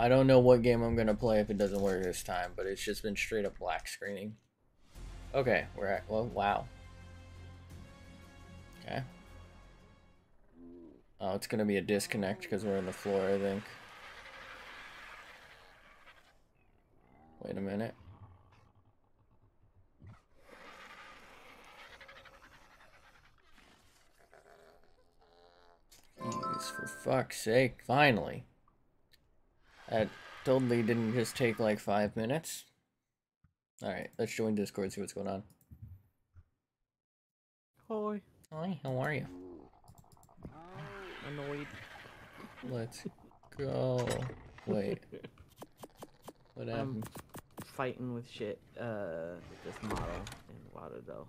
I don't know what game I'm gonna play if it doesn't work this time, but it's just been straight up black screening. Okay, we're at well wow. Okay. Oh, it's gonna be a disconnect because we're on the floor, I think. Wait a minute. Jeez, for fuck's sake, finally. That totally didn't just take like five minutes. Alright, let's join Discord, see what's going on. Hi. Hi, how are you? Annoyed. Let's go. Wait. What happened? I'm fighting with shit, uh, with this model in Warudo.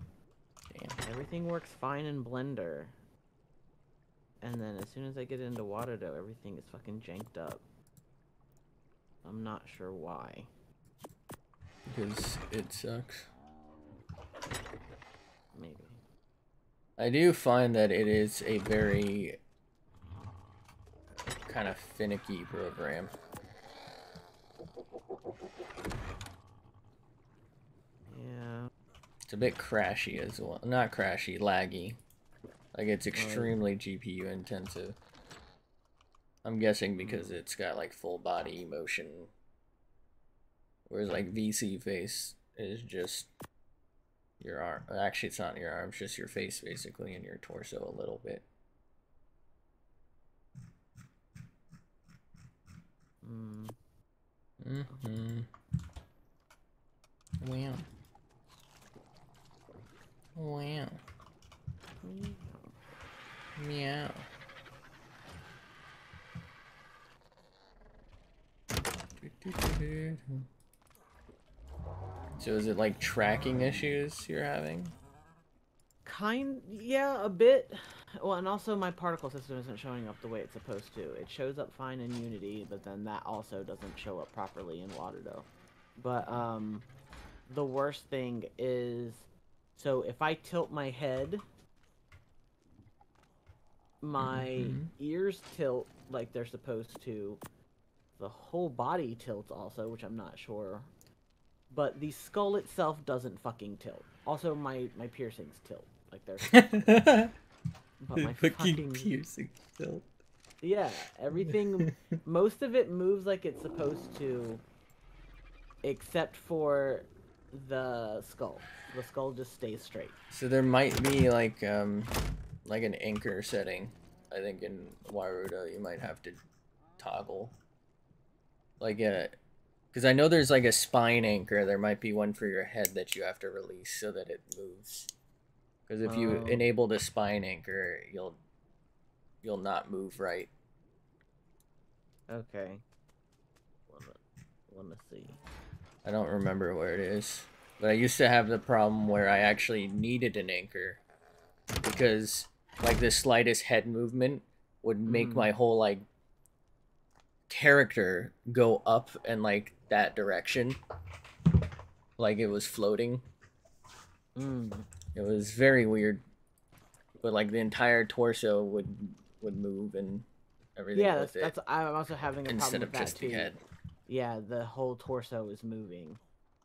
Damn. Everything works fine in Blender. And then as soon as I get into Warudo, everything is fucking janked up. I'm not sure why. Because it sucks. Maybe. I do find that it is a very kind of finicky program. Yeah. It's a bit crashy as well. Not crashy, laggy. Like it's extremely GPU intensive. I'm guessing because it's got like full body motion. Whereas like VSeeFace is just your arm. Actually, it's not your arm, it's just your face basically and your torso a little bit. Mm. Mm-hmm. Wow. Wow. Meow. So is it like tracking issues you're having? Kind, yeah, a bit. Well, and also my particle system isn't showing up the way it's supposed to. It shows up fine in Unity, but then that also doesn't show up properly in Warudo. But um, the worst thing is, so if I tilt my head, my Mhm. ears tilt like they're supposed to. The whole body tilts also, which I'm not sure. But the skull itself doesn't fucking tilt. Also, my my piercings tilt like they're. But my fucking piercing tilt. yeah, everything. most of it moves like it's supposed to, except for the skull. The skull just stays straight. So there might be like um like an anchor setting. I think in Warudo you might have to toggle. Like a because I know there's like a spine anchor. There might be one for your head that you have to release so that it moves. Because if you Oh. enable the spine anchor, you'll you'll not move right. Okay. Wanna, wanna see. I don't remember where it is. But I used to have the problem where I actually needed an anchor because like the slightest head movement would make Mhm. my whole like character go up and like that direction. Like it was floating. Mm. It was very weird. But like the entire torso would would move and everything Yeah, that's, with it that's. I'm also having a instead problem of with that just too. the head. Yeah, the whole torso is moving.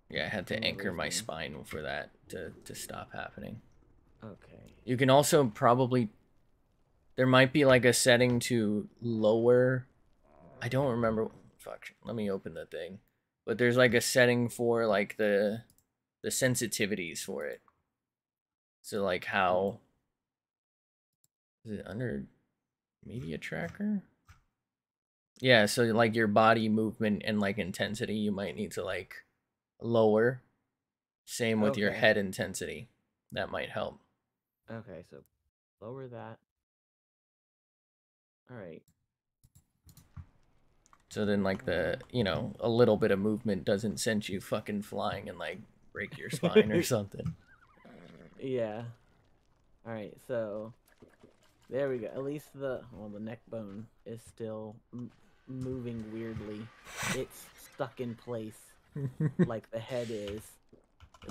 Yeah, I had to anchor my spine for that to, to stop happening. Okay. You can also probably there might be like a setting to lower I don't remember fuck let me open the thing. But there's like a setting for like the the sensitivities for it. So like how is it under media tracker? Yeah, so like your body movement and like intensity you might need to like lower. Same with your head intensity. That might help. Okay, so lower that. All right. So then, like the you know, a little bit of movement doesn't send you fucking flying and like break your spine or something. Yeah. All right, so there we go. At least the well, the neck bone is still m- moving weirdly. It's stuck in place like the head is,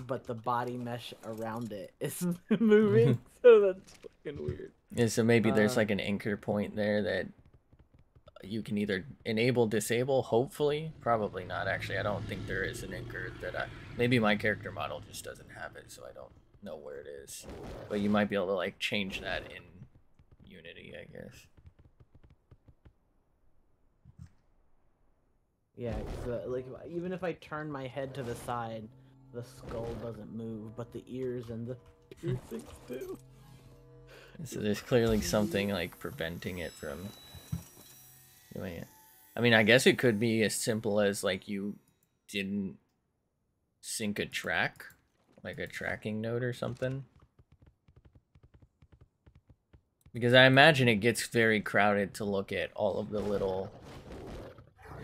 but the body mesh around it is moving. so that's fucking weird. Yeah, so maybe there's Uh, like an anchor point there that you can either enable, disable. Hopefully, probably not. Actually, I don't think there is an anchor that I. Maybe my character model just doesn't have it, so I don't know where it is. But you might be able to like change that in Unity, I guess. Yeah, uh, like even if I turn my head to the side, the skull doesn't move, but the ears and the piercings do. So there's clearly something like preventing it from doing it. I mean, I guess it could be as simple as like you didn't sync a track, like a tracking node or something. Because I imagine it gets very crowded to look at all of the little.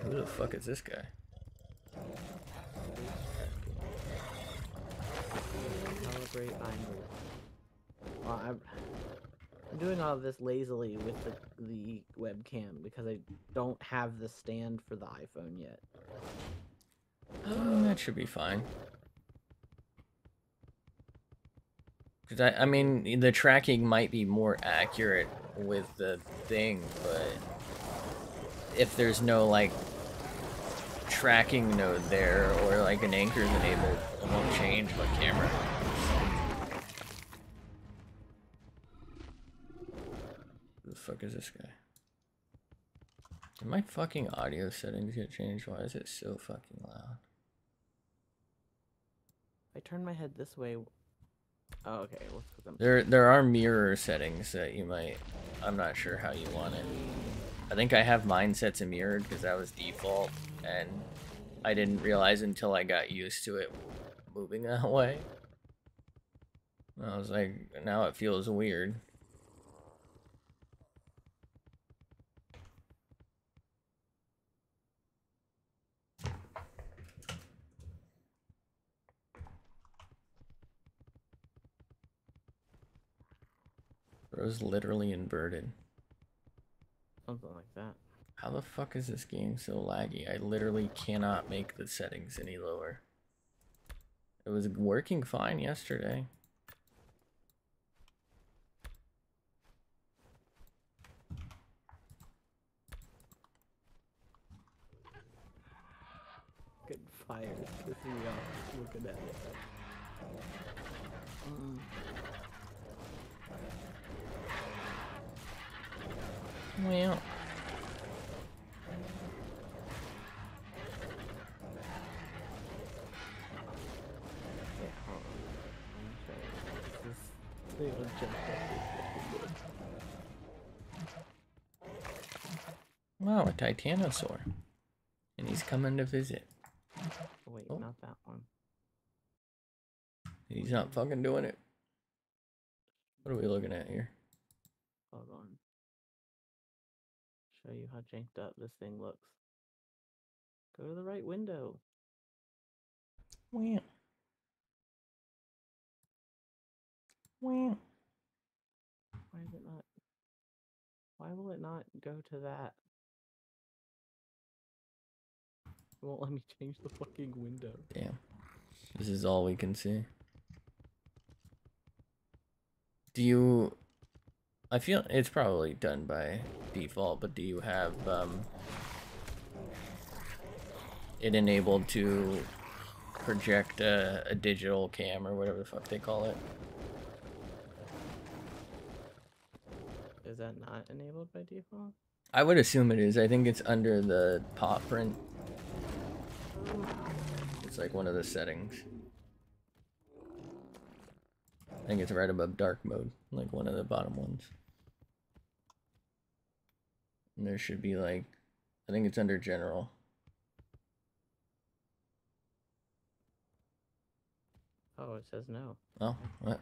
Who the fuck is this guy? Calibrate angle. Well, I'm, doing all of this lazily with the, the webcam because I don't have the stand for the iPhone yet. That should be fine. Cause I, I mean, the tracking might be more accurate with the thing, but if there's no like tracking node there or like an anchor's enabled, it won't change my camera. The fuck is this guy? Did my fucking audio settings get changed? Why is it so fucking loud? I turn my head this way. Oh, okay. Well, it's 'cause I'm There, there are mirror settings that you might. I'm not sure how you want it. I think I have mine set to mirrored because that was default, and I didn't realize until I got used to it moving that way. I was like, now it feels weird. It was literally inverted. something like that. How the fuck is this game so laggy? I literally cannot make the settings any lower. It was working fine yesterday. Getting fired. This is me off looking at it. Mm. Well, Yeah, hold on. Let me show you. This is- they all jumped up this fucking wow, a titanosaur. And he's coming to visit. Wait, Oh. not that one. He's not fucking doing it. What are we looking at here? Hold on. Show you how janked up this thing looks. Go to the right window. Well. Well. Why is it not? Why will it not go to that? It won't let me change the fucking window. Damn. This is all we can see. Do you I feel it's probably done by default, but do you have um it enabled to project a, a digital cam or whatever the fuck they call it? Is that not enabled by default? I would assume it is. I think it's under the paw print. It's like one of the settings. I think it's right above dark mode, like one of the bottom ones. And there should be like, I think it's under general. Oh, it says no. Oh, what?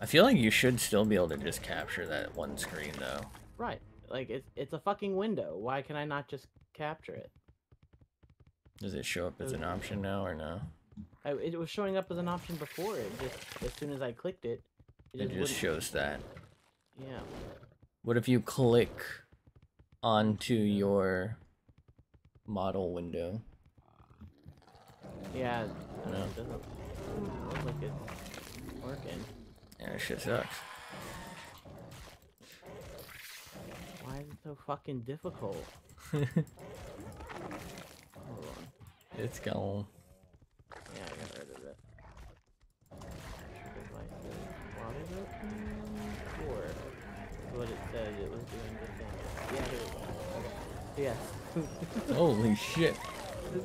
I feel like you should still be able to just capture that one screen though. Right. Like it's it's a fucking window. Why can I not just capture it? Does it show up as an option now or no? I, it was showing up as an option before. It just as soon as I clicked it, It just wouldn't- shows that. Yeah. What if you click onto your model window? Yeah. I don't know, No. It doesn't look like it's working. Yeah, shit sucks. Why is it so fucking difficult? Hold on. it's gone. Yes. Holy shit.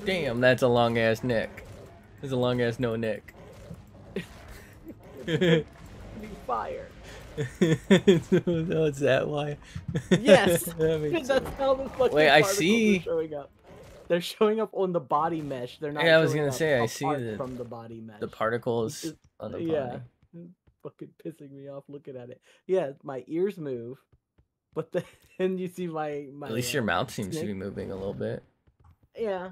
Damn, that's a long ass neck. That's a long ass no neck. Be fire. oh, is that why? Yes. That That's how the fucking Wait, I are see- showing up. They're showing up on the body mesh. They're not. Yeah, I was gonna say, I see the- from the body mesh. the particles It's- on the body. yeah, fucking pissing me off looking at it. Yeah, my ears move, but then you see my my. At least uh, your mouth seems to be moving a little bit. Yeah,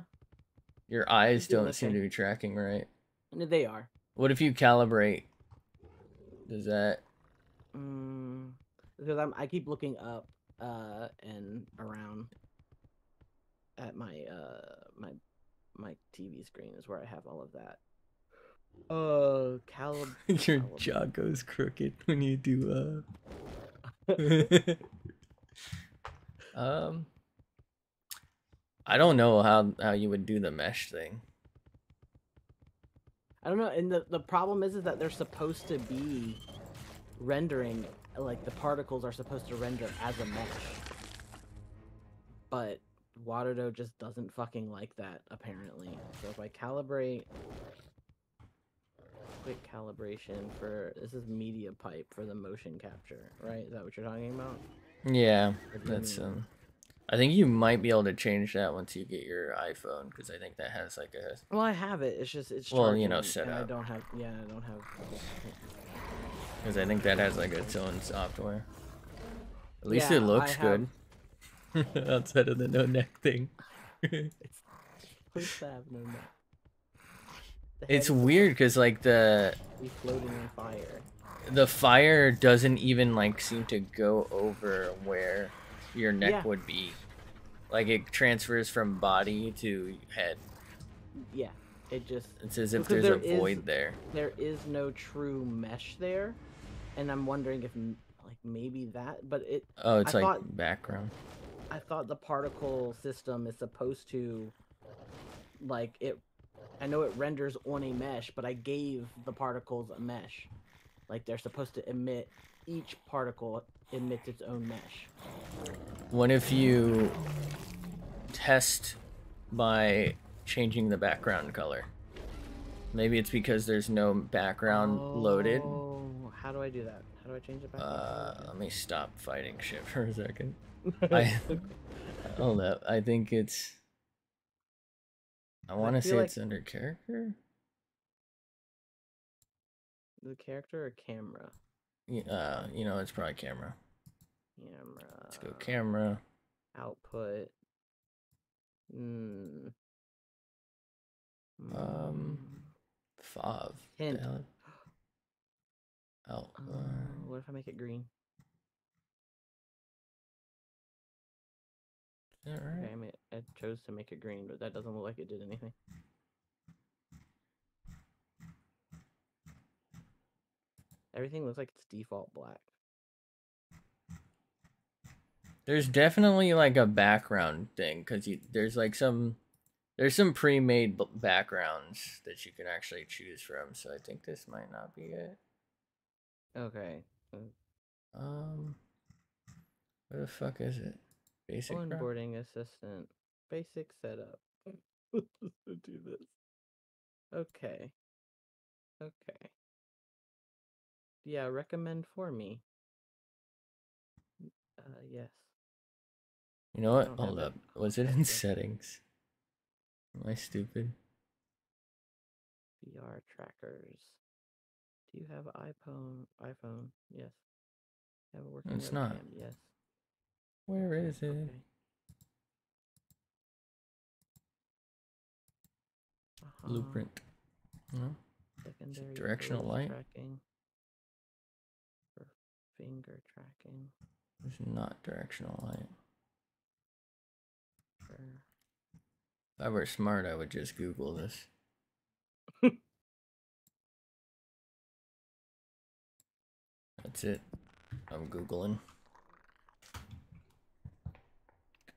Your eyes don't seem to be tracking right. they are. What if you calibrate? Does that? Mm, because I'm I keep looking up uh and around at my uh my my TV screen is where I have all of that. Uh, calib. Your jaw goes crooked when you do uh. um. I don't know how how you would do the mesh thing. I don't know, and the the problem is is that they're supposed to be rendering like the particles are supposed to render as a mesh, but Warudo just doesn't fucking like that apparently. So if I calibrate, quick calibration for this is MediaPipe for the motion capture, right? Is that what you're talking about? Yeah, Or do you that's um. I think you might be able to change that once you get your iPhone because I think that has like a Well, I have it. It's just it's Well, you know, set up. I don't have. Yeah, I don't have. because I think that has like its own software. At least Yeah, it looks I good. Outside of the no neck thing. It's have no neck. It's weird because like the be floating in fire. The fire doesn't even like seem to go over where your neck Yeah. would be. Like it transfers from body to head. Yeah, it just It's as if there's a there is- void there. there is no true mesh there, and I'm wondering if like maybe that, but it Oh, it's I like thought- background. I thought the particle system is supposed to like it I know it renders on a mesh, but I gave the particles a mesh. Like they're supposed to emit each particle emits its own mesh. What if you test by changing the background color? Maybe it's because there's no background loaded. Oh, how do I do that? How do I change the background? Uh, let me stop fighting shit for a second. I hold up. I think it's. I I want to say like- it's under character. The character or camera? Yeah, Uh, you know, it's probably camera. Camera. Let's go camera. output. Mm. Um, Mm. Fav. the Hint. Oh, Uh, what if I make it green? is that Okay. I, made, I chose to make it green, but that doesn't look like it did anything. Everything looks like it's default black. There's definitely like a background thing because there's like some there's some pre-made b- backgrounds that you can actually choose from. So I think this might not be it. Okay. Um, where the fuck is it? Basic. Onboarding assistant. Basic setup. Let's do this. Okay. Okay. Yeah, recommend for me. Uh, yes. You know what? Hold it. up. Was it in settings? Am I stupid? VR trackers. Do you have iPhone? iPhone? Yes. Have a working It's not. Yes. Where is it? Okay. Uh-huh. Blueprint. No. Secondary directional light? tracking. Finger tracking. It's not directional light. For If I were smart, I would just Google this. That's it. I'm Googling.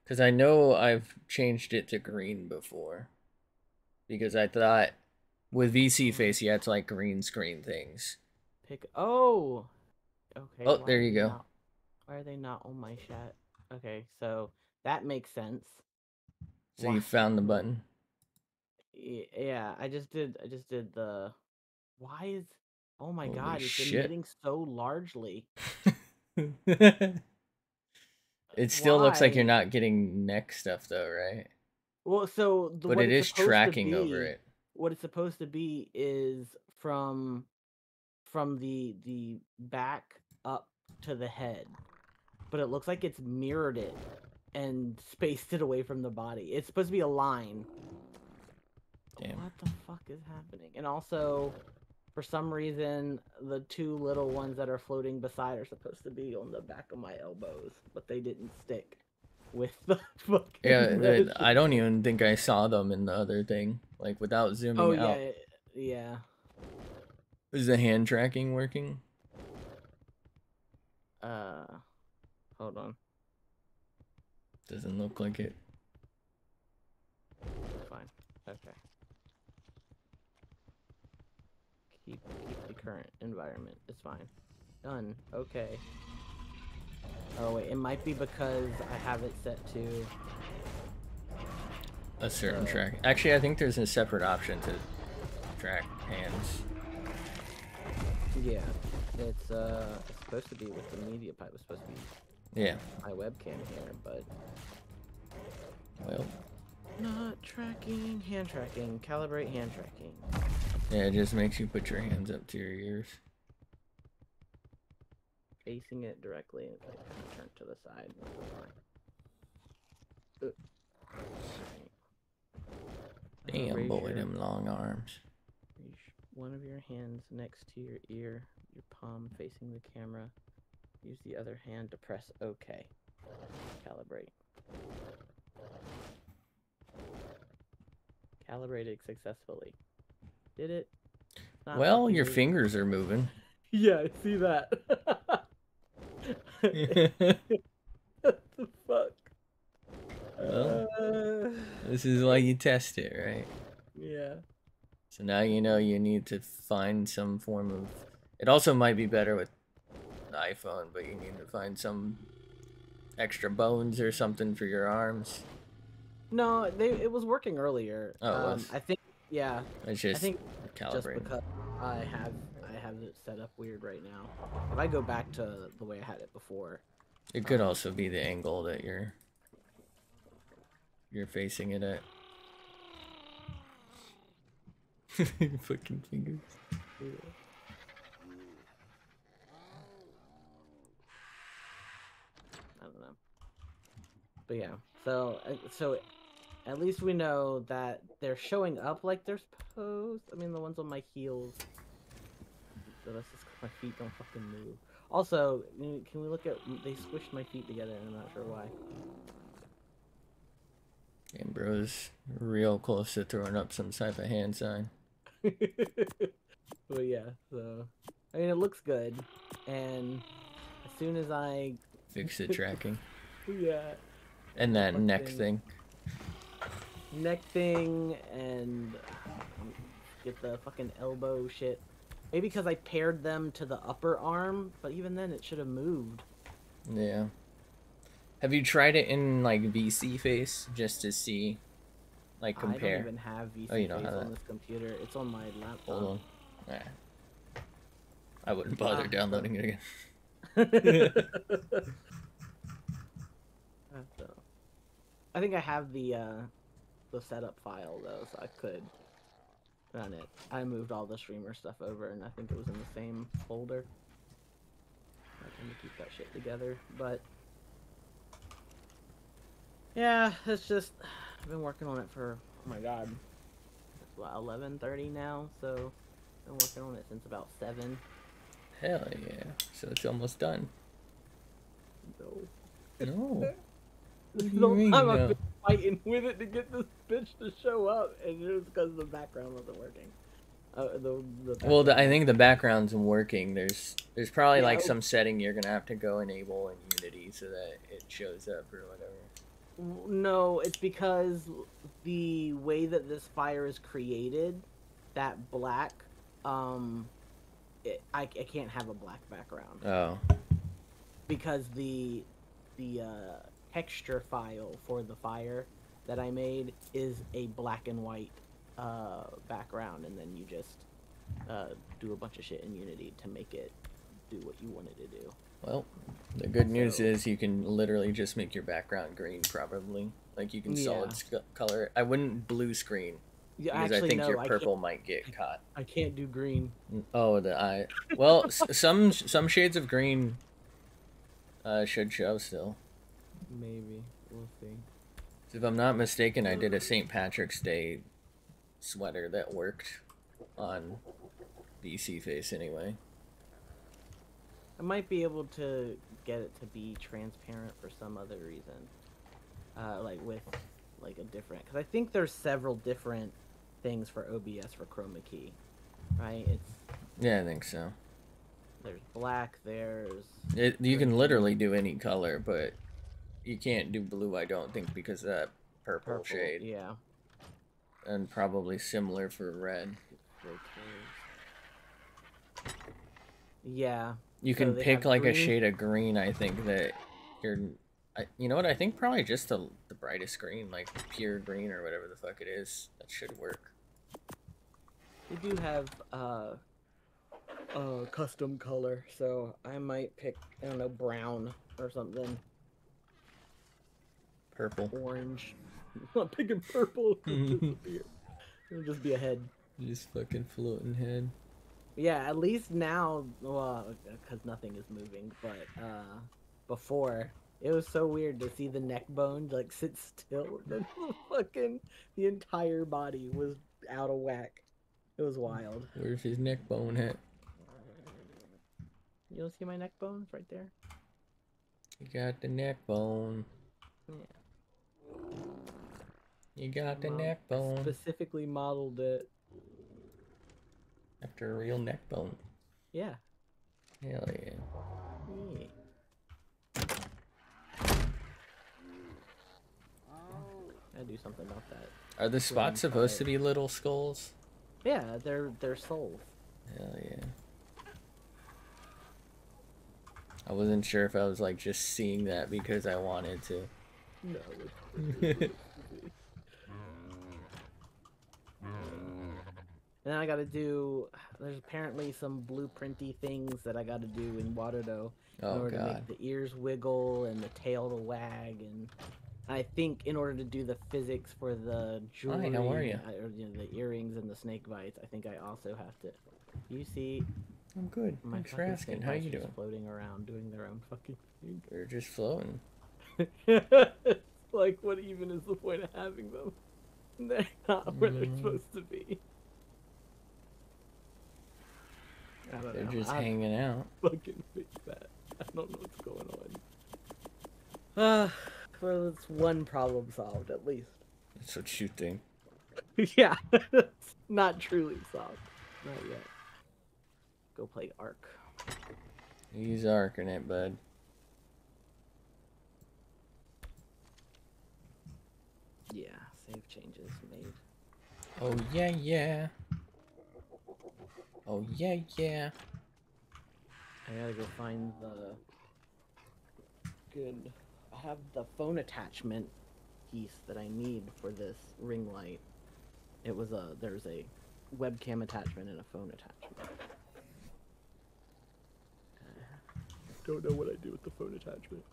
Because I know I've changed it to green before. Because I thought with VSeeFace you had to like green screen things. Pick. Oh. Okay. Oh, there you go. not- why are they not on my chat? Okay, so that makes sense. So Why- you found the button. Yeah, I just did. I just did the. Why is? Oh my Holy god! It's shit. emitting so largely. Uh, it still looks like you're not getting neck stuff though, right? Well, so the, But it's is tracking over it. What it's supposed to be is from from the the back up to the head, but it looks like it's mirrored it and spaced it away from the body. It's supposed to be a line. Damn. What the fuck is happening? And also, for some reason, the two little ones that are floating beside are supposed to be on the back of my elbows, but they didn't stick with the fucking. Yeah. I don't even think I saw them in the other thing. Like without zooming Oh out. yeah, yeah. Is the hand tracking working? Uh, hold on. Doesn't look like it. Fine. Okay. Keep keep the current environment. It's fine. Done. Okay. Oh wait, it might be because I have it set to. A certain Uh, track. Actually, I think there's a separate option to track hands. Yeah, it's uh supposed to be with the MediaPipe. It's supposed to be Yeah. my webcam here, but Well, not tracking. Hand tracking. Calibrate hand tracking. yeah, it just makes you put your hands up to your ears. Facing it directly and like turn to the side. Uh. Damn, boy, your- them long arms. Reach one of your hands next to your ear, your palm facing the camera. Use the other hand to press OK. Calibrate. Calibrated successfully. Did it? Not Well, your fingers are moving. Yeah, I see that. what the fuck? Well. Uh, this is why you test it, right? yeah. So now you know you need to find some form of. It also might be better with the iPhone, but you need to find some extra bones or something for your arms. No, they it was working earlier. Oh, it um? I think yeah. It's I just think just because I have I have it set up weird right now. If I go back to the way I had it before, It could also be the angle that you're you're facing it at. Fucking fingers. I don't know. But yeah, so uh, so at least we know that they're showing up like they're supposed. I mean, the ones on my heels. So that's just 'cause my feet don't fucking move. Also, can we look at? They squished my feet together, and I'm not sure why. And bro's real close to throwing up some type of hand sign. but yeah, so I mean, it looks good, and as soon as I Fix the tracking. yeah And that Fucking- neck thing. neck thing and get the fucking elbow shit. Maybe because I paired them to the upper arm, but even then it should have moved. Yeah. Have you tried it in like VSeeFace just to see like compare? I don't even have VC Oh, you don't face on that. this computer. It's on my laptop. Hold on. I wouldn't bother Ah. downloading it again. So, I think I have the uh, the setup file though, so I could run it. I moved all the streamer stuff over, and I think it was in the same folder. I tend to keep that shit together, but yeah, it's just I've been working on it for oh my god, it's what eleven thirty now, so I've been working on it since about seven. Hell yeah. So it's almost done. No. No. This What is the you mean, time I've been fighting with it to get this bitch to show up, and it was because the background wasn't working. Uh, the, the Well, the, I think the background's working. There's there's probably Yeah, like oh. some setting you're gonna have to go enable in Unity so that it shows up or whatever. No, it's because the way that this fire is created, that black, um, it, I, I can't have a black background Oh, because the the uh, texture file for the fire that I made is a black and white uh, background, and then you just uh, do a bunch of shit in Unity to make it do what you wanted to do. well, the good news So- is you can literally just make your background green probably. Like you can solid Yeah. sc- color. it. I wouldn't blue screen Yeah, because actually, I think no, your purple might get caught. I can't do green. Oh, the eye. Well, s- some some shades of green uh, should show still. Maybe we'll see. If I'm not mistaken, I did a St. Patrick's Day sweater that worked on VSeeFace anyway. I might be able to get it to be transparent for some other reason. Uh, like with like a different, because I think there's several different things for OBS for chroma key, right? It's Yeah, I think so. there's black, there's It, you can literally do any color, but you can't do blue. I don't think because of that purple, purple. shade, Yeah. and probably similar for red. Yeah. You So can pick like a shade of green. I think that you're. I, you know what? I think probably just the the brightest green, like pure green or whatever the fuck it is. That should work. They do have uh, uh custom color, so I might pick I don't know brown or something, Purple. orange. I'm not picking purple. It'll just be a head. Just fucking floating head. Yeah, at least now, well, because nothing is moving. But uh, before, it was so weird to see the neck bone like sit still. then the fucking the entire body was out of whack. It was wild. Where's his neck bone at? You don't see my neck bones right there? You got the neck bone. Yeah. You got the Mom neck bone. Specifically modeled it. After a real neck bone. Yeah. Hell yeah. yeah. Gotta do something about that. Are the spots supposed to be little skulls? Yeah, they're they're souls. Hell yeah. I wasn't sure if I was like just seeing that because I wanted to. No. And then I gotta do. There's apparently some blueprinty things that I gotta do in Warudo in Oh order to make the ears wiggle and the tail to wag, and I think in order to do the physics for the jewelry, how are ya? uh, or you know, the earrings and the snake bites, I think I also have to. You see, I'm good. my Thanks for asking. How you doing? Floating around, doing their own fucking thing. They're just floating. like, what even is the point of having them? They're not where they're Mm. supposed to be. They're know. just I hanging out. fucking fix that. I don't know what's going on. Uh, well, it's one problem solved at least. That's what you think. yeah, it's not truly solved. Not yet. Go play Ark. He's arcing it, bud. Yeah, save changes made. Oh yeah, yeah. Oh yeah, yeah. I gotta go find the good. I have the phone attachment piece that I need for this ring light. It was a there's a webcam attachment and a phone attachment. Don't know what I do with the phone attachment.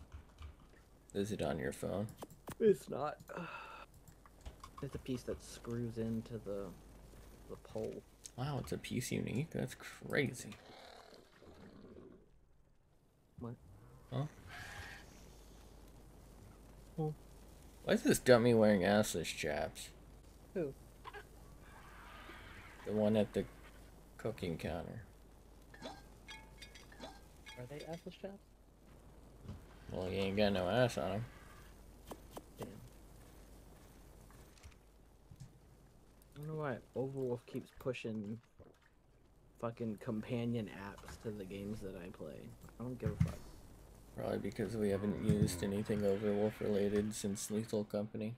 Is it on your phone? It's not. It's a piece that screws into the the pole. Wow, it's a piece unique. That's crazy. What? Huh? Oh. Why is this dummy wearing assless chaps? Who? The one at the cooking counter. Are they assless chaps? Well, he ain't got no ass on him. Damn. I don't know why Overwolf keeps pushing fucking companion apps to the games that I play. I don't give a fuck. Probably because we haven't used anything Overwolf related since Lethal Company.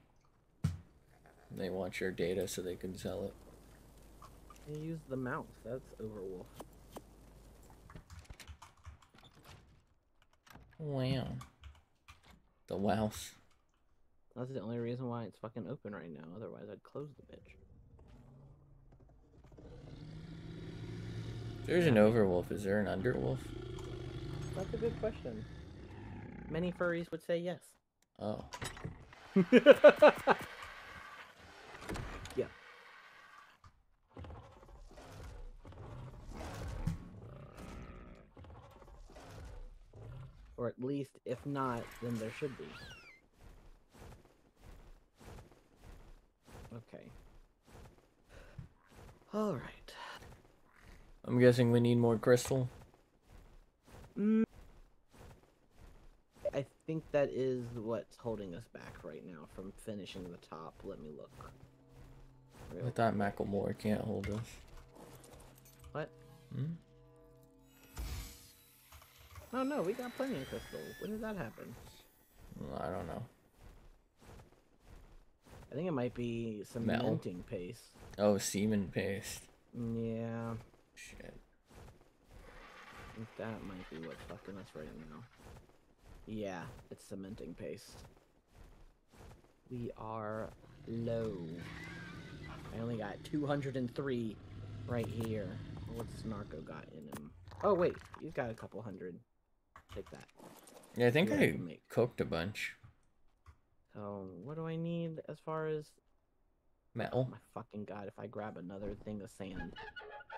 They want your data so they can sell it. They use the mouse. That's Overwolf. Wow. The wouse. That's the only reason why it's fucking open right now. Otherwise, I'd close the bitch. There's an Overwolf. Is there an Underwolf? That's a good question. Many furries would say yes. Oh. yeah. Or at least, if not, then there should be. Okay. Alright. I'm guessing we need more crystal. Mm. I think that is what's holding us back right now from finishing the top. Let me look. I thought Macklemore can't hold us. What? Hmm? Oh no, we got plenty of crystal. When did that happen? I don't know. I think it might be Metal. cementing paste. Oh, semen paste. Yeah, Shit. I think that might be what's fucking us right now. Yeah, it's cementing paste. We are low. I only got 203 right here. What's Narco got in him? Oh wait, he's got a couple hundred. Take that. Yeah, I think Yeah, I cooked a bunch. So what do I need as far as? Metal. My fucking god! If I grab another thing of sand,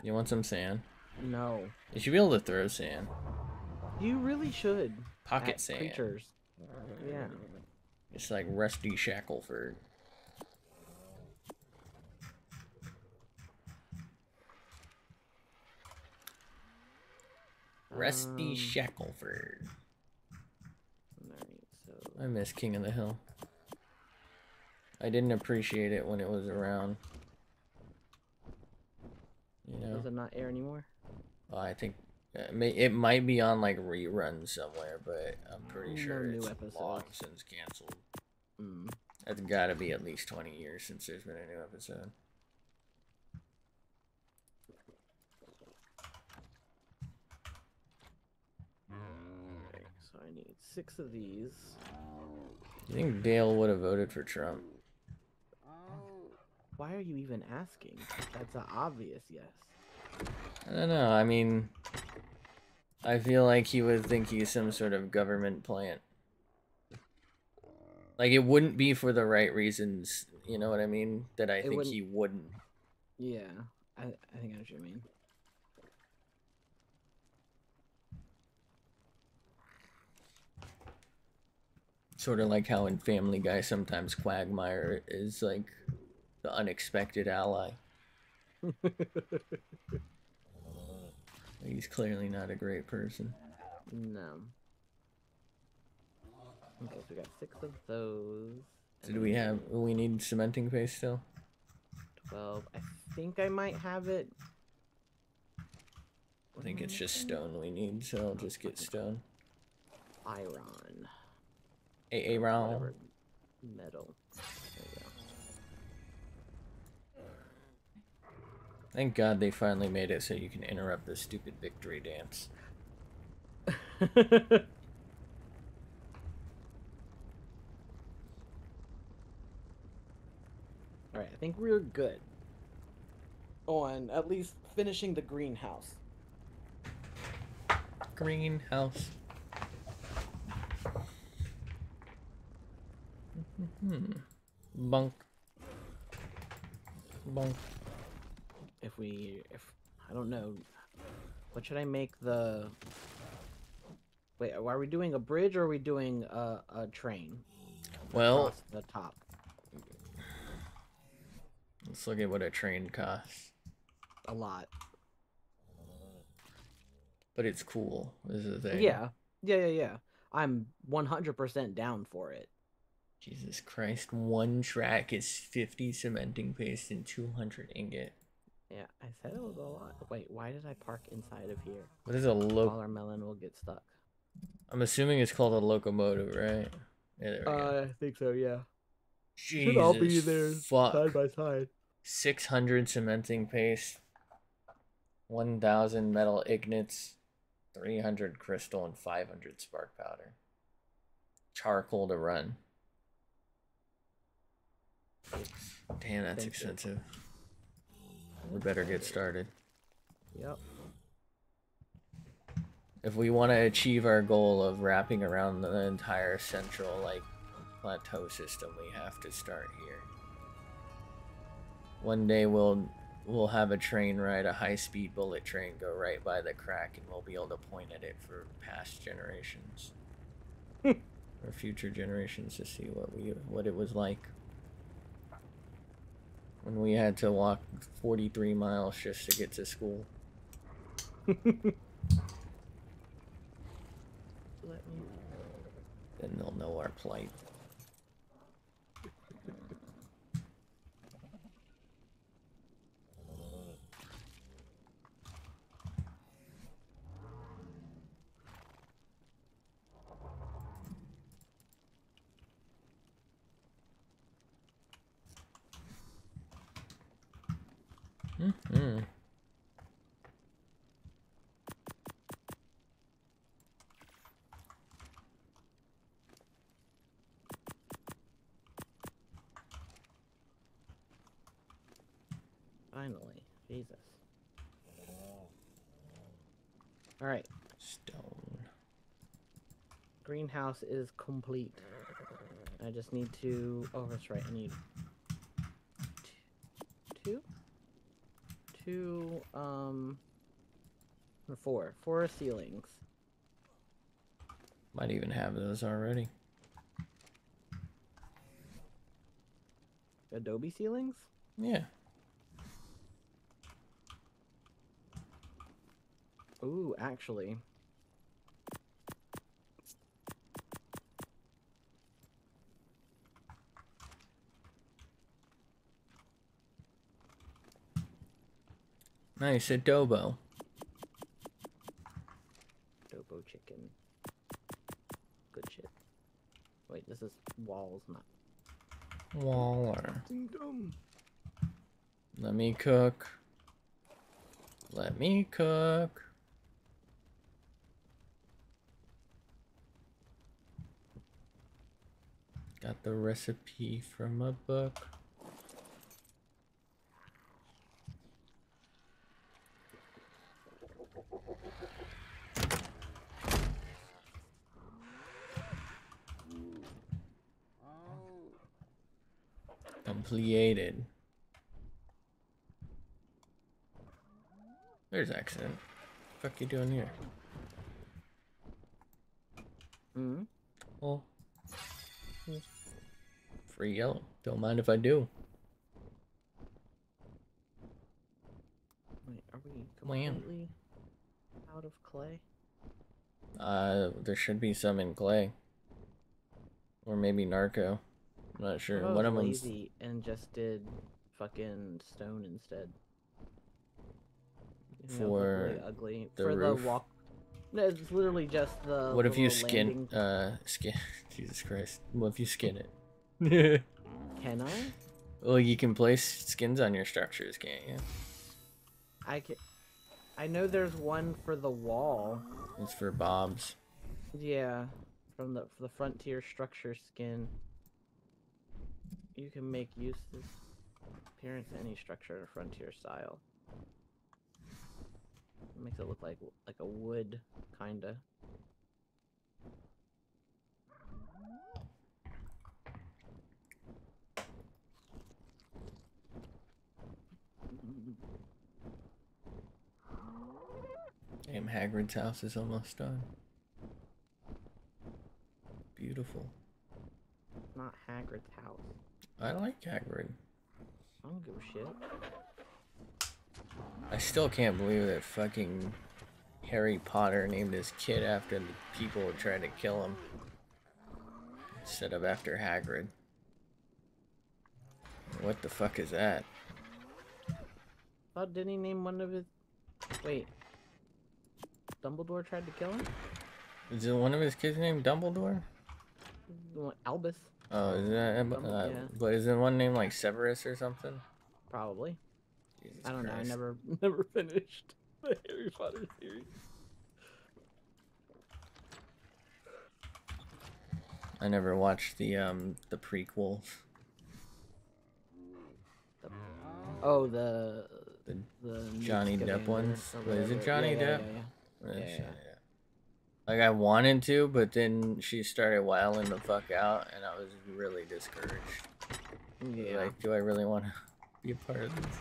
You want some sand? no. You should be able to throw sand. You really should. Pocket at sand. Creatures. Yeah. It's like Rusty Shackleford. Rusty Um, Shackleford. Alright, so I miss King of the Hill. I didn't appreciate it when it was around. You know, does it not air anymore? Well, I think uh, it, may, it might be on like reruns somewhere, but I'm pretty No sure new it's episodes. long since canceled. Mm. It's got to be at least 20 years since there's been a new episode. So I need six of these. You think Dale would have voted for Trump? Why are you even asking? That's an obvious yes. I don't know. I mean, I feel like he would think he's some sort of government plant. Like it wouldn't be for the right reasons. You know what I mean? That I It think wouldn't- he wouldn't. Yeah, I, I think I know what you mean. Sort of like how in Family Guy sometimes Quagmire is like the unexpected ally. He's clearly not a great person. No. Okay, so we got six of those. So do we have? We need cementing paste still. twelve? I think I might have it. I think it's just stone we need, so I'll just get stone. Iron. A A Whatever. round. Metal. Thank God they finally made it so you can interrupt the stupid victory dance. Alright, I think we're good. On at least finishing the greenhouse. Greenhouse. Hmm. Bunk. Bunk. If we, if, I don't know. What should I make the... Wait, are we doing a bridge or are we doing a, a train? Well, the top. let's look at what a train costs. A lot. But it's cool. This is the thing. Yeah. Yeah, yeah, yeah. I'm 100% down for it. Jesus Christ. One track is 50 cementing paste and 200 ingot. Yeah, I said it was a lot. Wait, why did I park inside of here? What is a loc? Watermelon will get stuck. I'm assuming it's called a locomotive, right? Yeah, there we go. I think so. Yeah. Jesus fuck. by side. 600 cementing paste, 1000 metal ingots, 300 crystal, and 500 spark powder. Charcoal to run. Damn, that's Expensive. expensive. We better get started. Yep. If we want to achieve our goal of wrapping around the entire central, like, plateau system, we have to start here. One day we'll we'll have a train ride, a high-speed bullet train go right by the crack, and we'll be able to point at it for past generations, hmm. or future generations to see what we what it was like when we had to walk 43 miles just to get to school. Let me. Then they'll know our plight. Mhm. Finally, Jesus. All right, Stone. greenhouse is complete. I just need to. Oh, that's right. I need two, two, um, four, four ceilings. Might even have those already. Adobe ceilings. Yeah. Ooh, actually. Nice adobo. Adobo chicken. Good shit. Wait, this is walls, not Waller. Let me cook. Let me cook. Got the recipe from a book. Completed. There's accident. Fuck you doing here? Hmm. Well, free yellow. Don't mind if I do. Wait, are we completely out of clay? Uh, there should be some in clay, or maybe narco. I'm not sure. One of them's lazy and just did fucking stone instead. You know, For really ugly the for roof? the walk. No, it's literally just the. What if you skin? landing- Uh, skin. Jesus Christ! What if you skin it? Can I? well, you can place skins on your structures, can't you? I can. I know there's one for the wall. It's for bobs. Yeah, from the the frontier structure skin. You can make use of appearance any structure in a frontier style. It makes it look like like a wood kinda. Damn, Hagrid's house is almost done. Beautiful. Not Hagrid's house. I like Hagrid. I don't give a shit. I still can't believe that fucking Harry Potter named his kid after the people who tried to kill him instead of after Hagrid. What the fuck is that? thought didn't he name one of his? Wait. Dumbledore tried to kill him. Is it one of his kids named Dumbledore? Albus, Oh, is that? Dumb- Uh, yeah. But is it one named like Severus or something? probably. Jesus I don't know. I never never finished the Harry Potter series. I never watched the um the prequels. Oh, the The the Johnny Depp ones? is it. Johnny Yeah, Depp? yeah, Uh, Yeah. Like I wanted to, but then she started wilding the fuck out, and I was really discouraged. Yeah. Like, do I really want to be a part of this?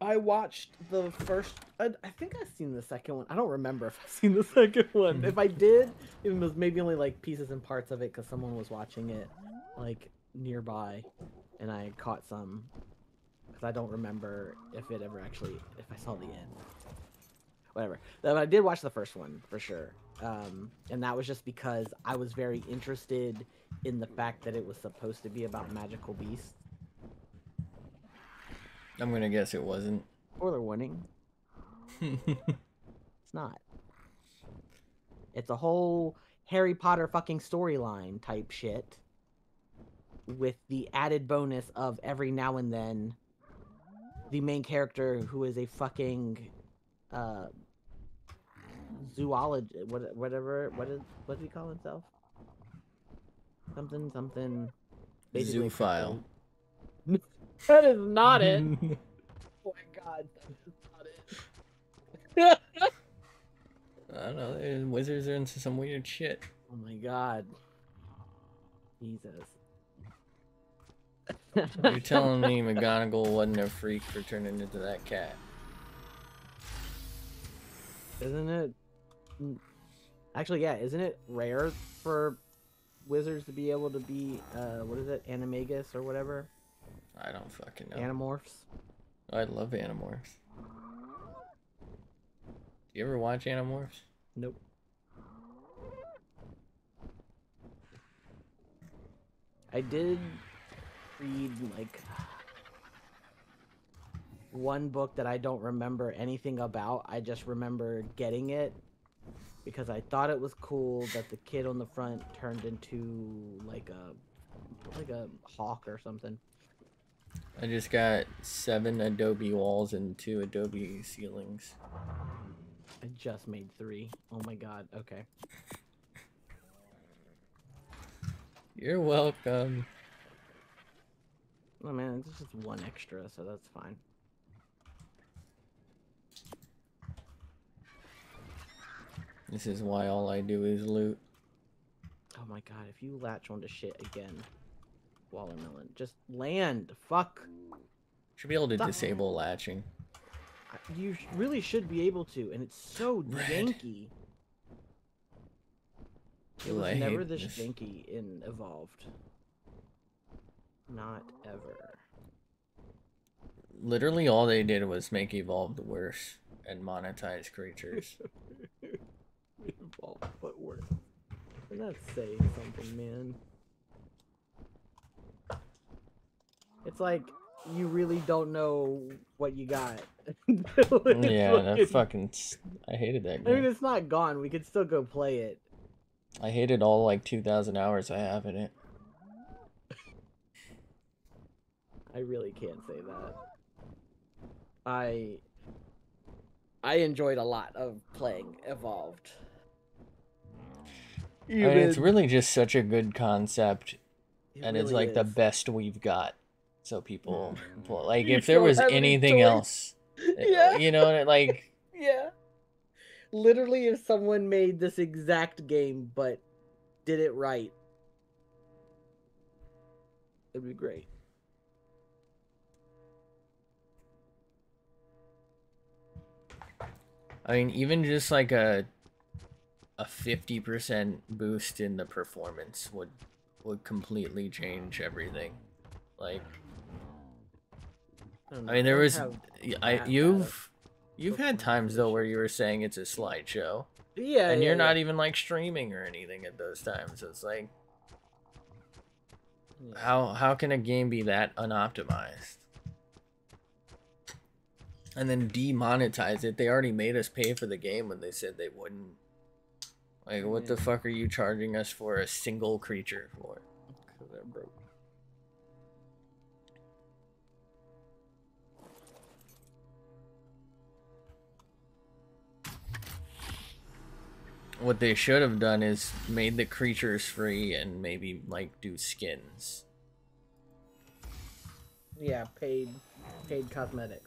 I watched the first. I, I think I've seen the second one. I don't remember if I've seen the second one. if I did, it was maybe only like pieces and parts of it because someone was watching it like nearby, and I caught some. Because I don't remember if it ever actually if I saw the end. Whatever. But I did watch the first one for sure, um, and that was just because I was very interested in the fact that it was supposed to be about magical beasts. I'm gonna guess it wasn't. Spoiler warning. It's not. It's a whole Harry Potter fucking storyline type shit. With the added bonus of every now and then the main character who is a fucking uh zoologist what whatever what is what does he call himself? Something something basically Zoophile. That is not it. Oh my god, that is not it. I don't know. Wizards are into some weird shit. oh my god. Jesus. You're telling me McGonagall wasn't a freak for turning into that cat? Isn't it? Actually, yeah, isn't it rare for wizards to be able to be, uh, what is it, animagus or whatever? I don't fucking know. Animorphs? I love Animorphs. Do you ever watch Animorphs? Nope. I did read like one book that I don't remember anything about. I just remember getting it because I thought it was cool that the kid on the front turned into like a like a hawk or something. I just got seven Adobe walls and two Adobe ceilings. I just made three. Oh my god. Okay. You're welcome. Oh man, it's just one extra, so that's fine. This is why all I do is loot. Oh my god, if you latch onto shit again, Watermelon, just land. Fuck. Should be able to Stop. disable latching. You really should be able to, and it's so Red. janky. It was I never this this. janky in Evolved. Not ever. Literally all they did was make Evolved worse and monetize creatures. Evolved, but worse. That's saying something, man. It's like you really don't know what you got. yeah, that fucking- I hated that game. I mean, it's not gone. We could still go play it. I hated all like 2,000 hours I have in it. I really can't say that. I I enjoyed a lot of playing Evolved. I mean, it's really just such a good concept, It and it's really like the best we've got. So people, mm. play. like, if there was have any anything else, eh, Yeah. you know, like Yeah. Literally, if someone made this exact game but did it right, it'd be great. I mean, even just like a a fifty percent boost in the performance would would completely change everything. Like, don't I mean, there was, have y- that I you've you've had times though where you were saying it's a slideshow, Yeah, and yeah, you're not even like streaming or anything at those times. It's like, Yeah. How how can a game be that unoptimized? And then demonetize it. They already made us pay for the game when they said they wouldn't. Like, what the fuck are you charging us for a single creature for? Cause they're broke. What they should have done is made the creatures free and maybe like do skins. Yeah, paid, paid cosmetics.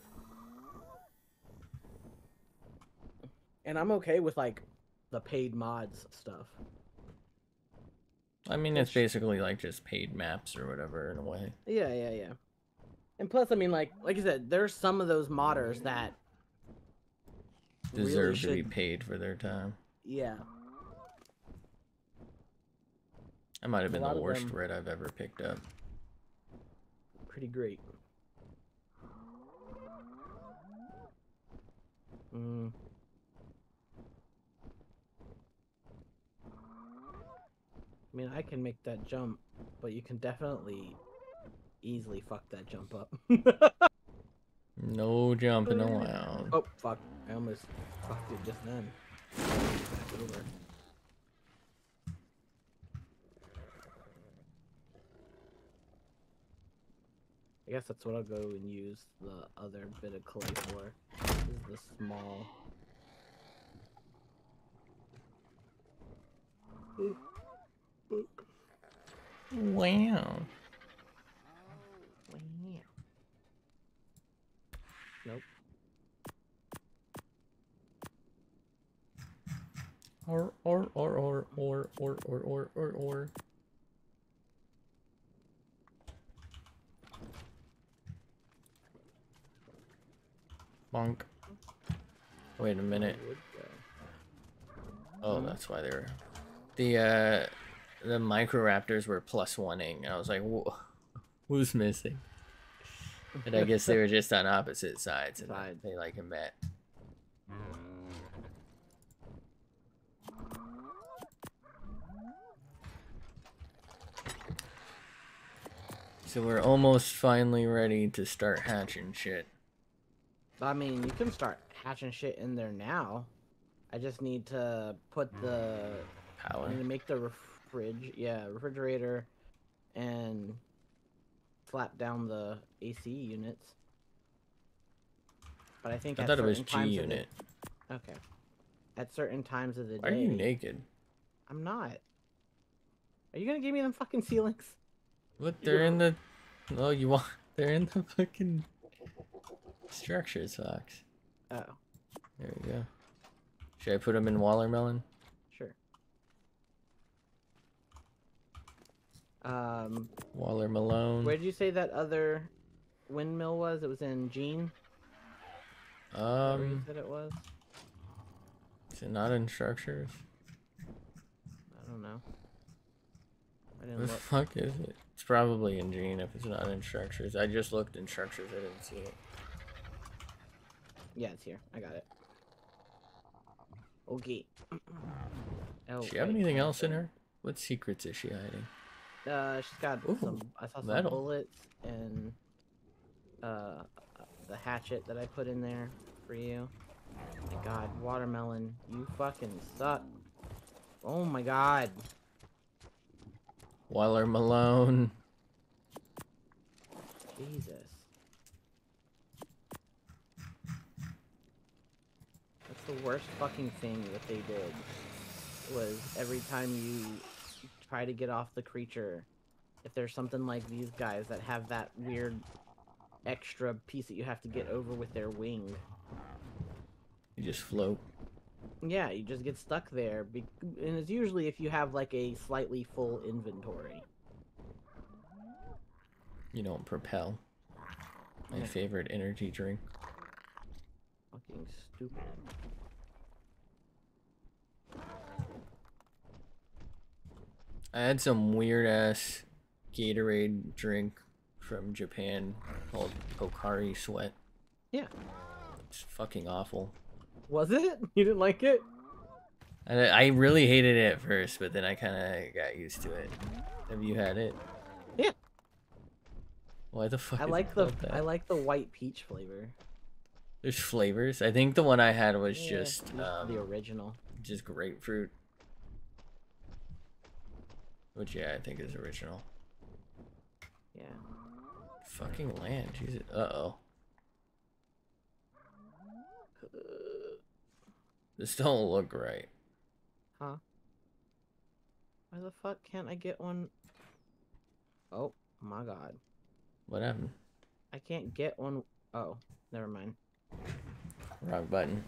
And I'm okay with like the paid mods stuff. I mean, it's basically like just paid maps or whatever in a way. Yeah, yeah, yeah. And plus, I mean, like, like I said, there's some of those modders that really Deserve to be paid for their time. Yeah, That might have been the worst them- red I've ever picked up. pretty great. Mm. I mean, I can make that jump, but you can definitely easily fuck that jump up. No jumping oh, allowed. oh, fuck. I almost fucked it just then. Back over. I guess that's what I'll go and use the other bit of clay for. Is the small. Wow. Nope. Or or or or or or or or or or. Bonk. Wait a minute. Oh, that's why they were. The uh, the Microraptors were plus one-ing, and I was like, who's missing? And I guess they were just on opposite sides, and Sides. they like a met. So we're almost finally ready to start hatching shit. I mean, you can start hatching shit in there now. I just need to put the. Power. I need to make the refrig, yeah, refrigerator, and slap down the AC units. But I think I at thought it was G times of the- unit. okay. At certain times of the Why are you naked? I'm not. Are you gonna give me them fucking ceilings? What? They're in the. Oh, you want? They're in the fucking structures box. Oh, There we go. Should I put them in watermelon? sure. Um, Waller Malone. where did you say that other windmill was? It was in Gene. Where you Um, said it was? is it not in structures? I don't know. I What didn't the look. fuck is it? It's probably in Gene if it's not in structures. I just looked in structures. I didn't see it. Yeah, it's here. I got it. Okay. oh, Does she have anything else in her? What secrets is she hiding? Uh, she's got Ooh, some. I saw some metal. bullets and uh, the hatchet that I put in there for you. my God, watermelon, you fucking suck. Oh my God. Waller Malone. Jesus. That's the worst fucking thing that they did. Was every time you try to get off the creature, if there's something like these guys that have that weird extra piece that you have to get over with their wing, You just float. yeah, you just get stuck there. And it's usually if you have like a slightly full inventory. You don't propel. My favorite energy drink. Fucking stupid. I had some weird ass Gatorade drink from Japan called Pocari Sweat. Yeah. It's fucking awful. Was it? You didn't like it? I, I really hated it at first, but then I kind of got used to it. Have you had it? Yeah, Why the fuck? I is it like the that? I like the white peach flavor. There's flavors. I think the one I had was Yeah, just the um, original. just grapefruit. Which yeah, I think is original. Yeah. Fucking land, Jesus. Uh oh. This don't look right. Huh? Why the fuck can't I get one? Oh my god. What happened? I can't get one oh never mind. Wrong button.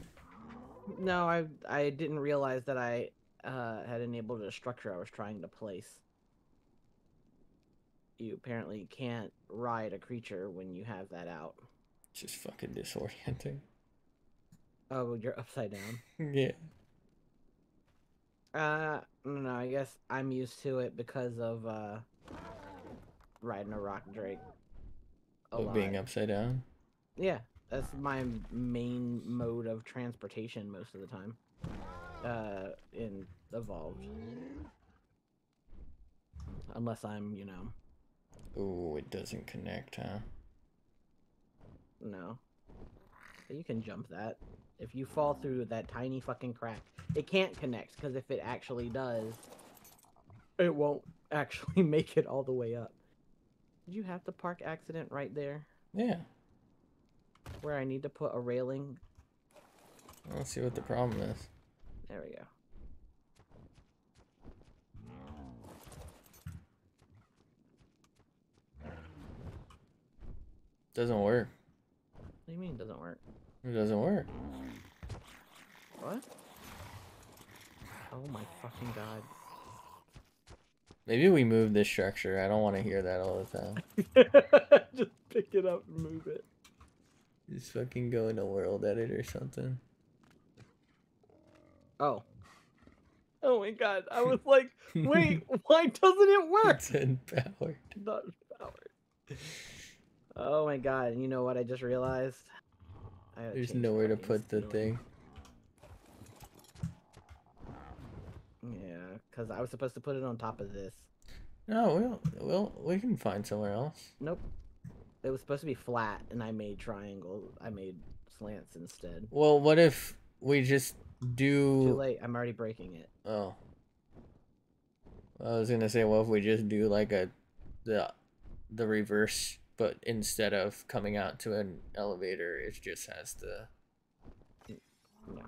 No, I I didn't realize that I uh, had enabled a structure I was trying to place. You apparently can't ride a creature when you have that out. Just fucking disorienting. Oh, well, you're upside down. yeah. Uh, no, I guess I'm used to it because of uh riding a rock drake. A Oh, being upside down. Yeah, that's my main mode of transportation most of the time. Uh, in evolved. Unless I'm, you know, Ooh, it doesn't connect, huh? no. You can jump that. If you fall through that tiny fucking crack, it can't connect because if it actually does, it won't actually make it all the way up. Did you have the park accident right there Yeah. where I need to put a railing? Let's see what the problem is. There we go. Doesn't work. What do you mean it doesn't work? It doesn't work. What? Oh my fucking god. Maybe we move this structure. I don't want to hear that all the time. Just pick it up and move it. Just fucking go into world edit or something. Oh. Oh my god. I was like, wait, why doesn't it work? It's empowered. Not powered. Oh my god. And you know what I just realized? I There's nowhere to put the thing. Yeah, because I was supposed to put it on top of this. No, we'll, we'll we can find somewhere else. Nope. It was supposed to be flat, and I made triangle. I made slants instead. Well, what if we just Too late. I'm already breaking it. Oh. I was gonna say, what if we just do like a the the reverse, but instead of coming out to an elevator, it just has the No,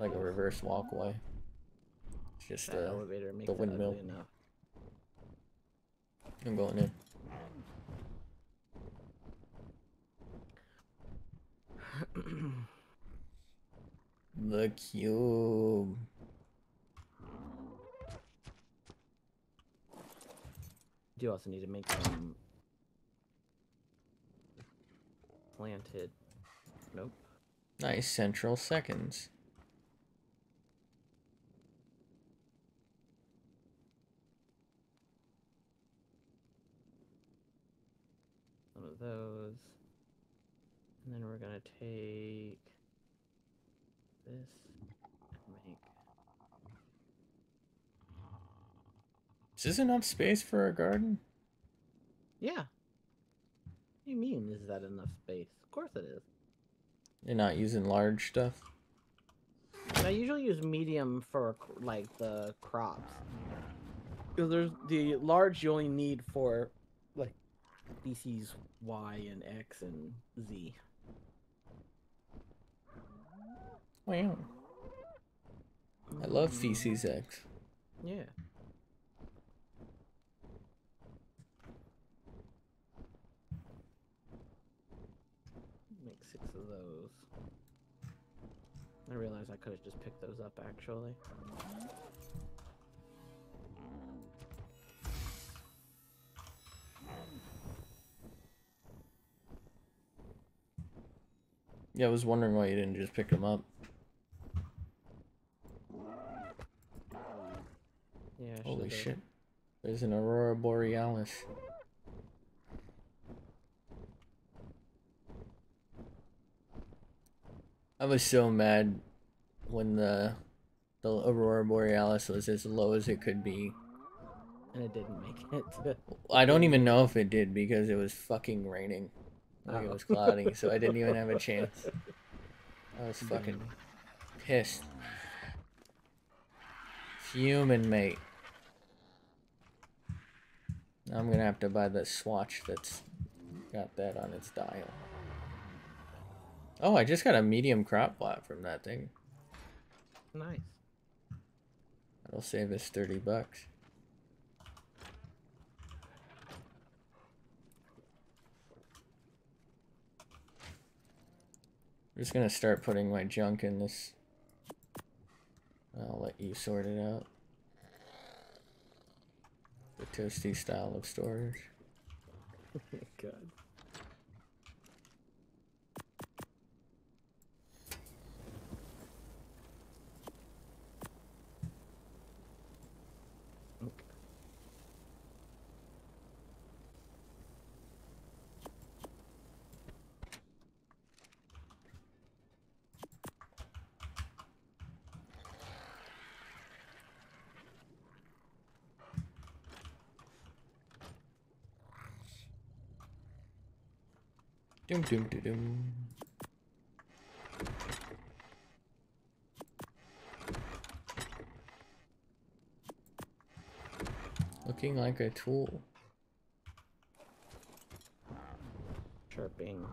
like a reverse walkway. It's just That the elevator makes the it windmill. I'm going in. The cube. Do also need to make them planted. Nope. Nice central seconds. Some of those. And then we're gonna take this make Is this enough space for a garden? Yeah. What do you mean is that enough space? Of course it is. You're not using large stuff. I usually use medium for like the crops. Because there's the large you only need for like species Y and X and Z. Wow. I love feces X. Yeah. Make six of those. I realized I could have just picked those up actually. Yeah, I was wondering why you didn't just pick them up. Yeah. Holy shit. There's an Aurora Borealis. I was so mad when the the Aurora Borealis was as low as it could be. and it didn't make it. I don't even know if it did because it was fucking raining. Like it Oh. was cloudy, so I didn't even have a chance. I was fucking pissed. Human mate. I'm gonna have to buy the swatch that's got that on its dial. Oh, I just got a medium crop plot from that thing. Nice. That'll save us 30 bucks. I'm just gonna start putting my junk in this. I'll let you sort it out. The toasty style of storage. Oh Good. Doom doom doom doom. Looking like a tool. Chirping.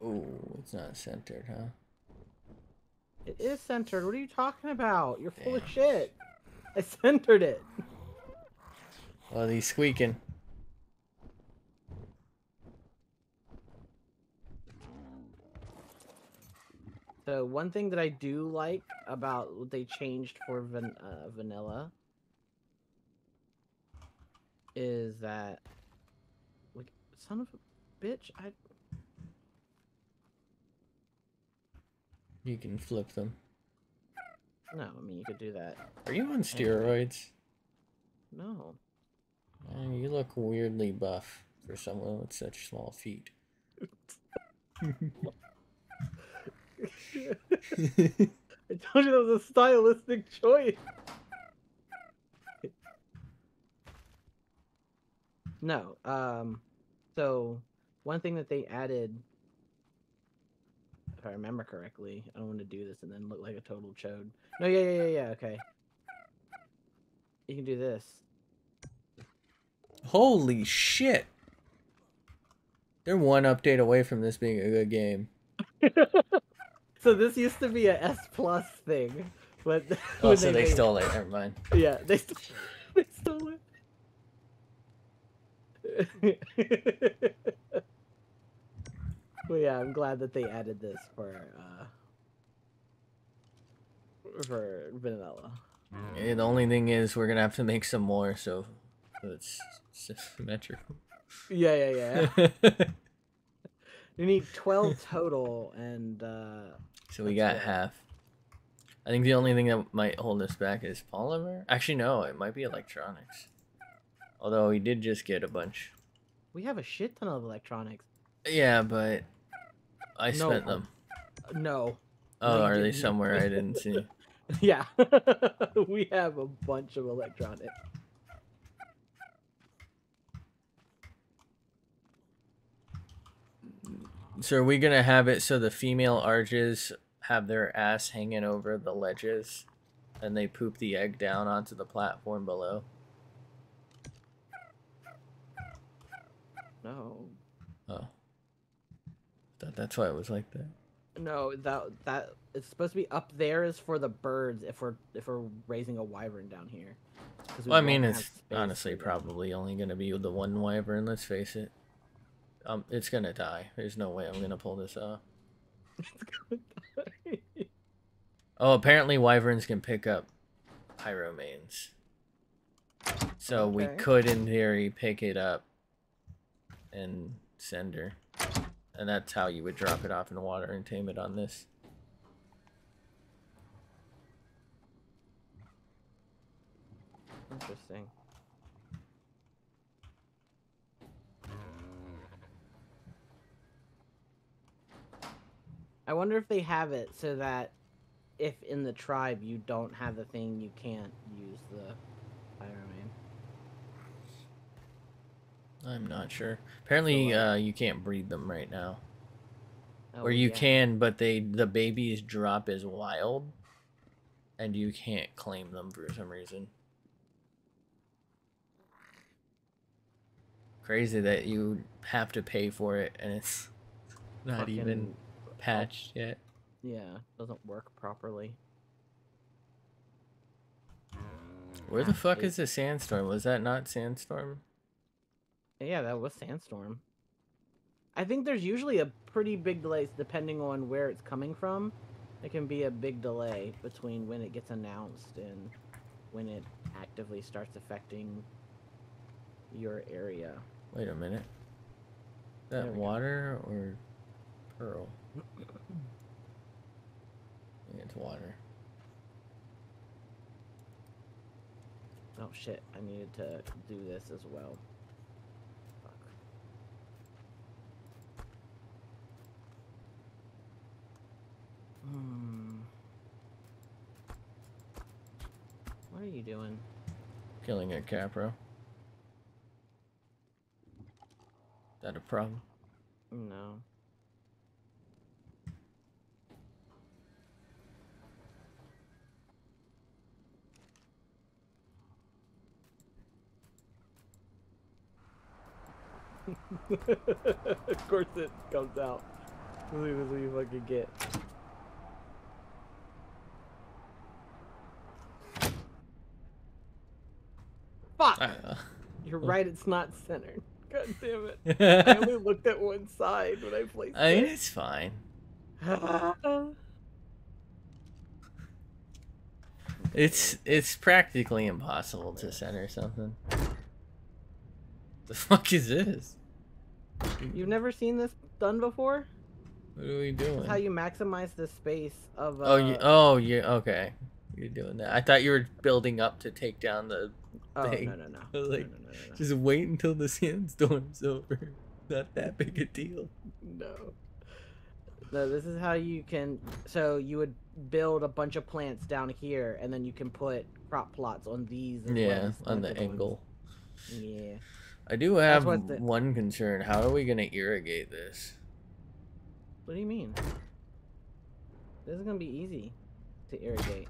Oh, it's not centered, huh? It is centered. What are you talking about? You're full of shit. I centered it. Oh, he's squeaking. So one thing that I do like about what they changed for van- uh, vanilla is that, like, son of a bitch, I You can flip them. no, I mean you could do that. Are you on steroids? No, Man, you look weirdly buff for someone with such small feet. I told you that was a stylistic choice. no, um, so one thing that they added, if I remember correctly, I don't want to do this and then look like a total chode. No, yeah, yeah, yeah, yeah. Okay, you can do this. Holy shit! They're one update away from this being a good game. So this used to be a S plus thing, but Oh, so they made- stole it. Never mind. Yeah, they st- they stole it. Well, yeah, I'm glad that they added this for uh for vanilla. Yeah, the only thing is, we're gonna have to make some more, so it's symmetrical. Yeah, yeah, yeah. you need 12 total, and uh so we got right. half. I think the only thing that might hold us back is polymer. Actually, no, it might be electronics. Although we did just get a bunch. we have a shit ton of electronics. Yeah, but I No. spent them. No. Oh, are they didn't. somewhere I didn't see? Yeah, we have a bunch of electronics. So are we gonna have it so the female args have their ass hanging over the ledges, and they poop the egg down onto the platform below? No. Oh, thought that's why it was like that. No, that that it's supposed to be up there is for the birds if we're if we're raising a wyvern down here. we Well, I mean, it's honestly probably only gonna be the one wyvern. Let's face it. Um, it's gonna die. There's no way I'm gonna pull this off. Oh, apparently wyverns can pick up pyromanes. So we could, in theory, pick it up and send her. And that's how you would drop it off in the water and tame it on this. Interesting. I wonder if they have it so that if in the tribe you don't have the thing, you can't use the I'm not sure. Apparently, uh, uh, you can't breed them right now. Oh, or you yeah. can, but they the babies drop as wild, and you can't claim them for some reason. Crazy that you have to pay for it, and it's not even Fucking- patched yet. Yeah, doesn't work properly. Where the fuck is the sandstorm? Was that not sandstorm? Yeah, that was Sandstorm. I think there's usually a pretty big delay depending on where it's coming from. It can be a big delay between when it gets announced and when it actively starts affecting your area. Wait a minute. That we go. water or pearl? It's water. Oh shit, I needed to do this as well. Hmm. What are you doing? Killing a capro. That a problem? No. of course it comes out. As soon as we fucking get. Fuck! Uh, You're right, it's not centered. God damn it. I I only looked at one side when I placed I mean, it. it's fine. It's it's practically impossible to center something. The fuck is this? You've never seen this done before? What are we This doing? is how you maximize the space of. Uh, Oh, you, oh, you okay? You're doing that. I thought you were building up to take down the. Oh, thing. no, no, no. I was like, no, no, no, Just wait until the sandstorm's over. Not that big a deal. no. No, this is how you can. So you would build a bunch of plants down here, and then you can put crop plots on these. Yeah, on the planted ones. angle. Yeah. I do have the- one concern. How are we gonna irrigate this? What do you mean? This is gonna be easy to irrigate.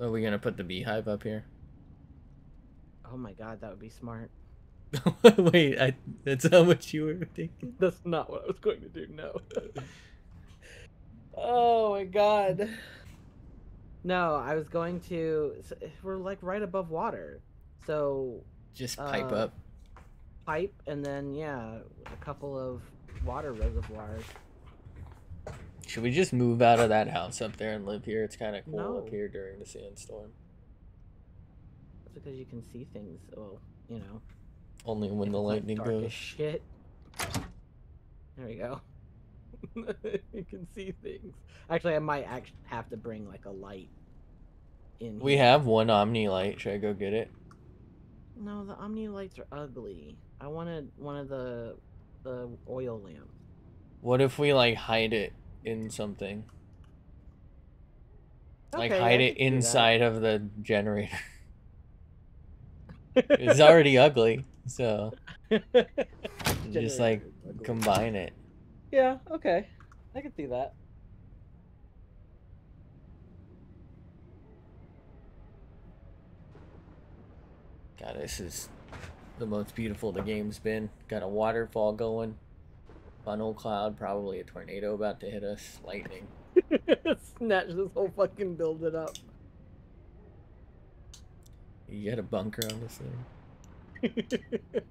Are we gonna put the beehive up here? Oh my god, that would be smart. Wait, I, that's how much you were thinking. That's not what I was going to do. No. oh my god. No, I was going to. We're like right above water, so Just pipe Uh, up. pipe and then yeah, a couple of water reservoirs. Should we just move out of that house up there and live here? It's kind of cool up here during the sandstorm. Because you can see things. Well, you know. Only when the it's, like, lightning goes. Shit. There we go. you can see things. Actually, I might act- have to bring like a light in. We here. have one Omni light. Should I go get it? No, the Omni lights are ugly. I wanted one of the the oil lamps. What if we like hide it in something? Like Okay, I hide it could do that. inside of the generator. It's already ugly, so just like ugly. combine it. Yeah, okay. I can see that. God, this is the most beautiful the game's been. Got a waterfall going. Funnel cloud, probably a tornado about to hit us. Lightning. Snatch this whole fucking build it up. You got a bunker on this thing.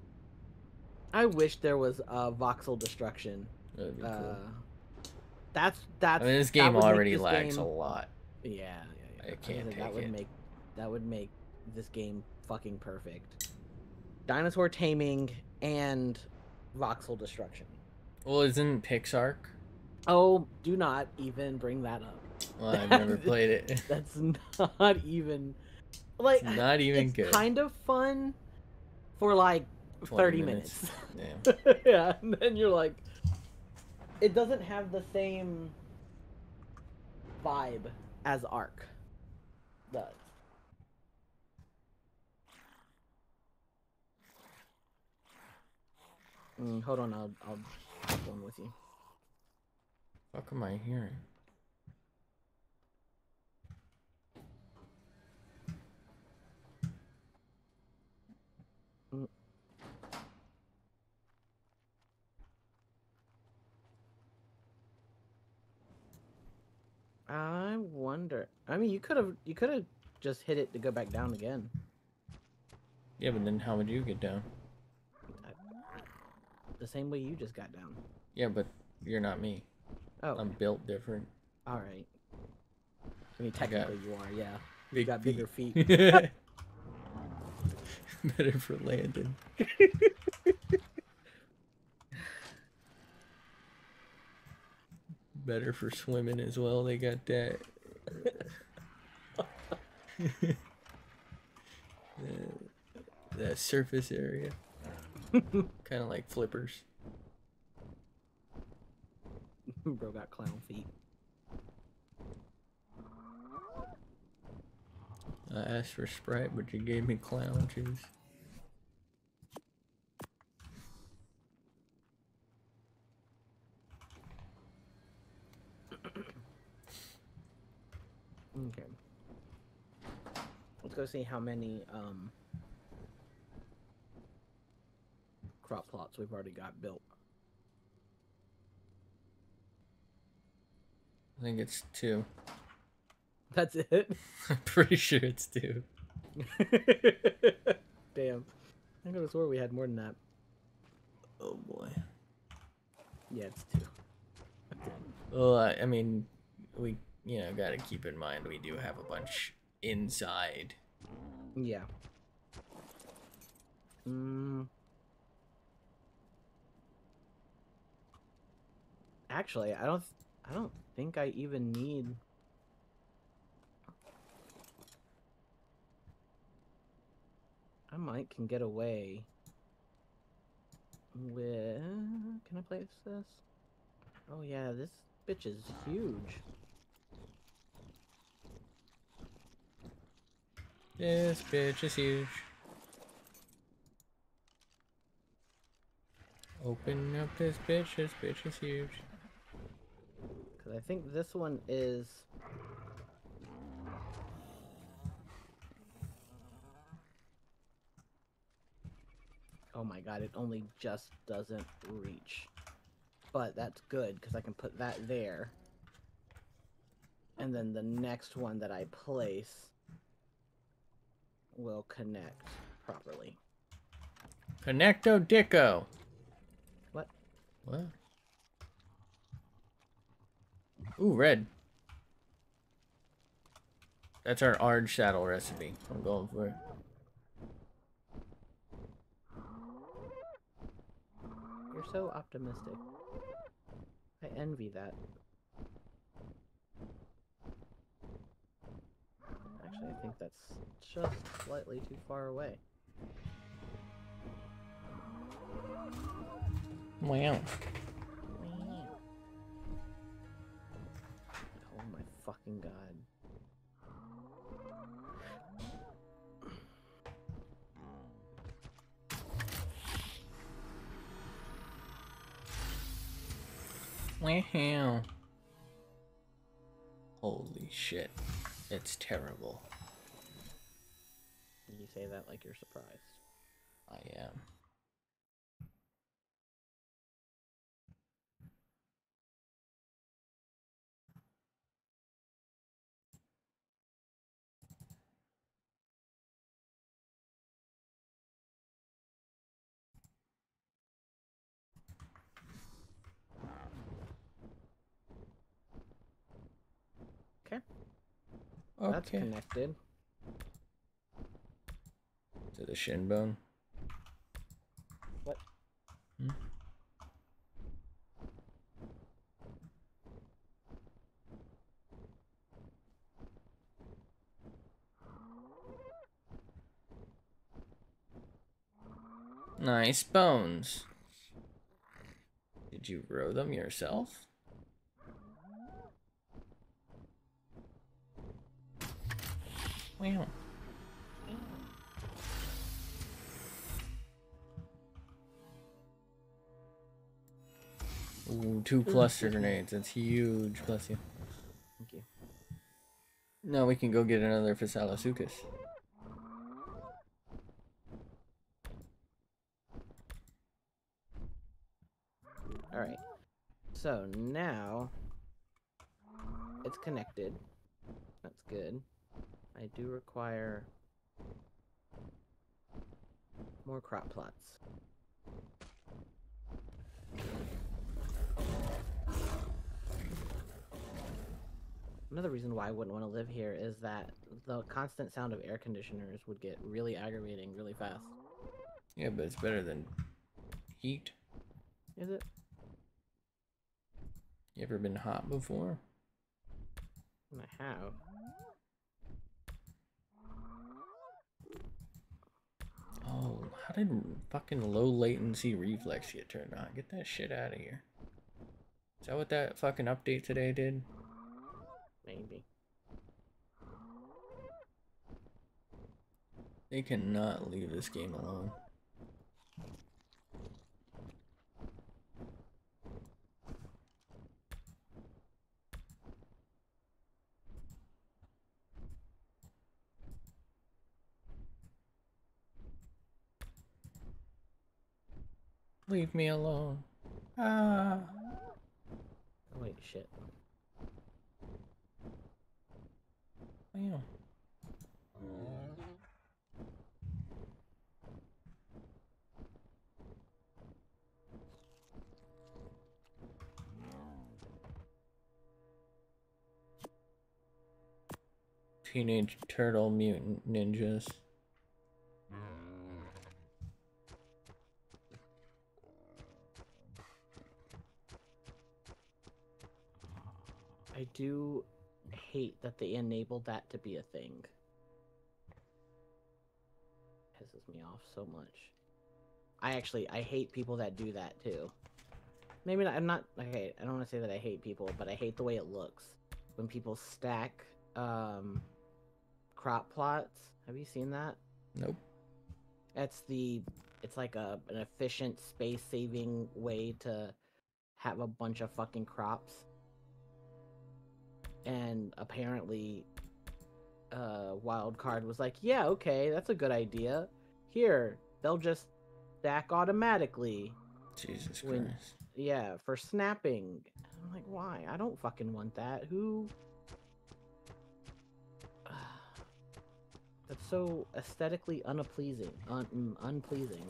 I wish there was uh, voxel destruction. That'd be Uh, cool. that's I that's. mean, this game already this lags a lot. Yeah, yeah, yeah. I I can't gonna say, that would it. make that would make this game fucking perfect. Dinosaur taming and voxel destruction. Well, isn't PixARK? Oh, do not even bring that up. Well, I've never played it. That's not even like It's not even it's good. kind of fun for like 30 minutes. minutes. Yeah, and then you're like it doesn't have the same vibe as Ark does. Mm, hold on, I'll I'll one with you. Fuck am I hearing? I wonder. I mean, you could have you could have just hit it to go back down again. Yeah, but then how would you get down? The same way you just got down. Yeah, but you're not me. Oh, I'm built different. all right. I mean, technically you are. Yeah, you got bigger feet. Better for landing. Better for swimming as well. They got that. the, that surface area. kind of like flippers. Bro got clown feet. I asked for Sprite, but you gave me clown juice. Okay. Let's go see how many um crop plots we've already got built. I think it's two. That's it. I'm pretty sure it's two. Damn. I think could have swore we had more than that. Oh boy. Yeah, it's two. Well, I, I mean, we you know got to keep in mind we do have a bunch inside. Yeah. Mm. Actually, I don't. I don't think I even need. I might can get away with. Can I place this? Oh yeah, this bitch is huge. This bitch is huge. Open up this bitch. This bitch is huge. Because I think this one is. Oh my god, it only just doesn't reach. But that's good, because I can put that there. And then the next one that I place will connect properly. Connecto Dicko. What? What? Ooh, red. That's our orange saddle recipe. I'm going for You're so optimistic. I envy that. Actually, I think that's just slightly too far away. Wow. Oh my fucking god. Wow. Holy shit. It's terrible. You say that like you're surprised. I am. That's connected. To the shin bone. What? Hmm? Nice bones. Did you grow them yourself? Wow. Ooh, two cluster grenades. That's huge. Bless you. Thank you. Now we can go get another Fasolasuchus. All right. So now it's connected. That's good. I do require more crop plots. Another reason why I wouldn't want to live here is that the constant sound of air conditioners would get really aggravating really fast. Yeah, but it's better than heat. Is it? You ever been hot before? I have. Oh, how did fucking low latency reflex get turned on? Get that shit out of here. Is that what that fucking update today did? Maybe. They cannot leave this game alone. Leave me alone. Ah. Oh wait, shit. Wow. Teenage Turtle Mutant Ninjas. I do hate that they enabled that to be a thing. Pisses me off so much. I actually I hate people that do that too. Maybe not, I'm not okay. I don't want to say that I hate people, but I hate the way it looks when people stack um, crop plots. Have you seen that? Nope. That's the it's like a an efficient space saving way to have a bunch of fucking crops. And apparently uh Wildcard was like, "Yeah, okay, that's a good idea. Here, they'll just stack automatically." Jesus When- Christ. Yeah, for snapping. I'm like, "Why? I don't fucking want that. Who That's so aesthetically unappeasing. Un- mm, unpleasing.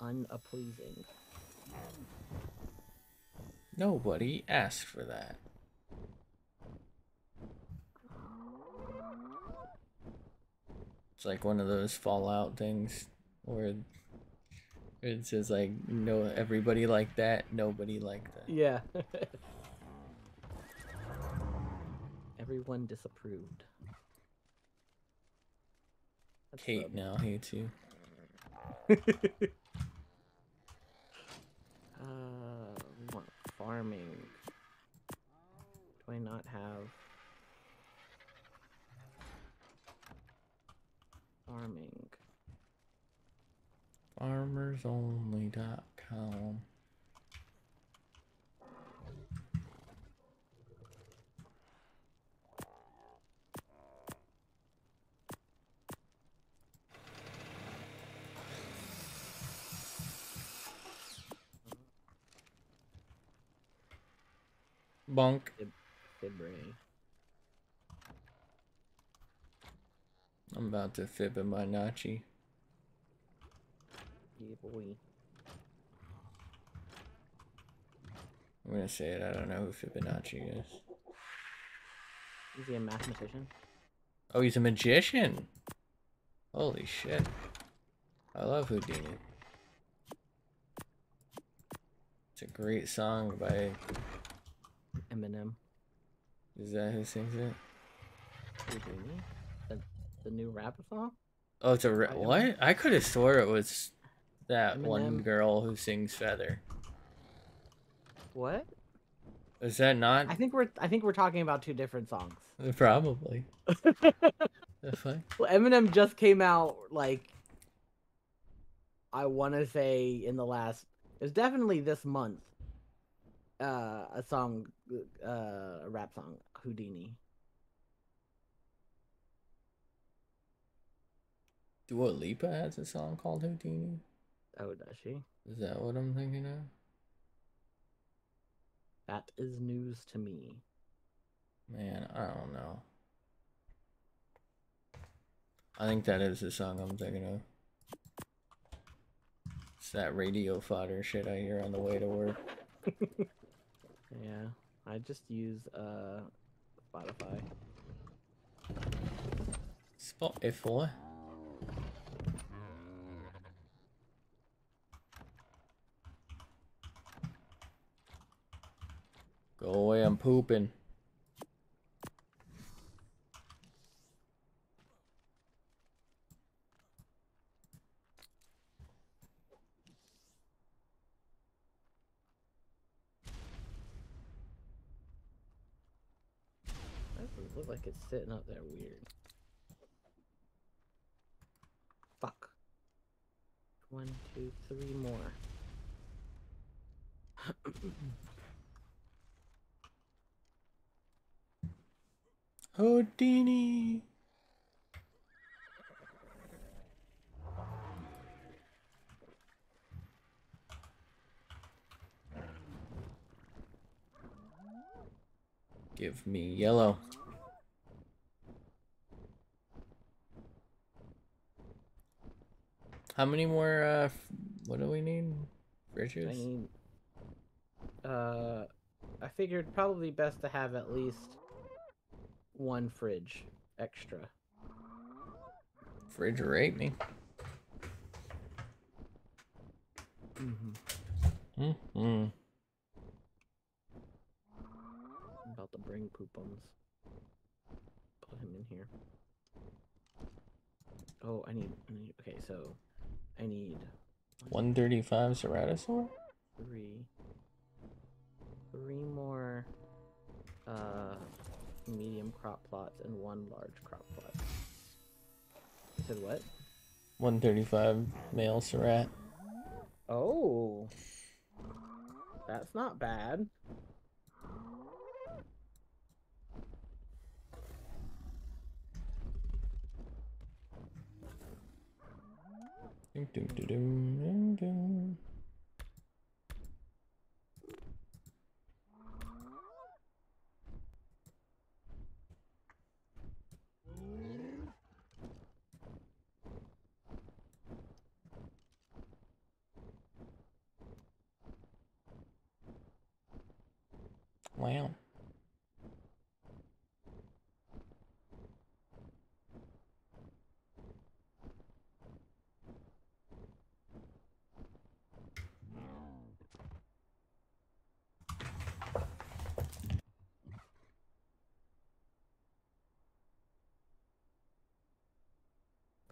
Unappeasing. Nobody asked for that. It's like one of those Fallout things where it says like no everybody like that, nobody like that. Yeah. Everyone disapproved. That's Kate now hates you. Uh, farming. Do I not have farming? Farmersonly.com. Bonk. Fibre. I'm about to Fibonacci. Yeah, boy. I'm gonna say it. I don't know who Fibonacci is. Is he a mathematician? Oh, he's a magician. Holy shit. I love Houdini. It's a great song by. Eminem. Is that who sings it? The, the new rap song? Oh, it's a. Ra- what? I could have swore it was that one girl who sings Feather. What? Is that not? I think we're I think we're talking about two different songs. Probably. Well, Eminem just came out like I want to say in the last. It's definitely this month. Uh, a song, uh, a rap song, Houdini. Dua Lipa has a song called Houdini. Oh, does she? Is that what I'm thinking of? That is news to me. Man, I don't know. I think that is the song I'm thinking of. It's that radio fodder shit I hear on the way to work. Yeah, I just use uh Spotify. Spotify. Go away, I'm pooping. That doesn't look like it's sitting up there weird. Fuck. One, two, three more. Houdini. Give me yellow. How many more, uh, f- what do we need? Fridges? I need. Uh, I figured probably best to have at least one fridge extra. Refrigerate me. Mm-hmm. Mm-hmm. I'm about to bring poopums. Put him in here. Oh, I need. I need. Okay, so I need 135 Ceratosaur? three, three more uh, medium crop plots and one large crop plot. You said what? 135 male Cerat. Oh, that's not bad. Dum, dum, dum, dum. Wow.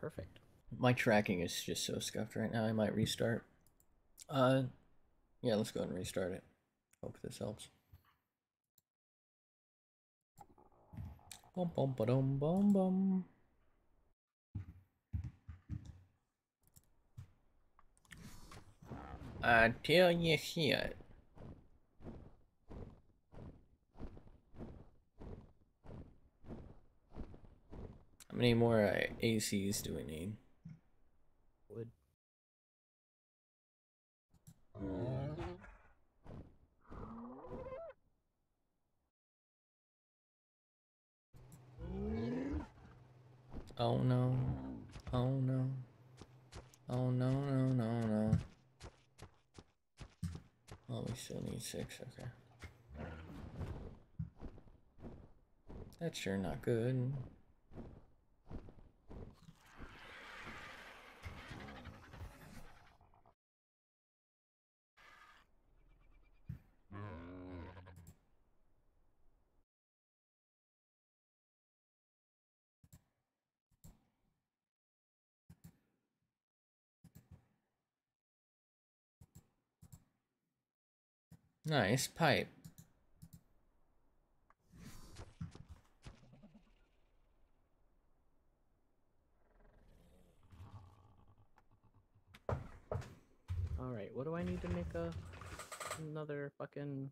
Perfect. My tracking is just so scuffed right now. I might restart. Uh, yeah, let's go and restart it. Hope this helps. Bum bum ba dum bum bum. Tell you shit. How many more uh, ACs do we need? Wood. Oh no. Oh no. Oh no, no, no, no. Oh, we still need six, okay. That's sure not good. Nice pipe. Alright, what do I need to make a another fucking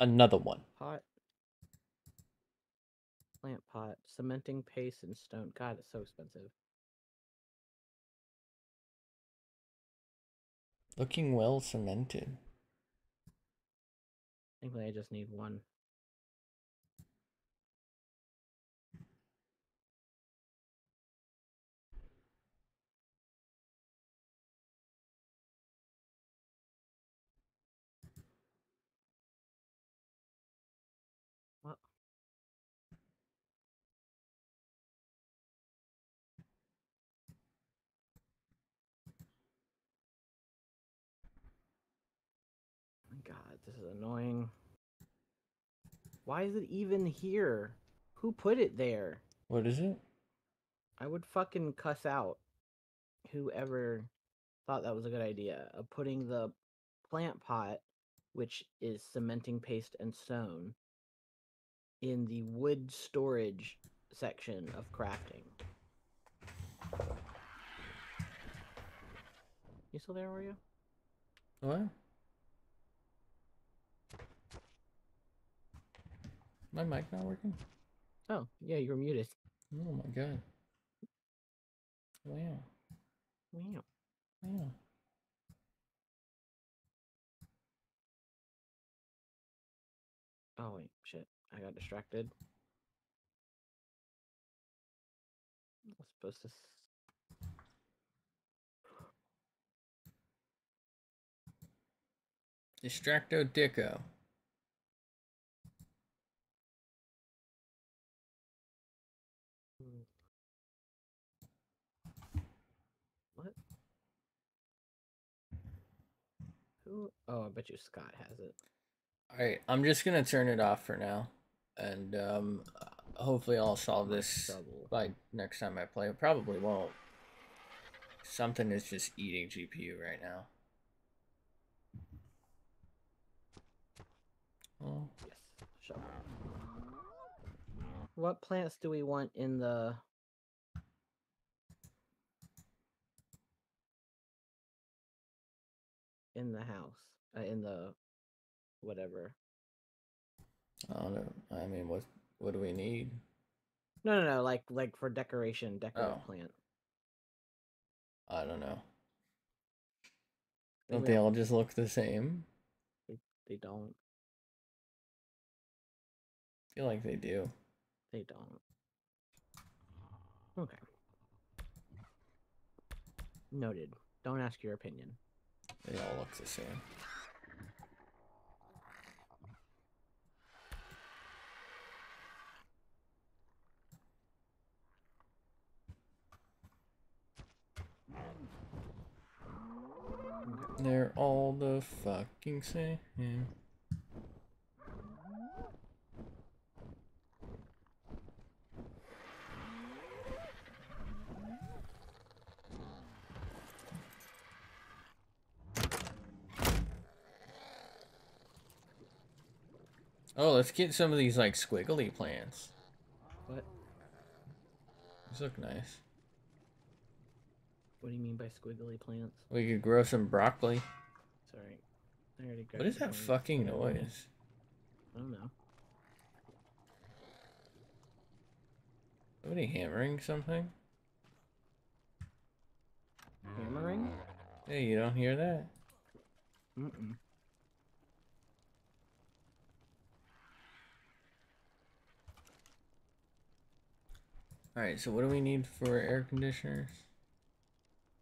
another one. Pot plant pot, cementing paste and stone. God, it's so expensive. Looking well cemented. Thankfully, I just need one. Annoying. Why is it even here? Who put it there? What is it? I would fucking cuss out whoever thought that was a good idea of putting the plant pot, which is cementing paste and stone, in the wood storage section of crafting. You still there, were you? What? My mic not working? Oh, yeah, you were muted. Oh my god. Wow. Wow. Wow. Oh wait, shit. I got distracted. I was supposed to. Distracto Dicko. Hmm. What? Who? Oh, I bet you Scott has it. Alright, I'm just gonna turn it off for now. And um hopefully I'll solve this Trouble. by next time I play. Probably won't. Something is just eating GPU right now. Oh, Yes. Shovel. What plants do we want in the? In the house, uh, in the, whatever. I don't know. I mean, what what do we need? No, no, no. Like, like for decoration, decorative Oh. plant. I don't know. Don't they all just look the same? They don't. I feel like they do. They don't. Okay. Noted. Don't ask your opinion. They all look the same. They're all the fucking same. Oh, let's get some of these like squiggly plants. What? These look nice. What do you mean by squiggly plants? We could grow some broccoli. Sorry. I already What is that fucking noise? I don't know. Somebody hammering something? Hammering? Hey, you don't hear that? Mm-mm. Alright, so what do we need for air conditioners?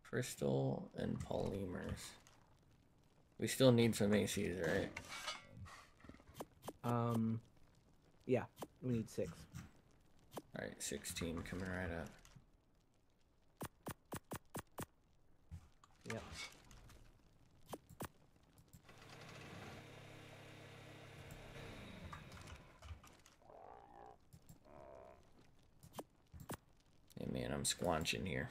Crystal and polymers. We still need some ACs, right? Um, yeah, we need six. Alright, 16 coming right up. Yep. Hey man, I'm squanching here.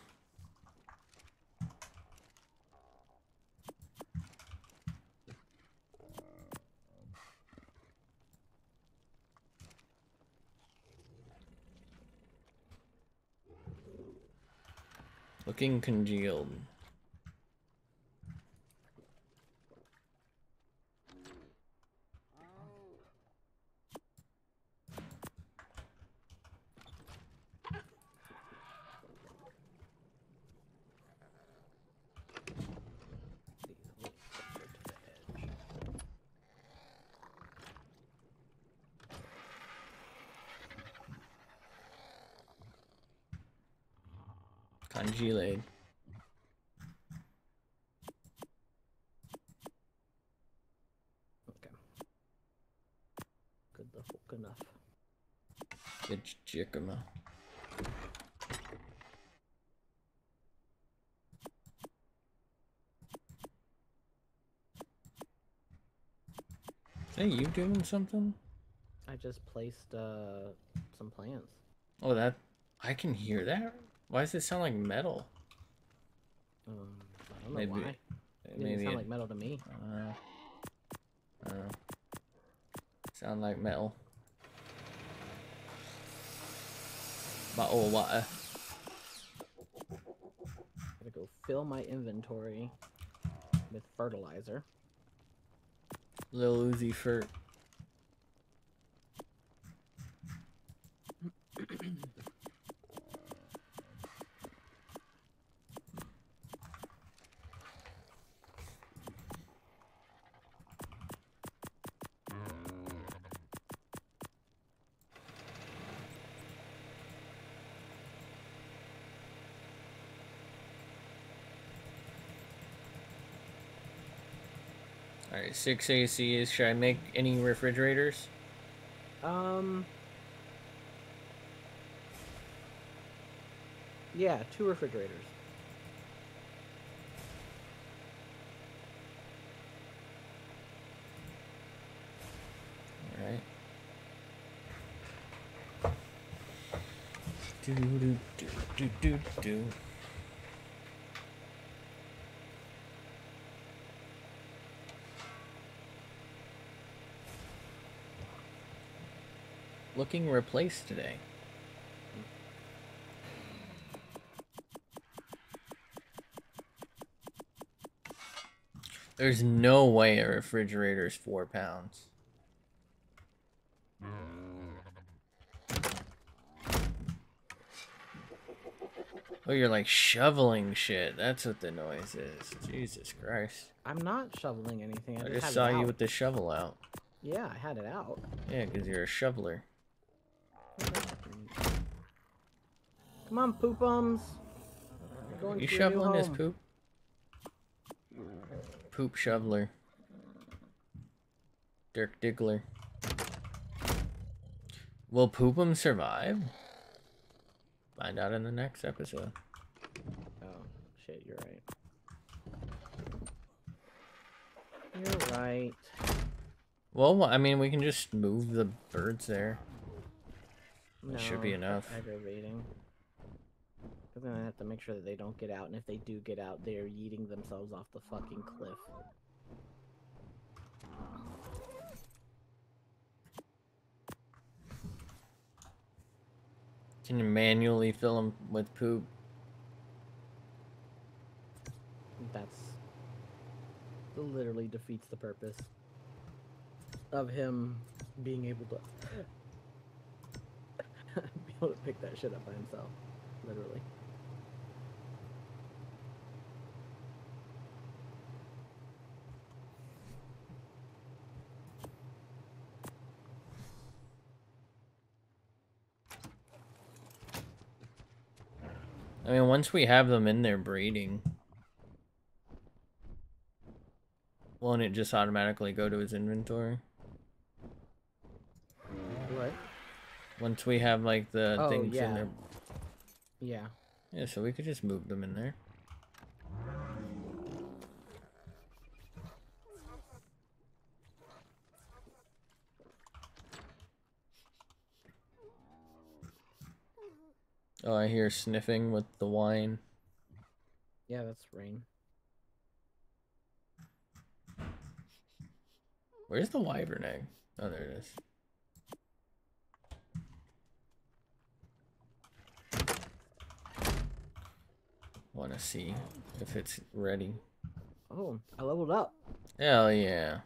Looking congealed. Congealed. Okay. Good the fuck enough. Good Is that you doing something? I just placed uh some plants. Oh, that I can hear that. Why does it sound like metal? Um, I don't know Maybe- why. It Maybe sound it- like metal to me. Uh, I don't know. Sound like metal. Bottle of oh, water. Gotta go fill my inventory with fertilizer. Lil Uzi Furt. 6 ACs. Should I make any refrigerators? Um. Yeah, two refrigerators. Alright. Do do do do do do. Looking replaced today. There's no way a refrigerator is four pounds. Oh, you're like shoveling shit. That's what the noise is. Jesus Christ. I'm not shoveling anything. I, I just, just saw you with the shovel out. Yeah, I had it out. Yeah, because you're a shoveler. Come on, poopums. You're going You to your new shoveling his poop? Poop shoveler. Dirk Diggler. Will Poopum survive? Find out in the next episode. Oh, shit, you're right. You're right. Well, I mean, we can just move the birds there. No, should be that's enough. Aggravating. Because then I have to make sure that they don't get out, and if they do get out, they are yeeting themselves off the fucking cliff. Can you manually fill them with poop? That's literally defeats the purpose of him being able to be able to pick that shit up by himself. Literally. I mean, once we have them in there breeding, won't it just automatically go to his inventory? What? Once we have like the Oh, things in yeah. there, Yeah. yeah. So we could just move them in there. Oh, I hear sniffing with the wine. Yeah, that's rain. Where's the wyvern egg? Oh, there it is. Want to see if it's ready. Oh, I leveled up. Hell yeah.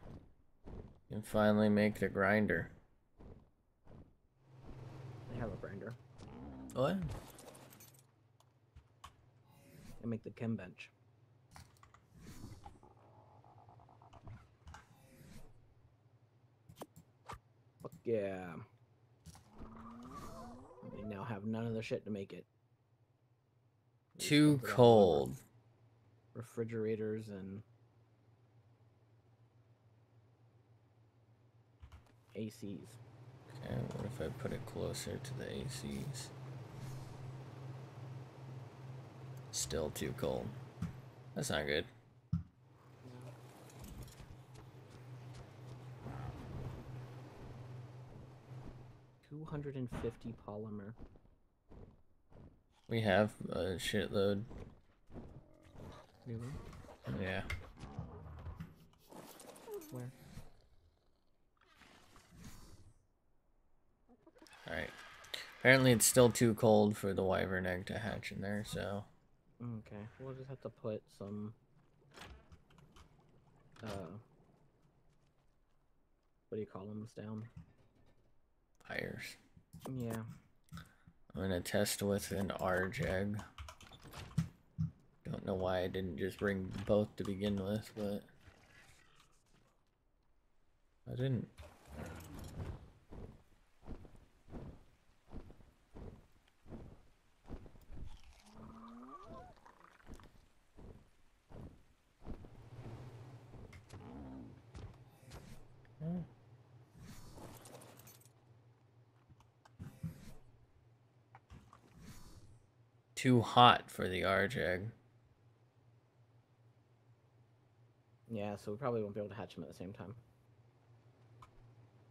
Can finally make the grinder. I have a grinder. What? I make the chem bench. Fuck yeah. They now have none of the shit to make it. Too dump it all over cold. Refrigerators and ACs. Okay, what if I put it closer to the ACs? Still too cold. That's not good. Two hundred and fifty polymer. We have a shitload. Really? Yeah. Where? Alright. Apparently it's still too cold for the wyvern egg to hatch in there, so Okay, we'll just have to put some. Uh. What do you call them down? fires. Yeah. I'm gonna test with an egg. Don't know why I didn't just bring both to begin with, but I didn't. Too hot for the egg. Yeah, so we probably won't be able to hatch them at the same time.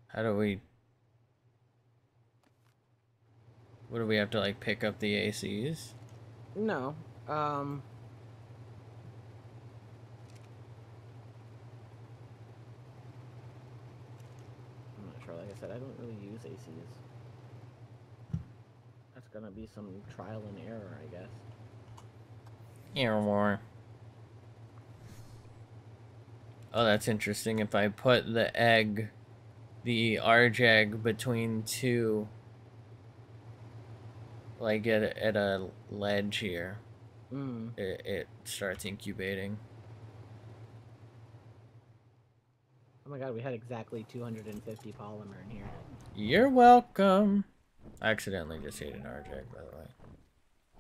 How do we? What do we have to like pick up the ACs? No. Um. I'm not sure. Like I said, I don't really use ACs. Gonna be some trial and error, I guess. Error. Oh, that's interesting. If I put the egg, the egg between two, like at a, at a ledge here, Mm. it, it starts incubating. Oh my god, we had exactly 250 polymer in here. You're welcome. I accidentally just ate an egg, by the way.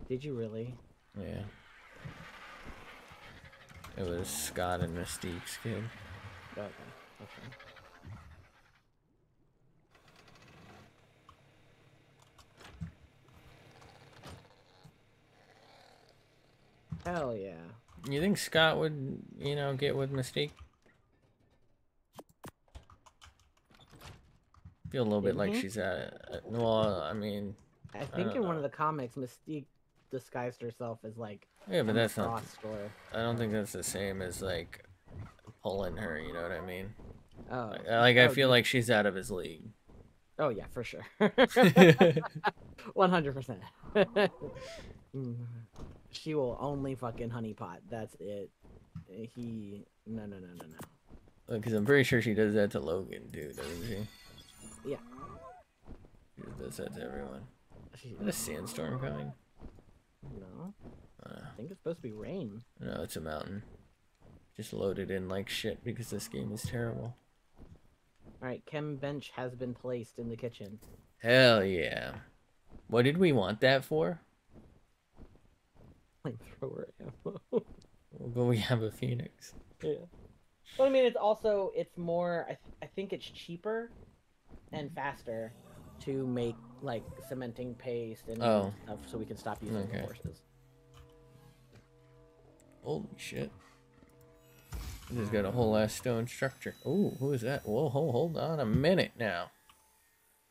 Did you really? Yeah. It was Scott and Mystique's kid. Okay. Okay. Hell yeah. You think Scott would, you know, get with Mystique? Feel a little bit like Mhm. she's at. uh, Well, I mean, I think don't in one of the comics, Mystique disguised herself as like yeah, but that's not. Store. I don't think that's the same as like pulling her. You know what I mean? Oh, Like, like I oh, feel you- like she's out of his league. Oh yeah, for sure. One hundred percent. She will only fucking honeypot. That's it. He no no no no no. Because I'm pretty sure she does that to Logan too, doesn't she? Yeah. Just does that to everyone. Is that a sandstorm coming? no, Uh, I think it's supposed to be rain. no, it's a mountain. Just loaded in like shit because this game is terrible. All right, chem bench has been placed in the kitchen. Hell yeah. What did we want that for? Flamethrower ammo. But we have a phoenix. yeah. Well, I mean, it's also it's more. I, th- I think it's cheaper and faster to make like cementing paste and Oh. stuff, so we can stop using Okay. horses. Holy shit. This has got a whole ass stone structure. Oh, who is that? Whoa, hold, hold on a minute now.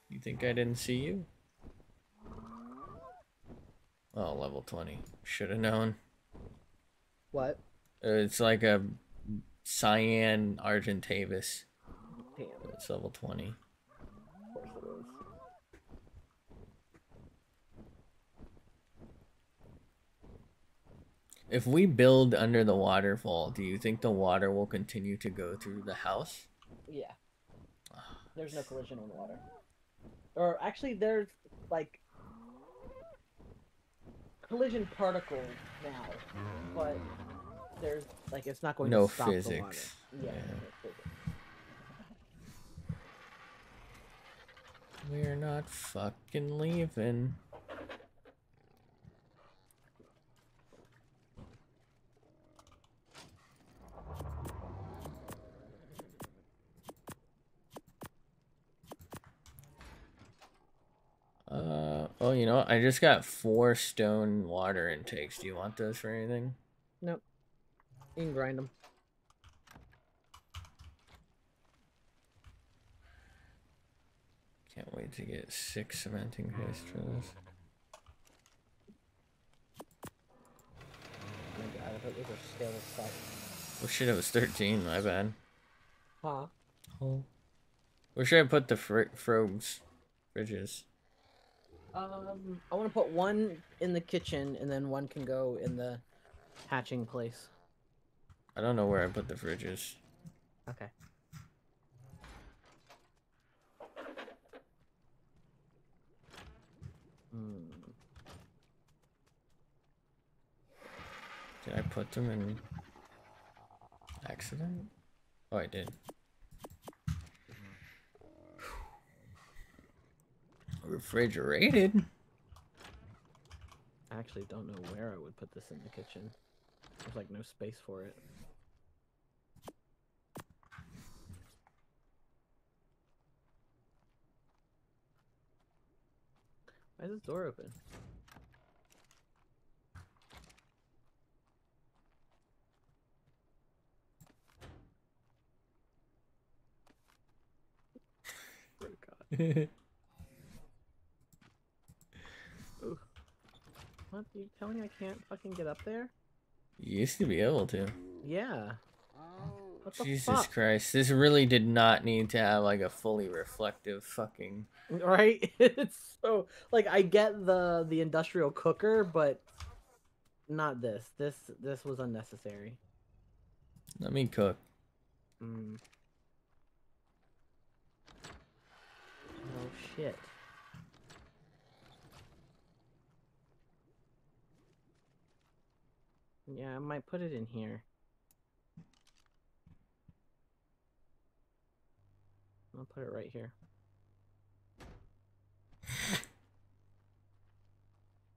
You think I didn't see you? Oh, level 20. Should have known. What? Uh, It's like a cyan Argentavis. Damn, It's level 20. of course it is. If we build under the waterfall, do you think the water will continue to go through the house? Yeah. There's no collision on the water. Or actually, there's like collision particles now, but there's like it's not going No to stop the water. physics. Yeah. Yeah. no physics. We're not fucking leaving. Oh, you know. I just got four stone water intakes. Do you want those for anything? Nope. You can grind them. Can't wait to get six cementing paste for this. Oh my god, I thought those were stale stuff. Oh shit, it was 13, my bad. Huh? Oh. Where should I put the fr frogs? Fridges. Um, I want to put one in the kitchen, and then one can go in the hatching place. I don't know where I put the fridges. Okay. Hmm. Did I put them in accident? Oh, I did. Refrigerated? I actually don't know where I would put this in the kitchen. There's like no space for it. Why is this door open? Swear to God. What? You telling me I can't fucking get up there? You used to be able to. Yeah. Jesus fuck? Christ. This really did not need to have like a fully reflective fucking. Right? it's so like I get the the industrial cooker, but not this. This this was unnecessary. Let me cook. Mm. Oh shit. Yeah, I might put it in here. I'll put it right here.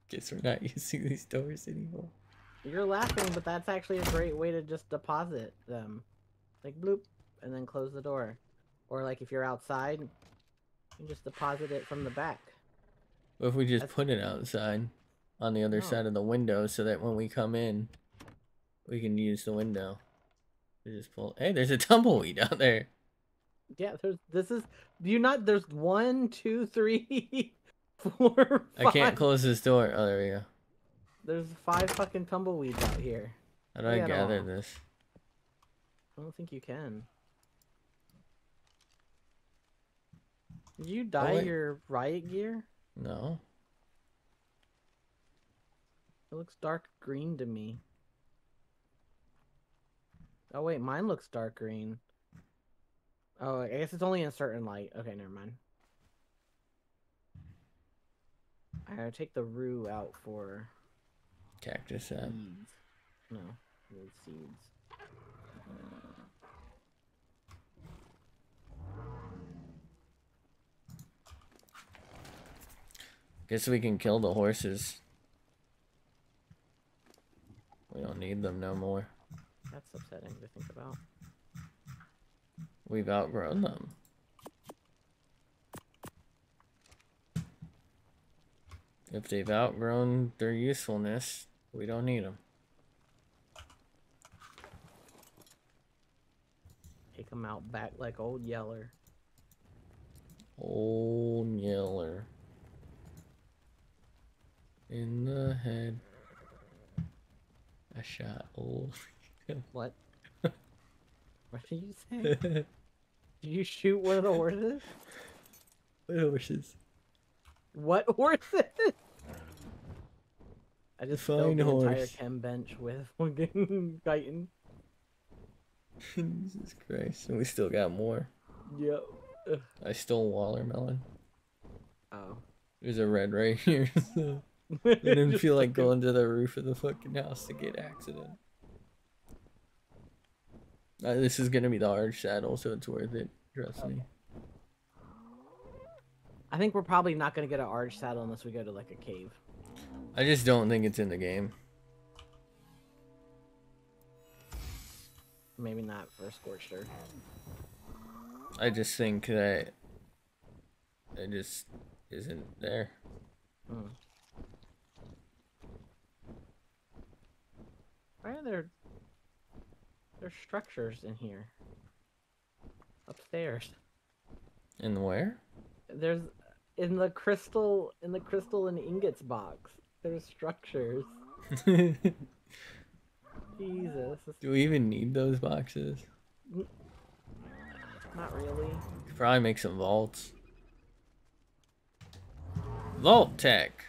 Guess we're not using these doors anymore. You're laughing, but that's actually a great way to just deposit them. Like bloop, and then close the door. Or like if you're outside, you just deposit it from the back. What if we just That's- put it outside on the other No. side of the window so that when we come in, we can use the window? We just pull. Hey, there's a tumbleweed out there. Yeah, there's this is do you not there's one, two, three, four, I can't close this door. Oh, there we go. There's five fucking tumbleweeds out here. How do Look I gather this? I don't think you can. Did you oh, dye wait. your riot gear? No. It looks dark green to me. Oh wait, mine looks dark green. Oh, I guess it's only in certain light. Okay, never mind. I gotta take the rue out for Cactus sap. seeds. No, the seeds. Guess we can kill the horses. We don't need them no more. That's upsetting to think about. We've outgrown them. If they've outgrown their usefulness, we don't need them. Take them out back like old Yeller. Old Yeller. In the head. I shot Oh. What? what did you say? Did you shoot one of the horses? What horses. What horses? I just filled Fine the entire horse. chem bench with fucking chitin. Jesus Christ. And we still got more. Yep. I stole watermelon. Oh. There's a red right here. So I didn't feel like going to the roof of the fucking house to get accident. Uh, this is gonna be the arg saddle, so it's worth it. Trust me. I think we're probably not gonna get an arg saddle unless we go to like a cave. I just don't think it's in the game. Maybe not for a scorched earth. I just think that it just isn't there. Hmm. Why are there there's structures in here? Upstairs. In where? There's in the crystal in the crystal and ingots box. There's structures. Jesus. Do we even need those boxes? Not really. Could probably make some vaults. Vault tech.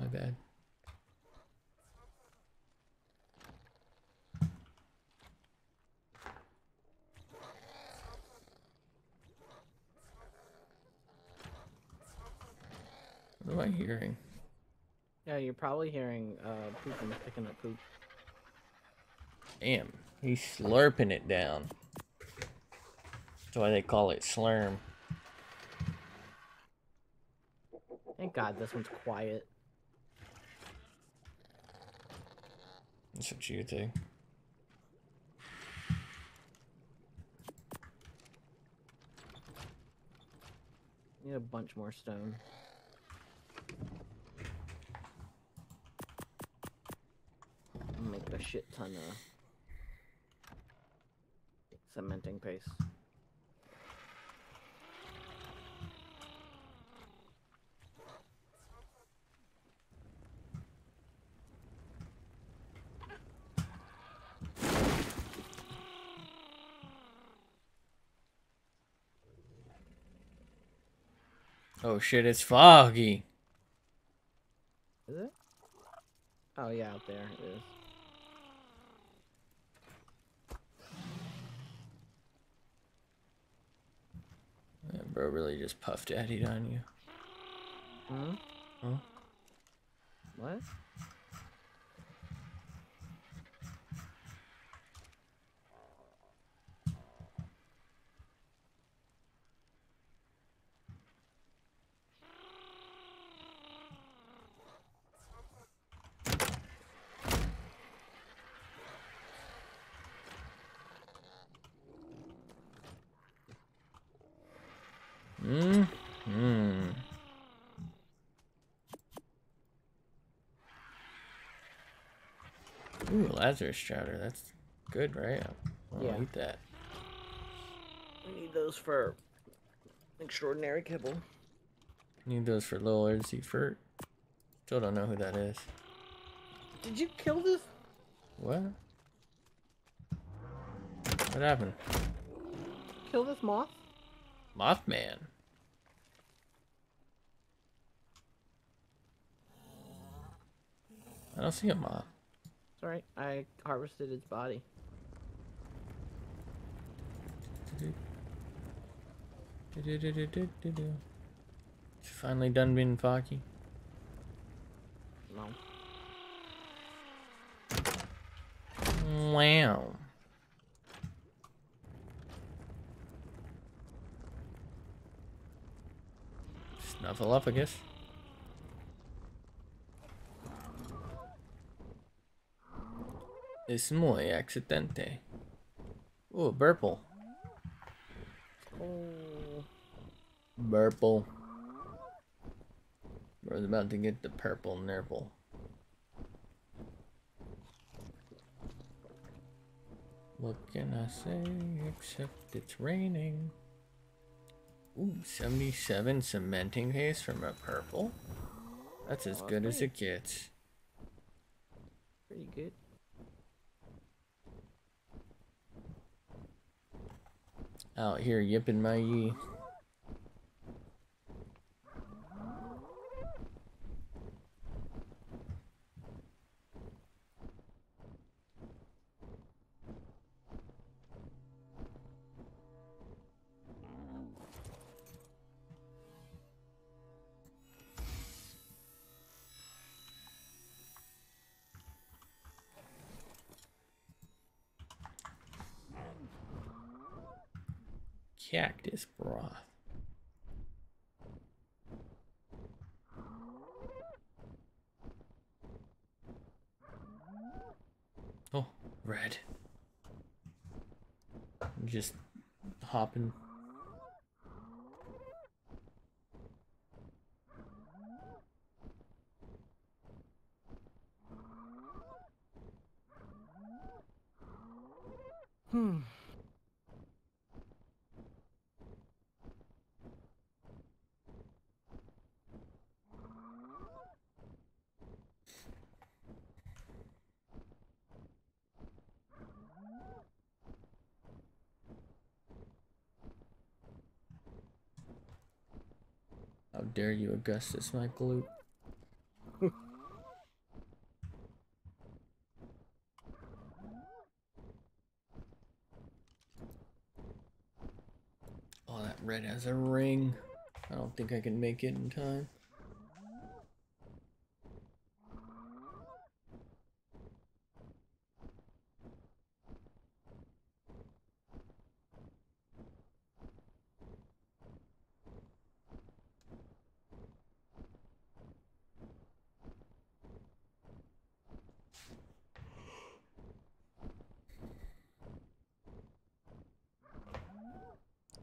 My bad. What am I hearing? Yeah, you're probably hearing uh Poopin picking up poop. Damn, he's slurping it down. That's why they call it slurm. Thank God this one's quiet. That's what you think. Need a bunch more stone. Make a shit ton of cementing paste. Oh shit, it's foggy. Is it? Oh yeah, out there it is. Bro really just puffed daddied on you. Hmm? Huh? What? Hmm? Hmm. Ooh, Lazarus chowder. That's good, right? I'll Yeah. eat that. We need those for extraordinary kibble. Need those for little Earthy Furt. Still don't know who that is. Did you kill this? What? What happened? Kill this moth? Mothman. I don't see a moth. Sorry, I harvested its body. Finally done being foggy. No. Wow. Snuffleupagus. Es muy accidente. Ooh, Burple. Oh. Burple. We're about to get the purple nurple. What can I say except it's raining? Ooh, 77 cementing paste from a purple. That's as Oh, good as it gets. Pretty good. Out here yipping my yee. Cactus broth. Oh, red. Just hopping. Hmm. How dare you, Augustus, my glute? oh, that red has a ring. I don't think I can make it in time.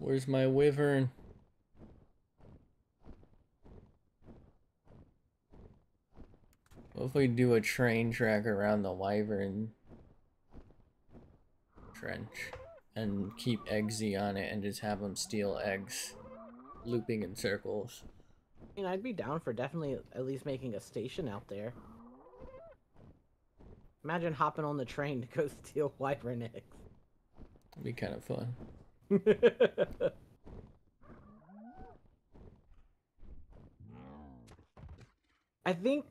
Where's my wyvern? What if we do a train track around the wyvern trench and keep Eggsy on it and just have him steal eggs, looping in circles? I mean, I'd be down for definitely at least making a station out there. Imagine hopping on the train to go steal wyvern eggs. It'd be kind of fun. I think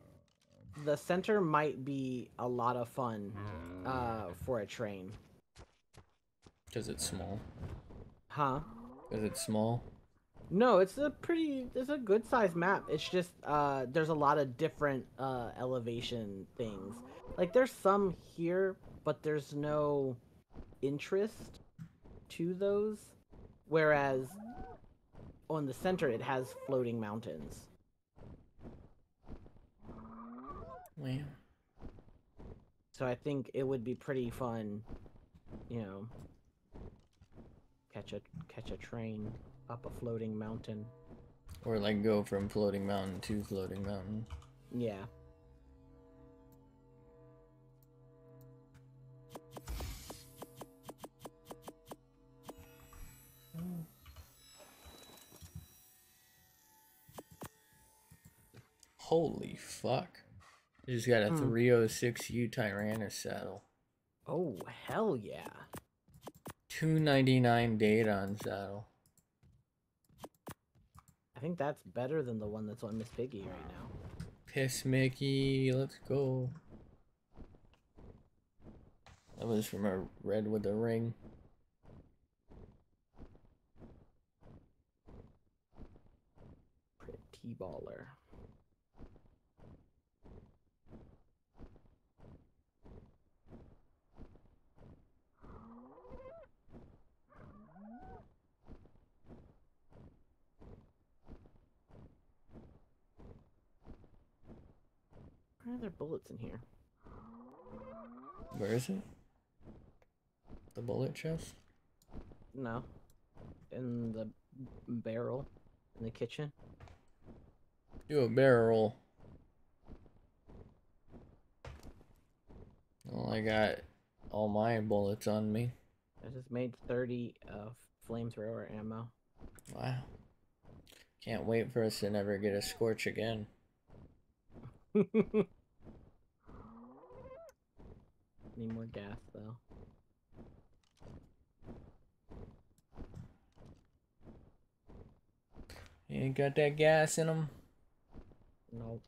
the center might be a lot of fun uh, for a train. Because it's small. Huh? Because it's small. No, it's a pretty, it's a good sized map. It's just, uh, there's a lot of different, uh, elevation things. Like, there's some here, but there's no interest to those. Whereas, on the center, it has floating mountains. Wow. So I think it would be pretty fun, you know, catch a catch a train up a floating mountain. Or like go from floating mountain to floating mountain. Yeah. Holy fuck. I just got a Hmm. 306U Tyrannus saddle. Oh hell yeah! 299 date saddle. I think that's better than the one that's on Miss Piggy right now. Piss Mickey, let's go. That was from a red with a ring. Pretty baller. There bullets in here? Where is it? The bullet chest? No. In the barrel in the kitchen. Do a barrel. Well, I got all my bullets on me. I just made 30 uh, flamethrower ammo. Wow. Can't wait for us to never get a scorch again. Need more gas though. You ain't got that gas in them? Nope.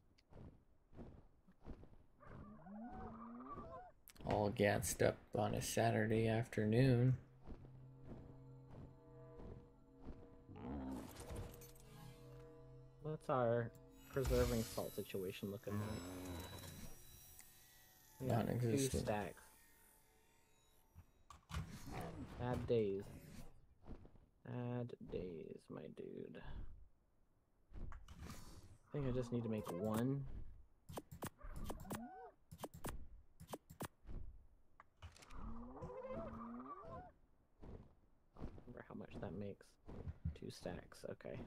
All gassed up on a Saturday afternoon. What's our preserving salt situation looking like? Got Two stacks. Bad days. Sad days, my dude. I think I just need to make one. Remember how much that makes? Two stacks, okay.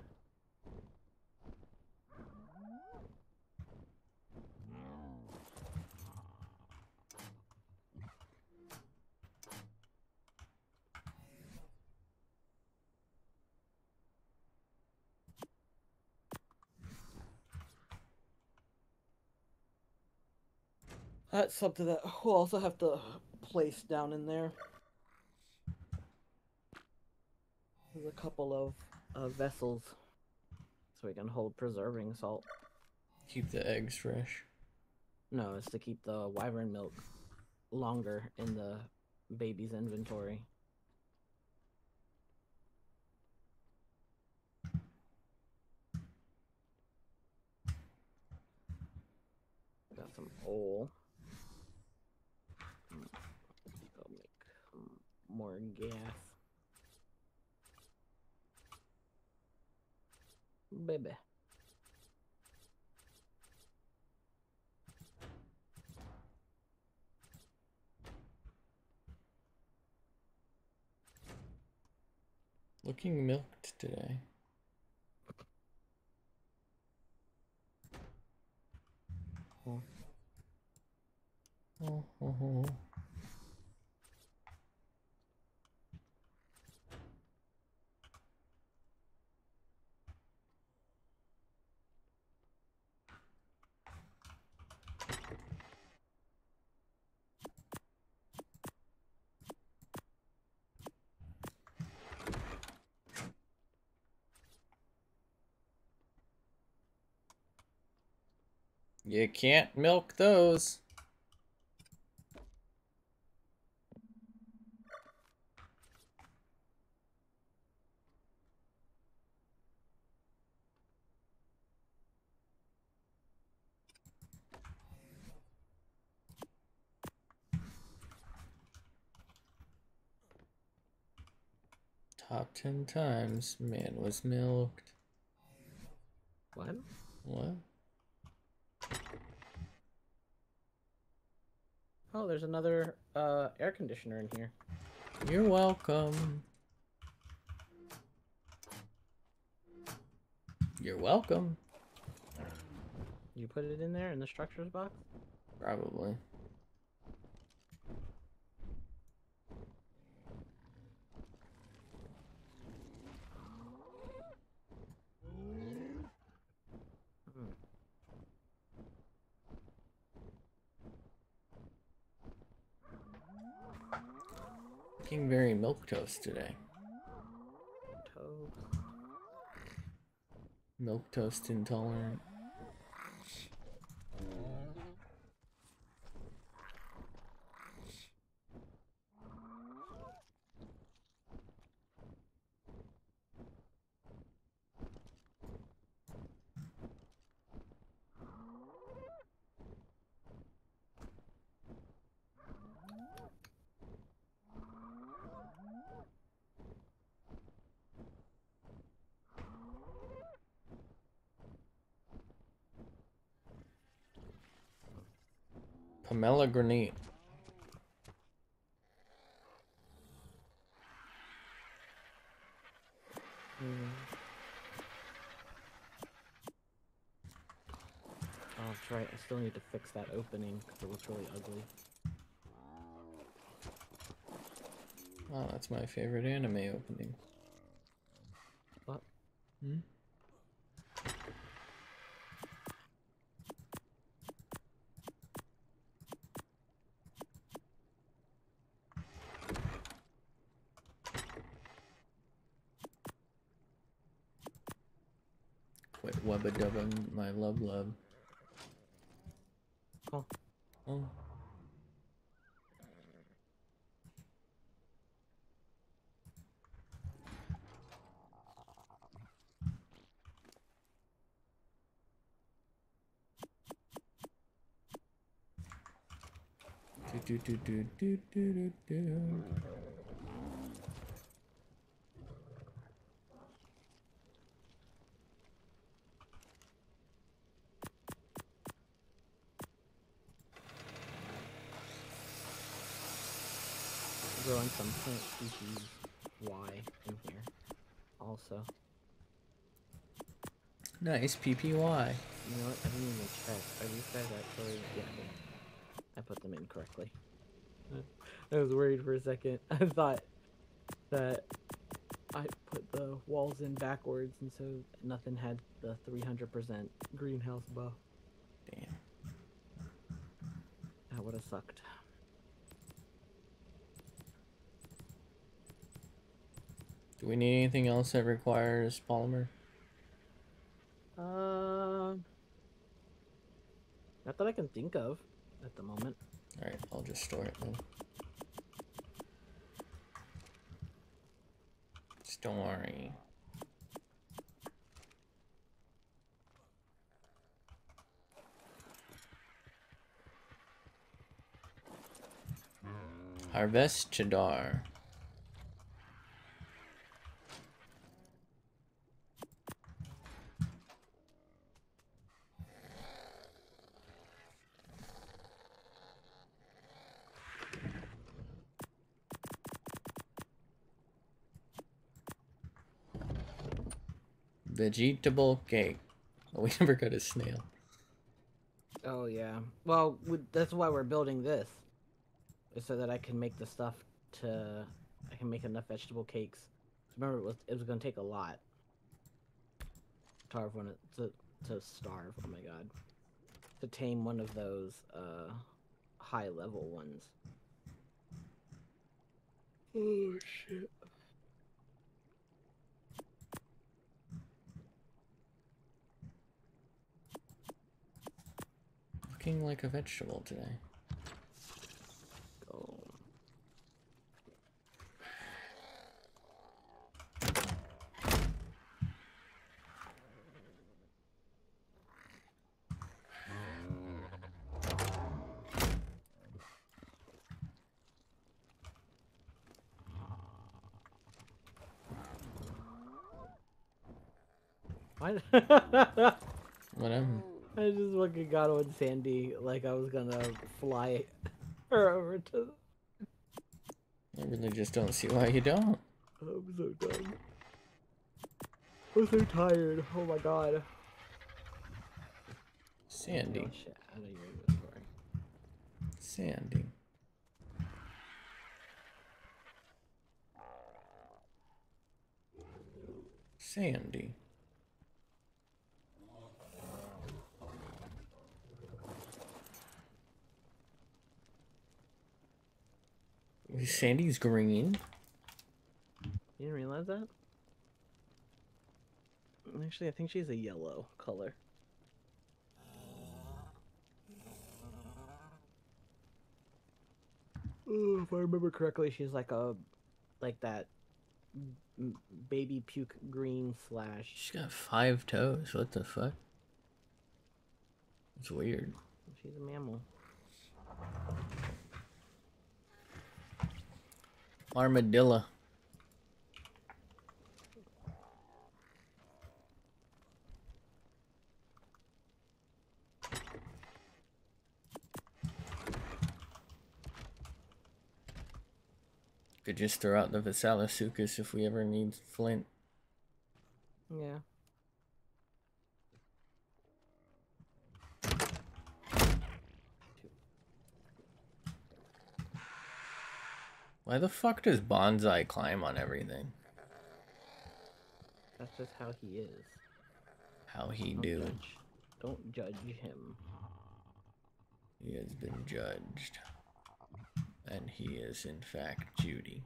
That's something that we'll also have to place down in there. There's a couple of uh, vessels so we can hold preserving salt. Keep the eggs fresh. No, it's to keep the wyvern milk longer in the baby's inventory. Got some oil. Mm, Go make some more gas. Baby. Looking milked today. Oh. Oh, oh, oh. oh. You can't milk those. Top 10 times man was milked. What? What? Oh, there's another uh, air conditioner in here. You're welcome. You're welcome. You put it in there in the structures box? Probably. Looking very milk toast today. Milk toast intolerant. Pamela Granite. Hmm. Oh, that's right. I still need to fix that opening because it looks really ugly. Oh, that's my favorite anime opening. do do do do do do do. Growing some plant Y in here, also. Nice PPY. You know what? I didn't even check. Are these guys actually? Yeah, I put them in correctly. I was worried for a second. I thought that I put the walls in backwards, and so nothing had the 300% greenhouse buff. Damn. That would have sucked. Do we need anything else that requires polymer? Um, not that I can think of at the moment. Alright, I'll just store it then. Story. Harvest Chadar. Vegetable cake. Oh, we never got a snail. Oh yeah. Well, we, that's why we're building this, is so that I can make the stuff to. I can make enough vegetable cakes. Remember, it was it was gonna take a lot. Starve one of- to to starve. Oh my god. To tame one of those uh high level ones. Oh shit. Looking like a vegetable today. Oh. Why? Whatever. I just fucking got on Sandy like I was gonna fly her over to. I really just don't see why you don't. I'm so done. I'm so tired. Oh my god. Sandy. Oh, shit. Out of your inventory. Sandy. Sandy. Sandy's green. You didn't realize that? Actually, I think she's a yellow color. Ooh, if I remember correctly, she's like a, like that, baby puke green slash. She's got five toes. What the fuck? It's weird. She's a mammal. Armadillo. Could just throw out the Fasolasuchus if we ever need flint. Yeah. Why the fuck does Bonsai climb on everything? That's just how he is. How he Don't do? judge. Don't judge him. He has been judged. And he is in fact Judy.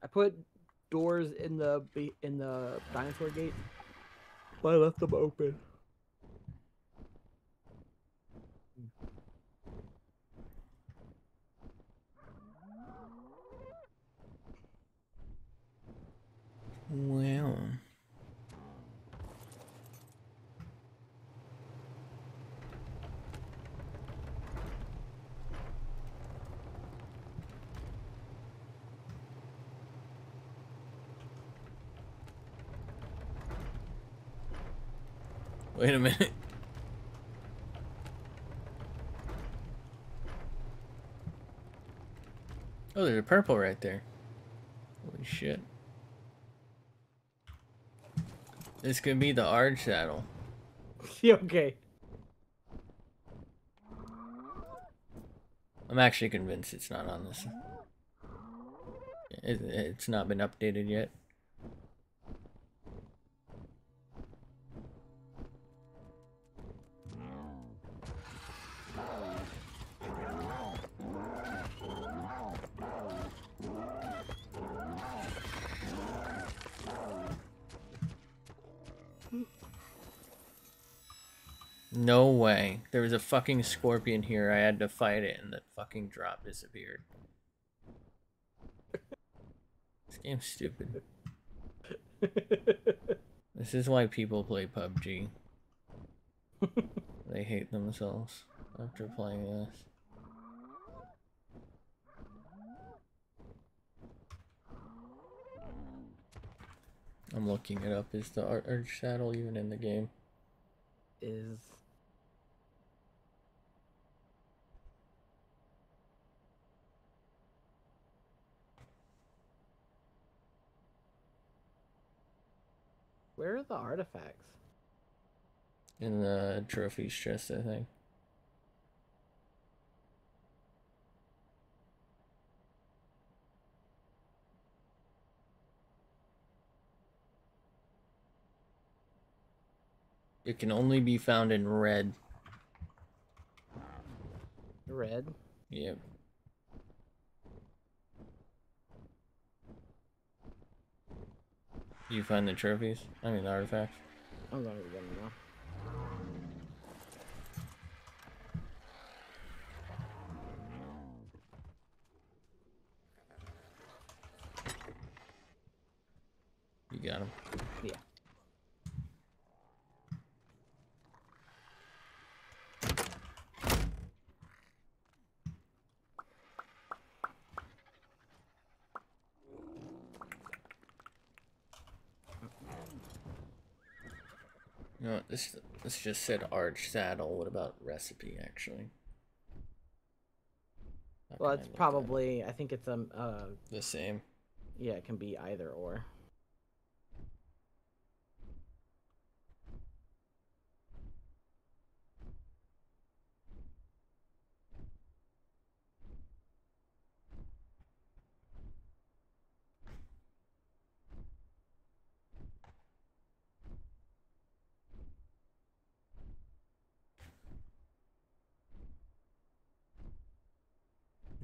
I put doors in the in the dinosaur gate, but I left them open. Well. Wait a minute. Oh, there's a purple right there. Holy shit. This could be the Arge saddle. okay. I'm actually convinced it's not on this. It, it's not been updated yet. No way. There was a fucking scorpion here. I had to fight it and the fucking drop disappeared. This game's stupid. This is why people play PUBG. they hate themselves after playing this. I'm looking it up. Is the Ar- Arg Saddle even in the game? Is Where are the artifacts? In the trophies chest, I think. It can only be found in red. Red. Yep. You find the trophies? I mean the artifacts? I'm going to get them now. You got them. Yeah. You know what, this this just said arg saddle. What about recipe actually? How Well, I it's up? probably. I think it's um. Uh. the same. Yeah, it can be either or.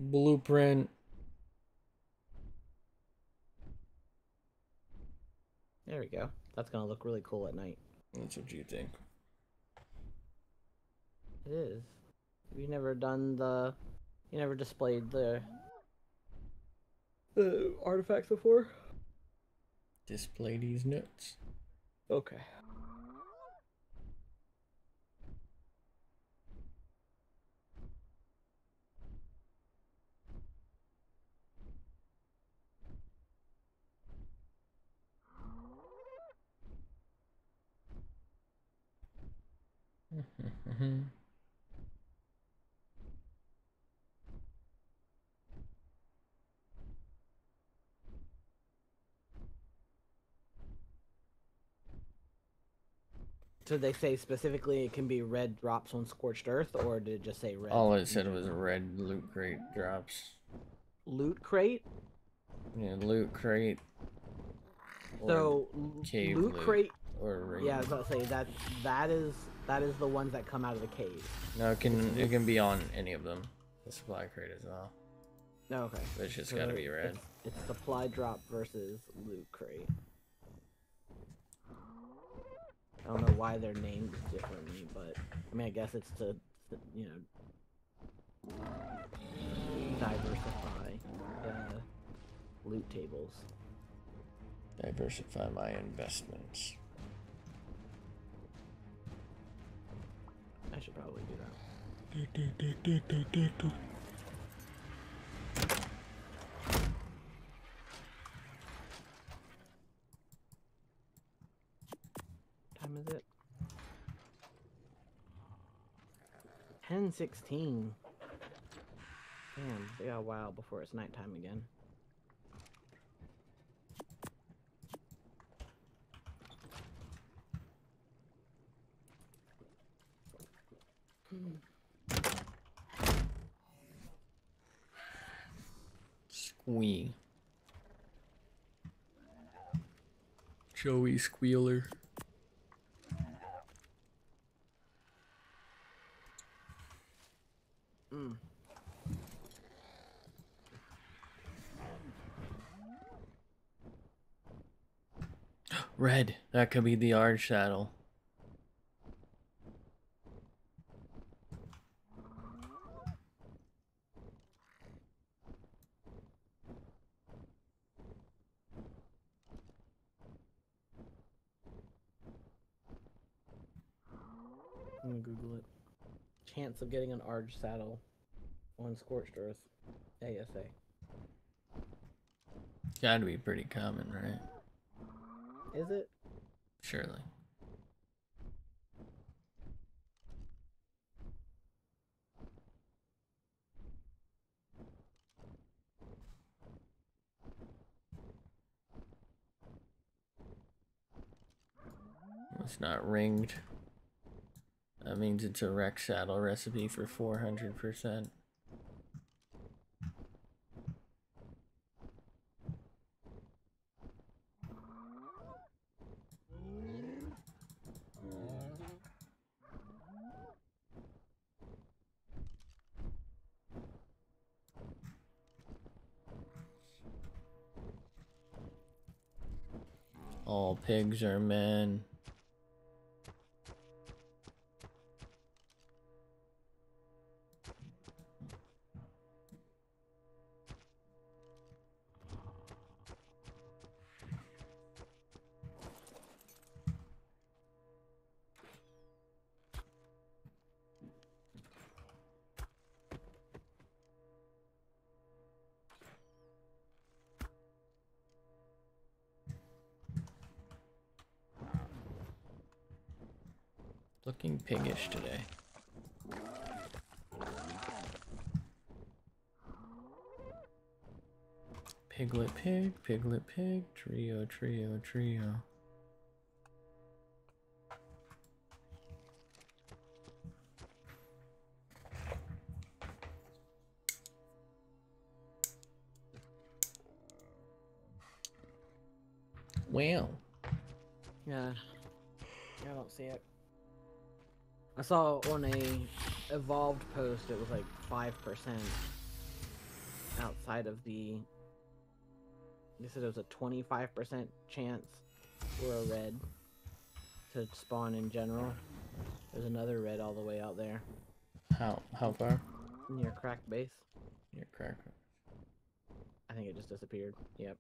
Blueprint. There we go. That's gonna look really cool at night. That's what you think. It is. Have you never done the? You never displayed the. The artifacts before? Display these notes. Okay. Mm-hmm. So they say specifically it can be red drops on scorched earth, or did it just say red? All it said was red loot crate drops. loot crate. Yeah, loot crate. So loot loot. crate. or. Yeah, I was about to say that that is that is the ones that come out of the cave. No, it can it can be on any of them. The supply crate as well. No, okay. But it's just So gotta be red. It's, it's supply drop versus loot crate. I don't know why they're named differently, but I mean, I guess it's to, to, you know, diversify the loot tables. Diversify my investments. I should probably do that. time is it? Ten sixteen. Damn, they got a while before it's nighttime again. Squee. Joey Squealer. Mm. Red. That could be the Arg saddle. I'm gonna Google it. Chance of getting an Arg saddle on Scorched Earth. ASA. Gotta be pretty common, right? Is it? Surely. It's not ringed. That means it's a Rex saddle recipe for 400%. All pigs are men. Looking piggish today. Piglet pig, piglet pig, trio, trio, trio. Wow. Yeah. I don't see it. I saw on a evolved post it was like five percent outside of the they said it was a twenty five percent chance for a red to spawn in general. There's another red all the way out there How how far? near crack base. You're crack. I think it just disappeared. Yep.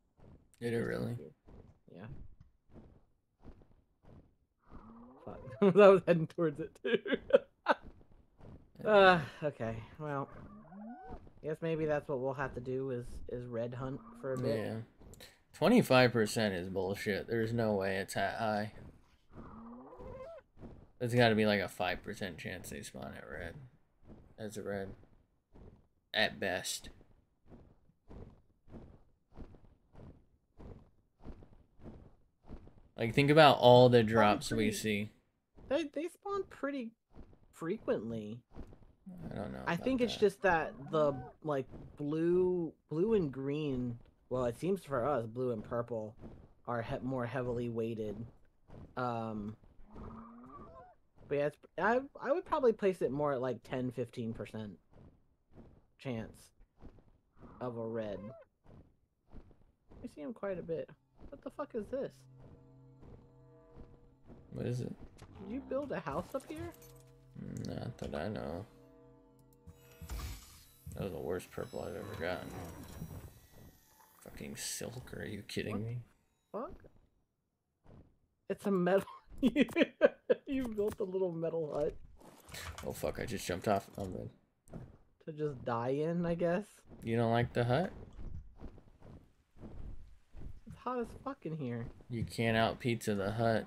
Did it just really? Yeah. Fuck. I was heading towards it too. uh, okay. Well, guess maybe that's what we'll have to do is is red hunt for a bit. Yeah. Twenty five percent is bullshit. There's no way it's that high. There's got to be like a five percent chance they spawn at red, as a red, at best. Like think about all the drops we see. They they spawn pretty frequently. I don't know. I think it's that. just that the like blue blue and green. Well, it seems for us blue and purple are he- more heavily weighted. Um. But yeah, it's, I I would probably place it more at like 10 15 percent chance of a red. I see him quite a bit. What the fuck is this? What is it? Did you build a house up here? Not that I know. That was the worst purple I've ever gotten. Fucking silk, are you kidding What? me? Fuck. It's a metal. you built a little metal hut Oh fuck, I just jumped off. Oh man. to just die in, I guess. You don't like the hut? It's hot as fuck in here. You can't out pizza the hut.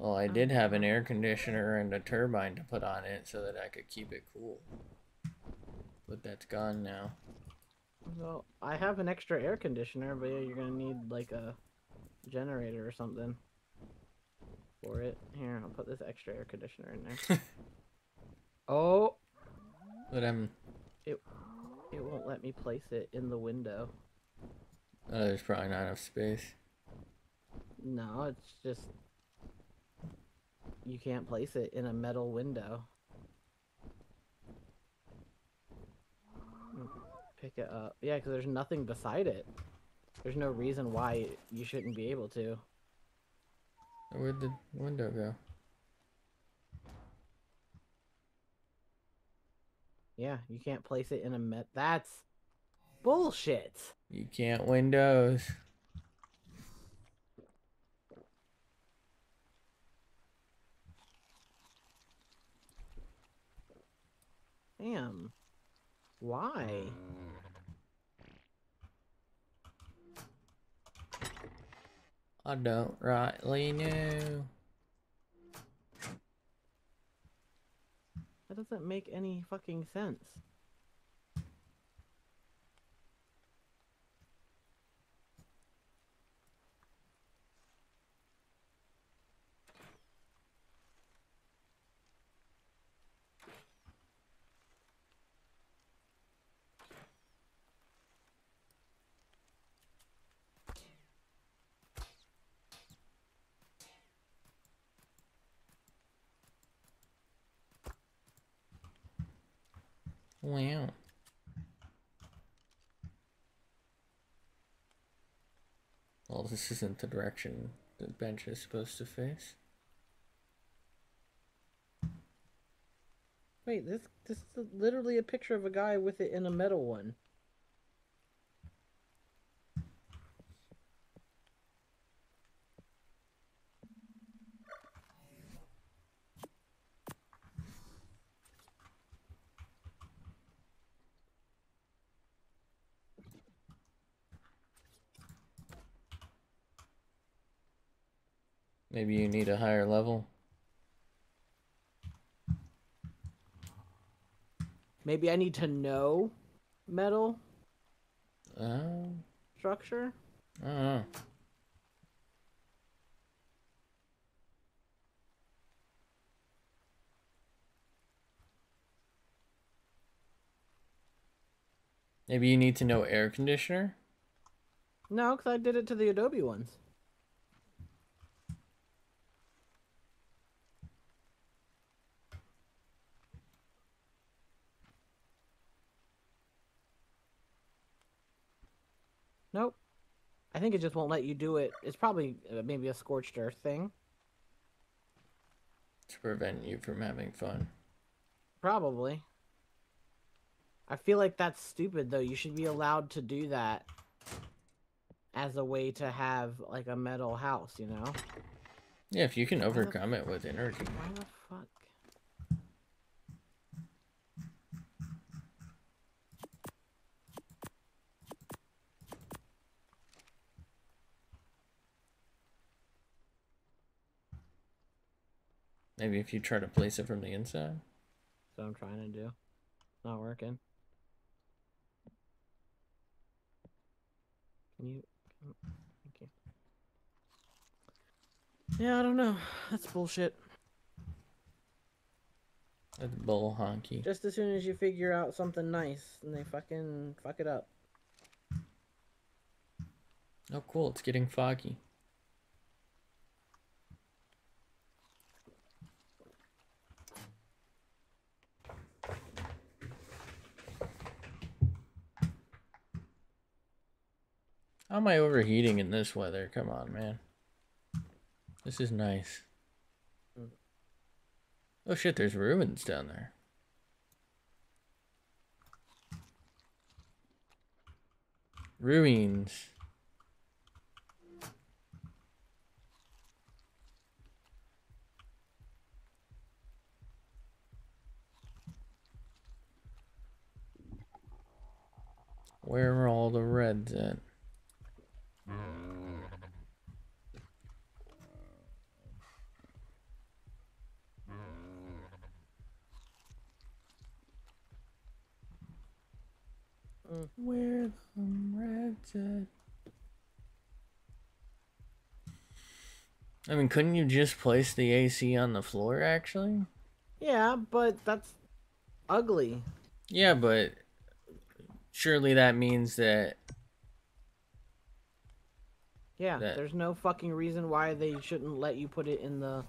Well, I did have an air conditioner and a turbine to put on it so that I could keep it cool. but that's gone now. Well, I have an extra air conditioner, but yeah, you're gonna need like a generator or something for it. Here, I'll put this extra air conditioner in there. oh, But I'm. it it won't let me place it in the window. Oh, there's probably not enough space. No, it's just you can't place it in a metal window. Mm, Pick it up. Yeah, because there's nothing beside it. There's no reason why you shouldn't be able to. Where'd the window go? Yeah, you can't place it in a met. That's bullshit. You can't windows. Damn. Why? I don't rightly know. That doesn't make any fucking sense. Wow. Well, this isn't the direction the bench is supposed to face. Wait, this this is literally a picture of a guy with it in a metal one. Maybe you need a higher level. Maybe I need to know metal Oh, structure. I don't know. Maybe you need to know air conditioner. No, because I did it to the Adobe ones. Nope. I think it just won't let you do it. It's probably uh, maybe a scorched earth thing. to prevent you from having fun. Probably. I feel like that's stupid though. You should be allowed to do that as a way to have like a metal house, you know? Yeah, if you can overcome it with energy. Why the fuck? Maybe if you try to place it from the inside. That's what I'm trying to do. Not working. Can you? can- Thank you. Yeah, I don't know. That's bullshit. That's bull honky. Just as soon as you figure out something nice, and they fucking fuck it up. Oh, cool. It's getting foggy. How am I overheating in this weather? Come on, man. This is nice. Oh shit, there's ruins down there. Ruins. Where are all the reds at? Mm. Where the reds at? I mean, couldn't you just place the AC on the floor, actually? Yeah, but that's ugly. Yeah, but surely that means that Yeah, That- there's no fucking reason why they shouldn't let you put it in the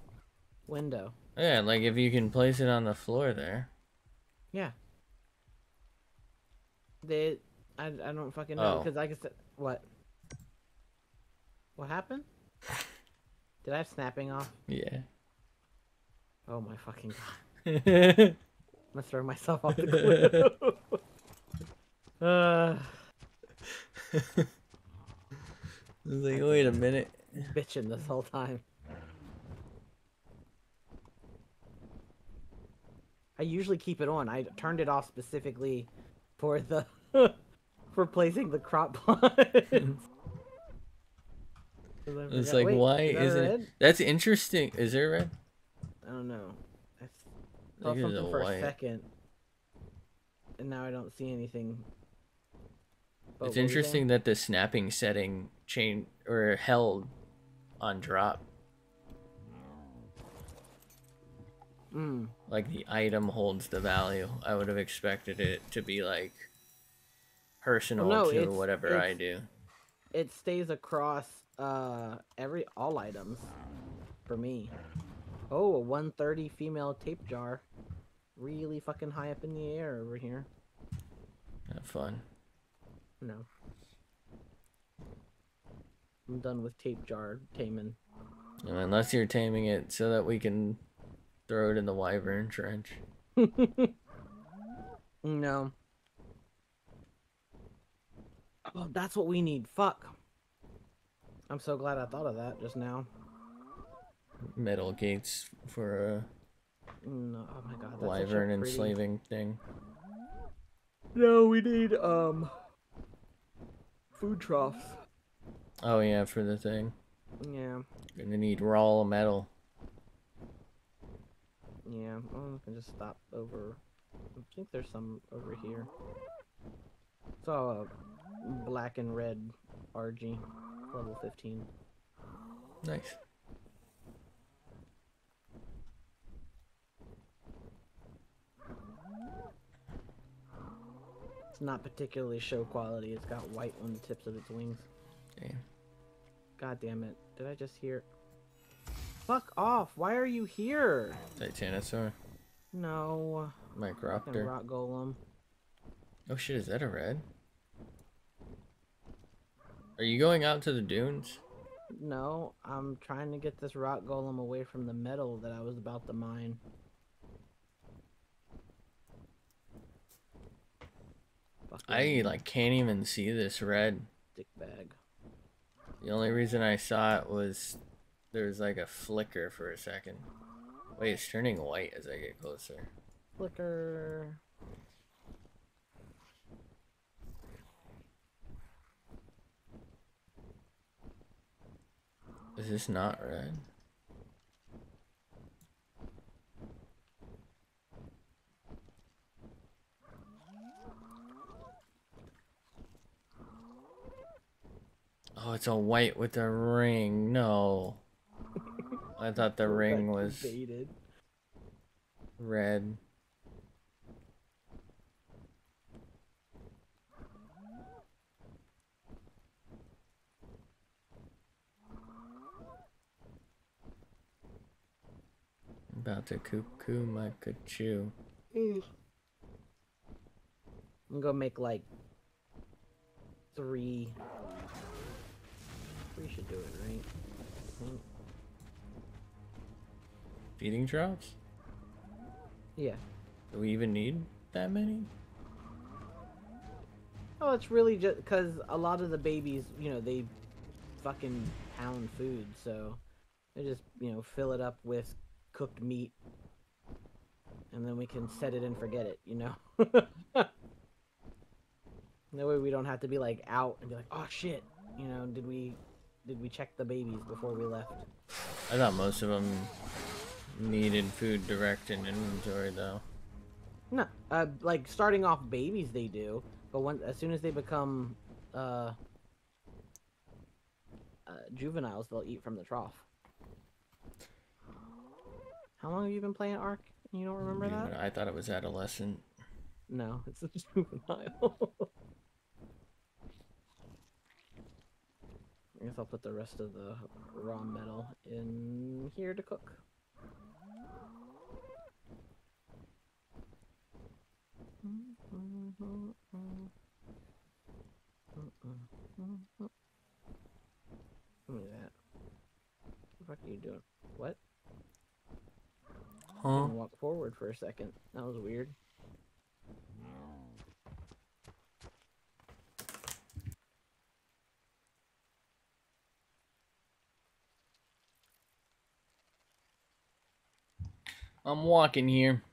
window. yeah, like if you can place it on the floor there. Yeah. They, I, I don't fucking know Oh. because like I said, what? What happened? Did I have snapping off? Yeah. Oh my fucking god! I'm gonna throw myself off the cliff. uh, was like, wait a minute. bitching this whole time. I usually keep it on. I turned it off specifically for the for placing the crop I It's like, wait, why is that red? it? That's interesting. Is there red? I don't know. I saw think it's a something for white. a second, and now I don't see anything. But it's what were you saying? interesting that the snapping setting chain or held on drop. Mm. Like the item holds the value. I would have expected it to be like personal no, to it's- whatever I do. It stays across uh every all items for me. Oh, a 130 female Tapejara. Really fucking high up in the air over here. Have fun. No. I'm done with Tapejara taming. And unless you're taming it so that we can throw it in the wyvern trench. No. Oh, that's what we need. Fuck. I'm so glad I thought of that just now. Metal gates for No, oh my god, a a wyvern pretty- enslaving thing. No, we need um food troughs. Oh yeah, for the thing. Yeah, Gonna need raw metal. yeah. I can just stop over. I think there's some over here. Saw a uh, black and red Arg, level 15. Nice. It's not particularly show quality. It's got white on the tips of its wings. Damn. God damn it! Did I just hear? Fuck off! Why are you here? Titanosaur. No, fucking Microraptor. rock golem. Oh shit, is that a red? Are you going out to the dunes? No, I'm trying to get this rock golem away from the metal that I was about to mine. I like can't even see this red. dick bag. The only reason I saw it was there was like a flicker for a second. Wait, it's turning white as I get closer. Flicker. Is this not red? Oh, it's a white with a ring. No. I thought the ring was Baited. red. About to cuckoo my cuckoo. I'm gonna make like three. Should do it, right? Feeding drops? Yeah. Do we even need that many? Oh, it's really just because a lot of the babies, you know, they fucking pound food, so they just, you know, fill it up with cooked meat, and then we can set it and forget it, you know. that way we don't have to be like out and be like, oh shit, you know, did we did we check the babies before we left? I thought most of them needed food direct in inventory though. No, uh, like starting off babies they do, But once, as soon as they become uh, uh, juveniles, they'll eat from the trough. How long have you been playing Ark? You don't remember that? I thought it was adolescent. No, it's a juvenile. I guess I'll put the rest of the raw metal in here to cook. Look at that. What the fuck are you doing? What? Huh? Walk forward for a second. That was weird. I'm walking here.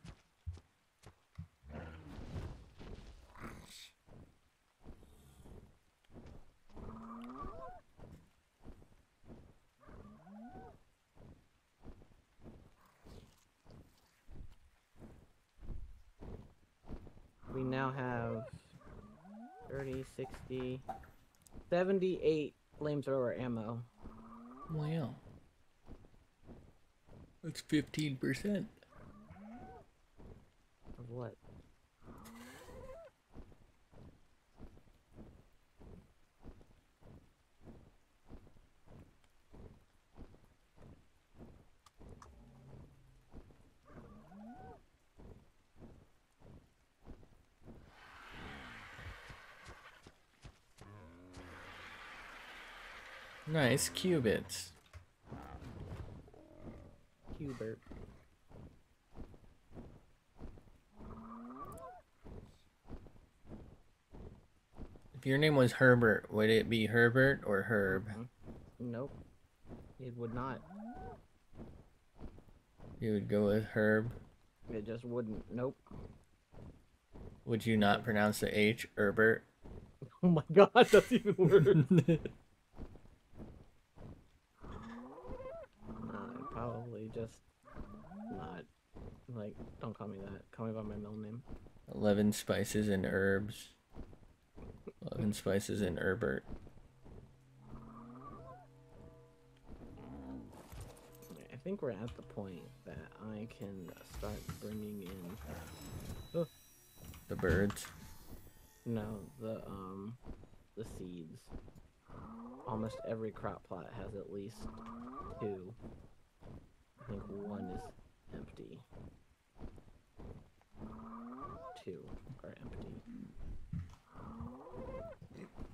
We now have 30, 60, 78 flamethrower ammo. Wow. That's 15%. Of what? Nice qubits. Hubert. Your name was Herbert, would it be Herbert or Herb? Mhm. Nope. It would not. You would go with Herb. It just wouldn't. Nope. Would you not pronounce the H, Herbert? Oh my god, that's even worse. Nah, probably just not. Like, don't call me that. Call me by my middle name. 11 spices and herbs. 11 spices and Herbert. I think we're at the point that I can start bringing in. The birds. No, the um, the seeds. Almost every crop plot has at least two. I think one is empty. Two are empty.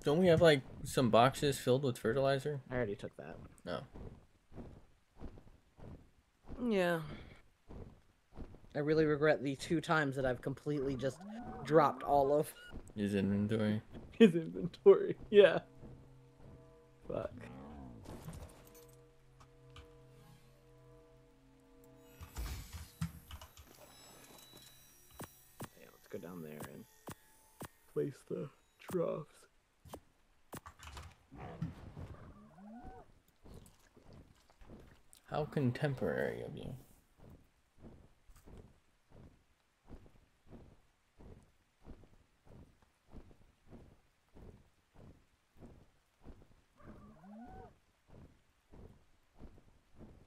Don't we have like some boxes filled with fertilizer? I already took that. No. Yeah. I really regret the two times that I've completely just dropped all of His inventory. his inventory. Yeah. Fuck. Yeah, let's go down there and place the troughs. How contemporary of you.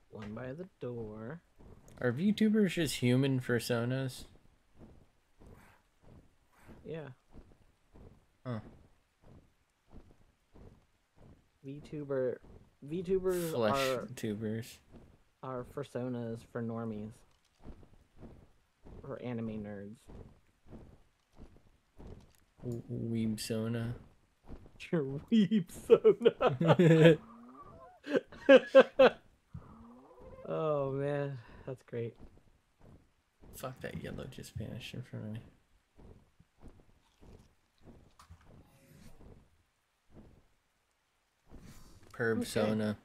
One by the door. Are VTubers just human personas? Yeah. Huh. VTuber VTubers Flesh are tubers. Are personas for normies. For anime nerds. W- Weeb Sona. Your weeb sona. oh man, that's great. Fuck that yellow just vanished in front of me. Perb Okay.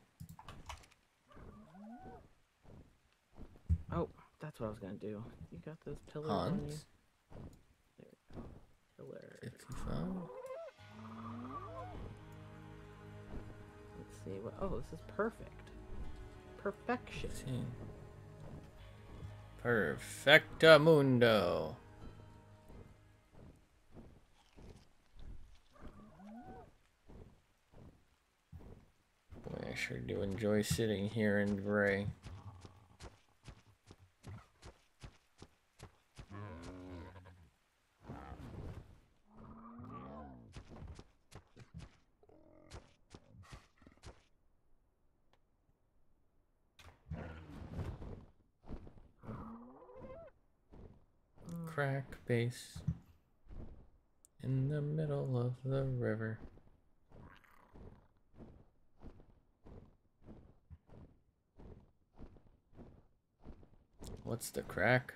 That's what I was gonna do. You got those pillars Hans? on you. There we go. Pillar. Fifty-five. Let's see. What, oh, this is perfect. Perfection. 15. Perfecta mundo. Boy, I sure do enjoy sitting here in gray. Crack base in the middle of the river. What's the crack?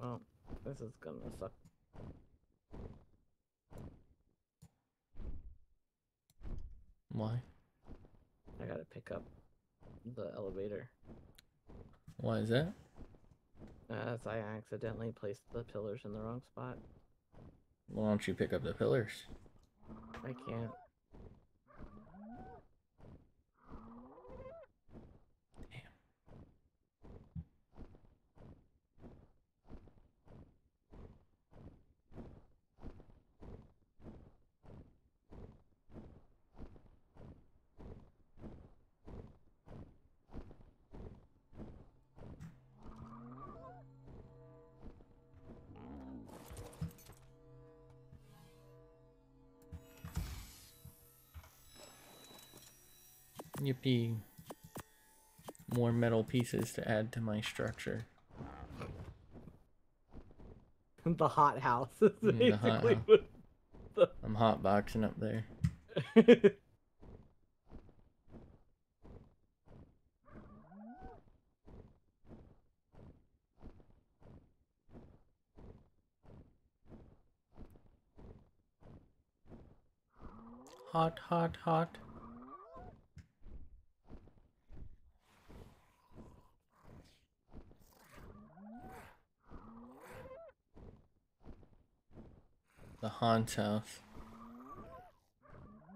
Well, this is gonna suck. Why? I gotta pick up the elevator. Why is that? As I accidentally placed the pillars in the wrong spot. Why don't you pick up the pillars? I can't. Yippee. More metal pieces to add to my structure. the hot house is Mm, the hot basically house. what I'm hotboxing up there. Hot, hot, hot. The Han's house.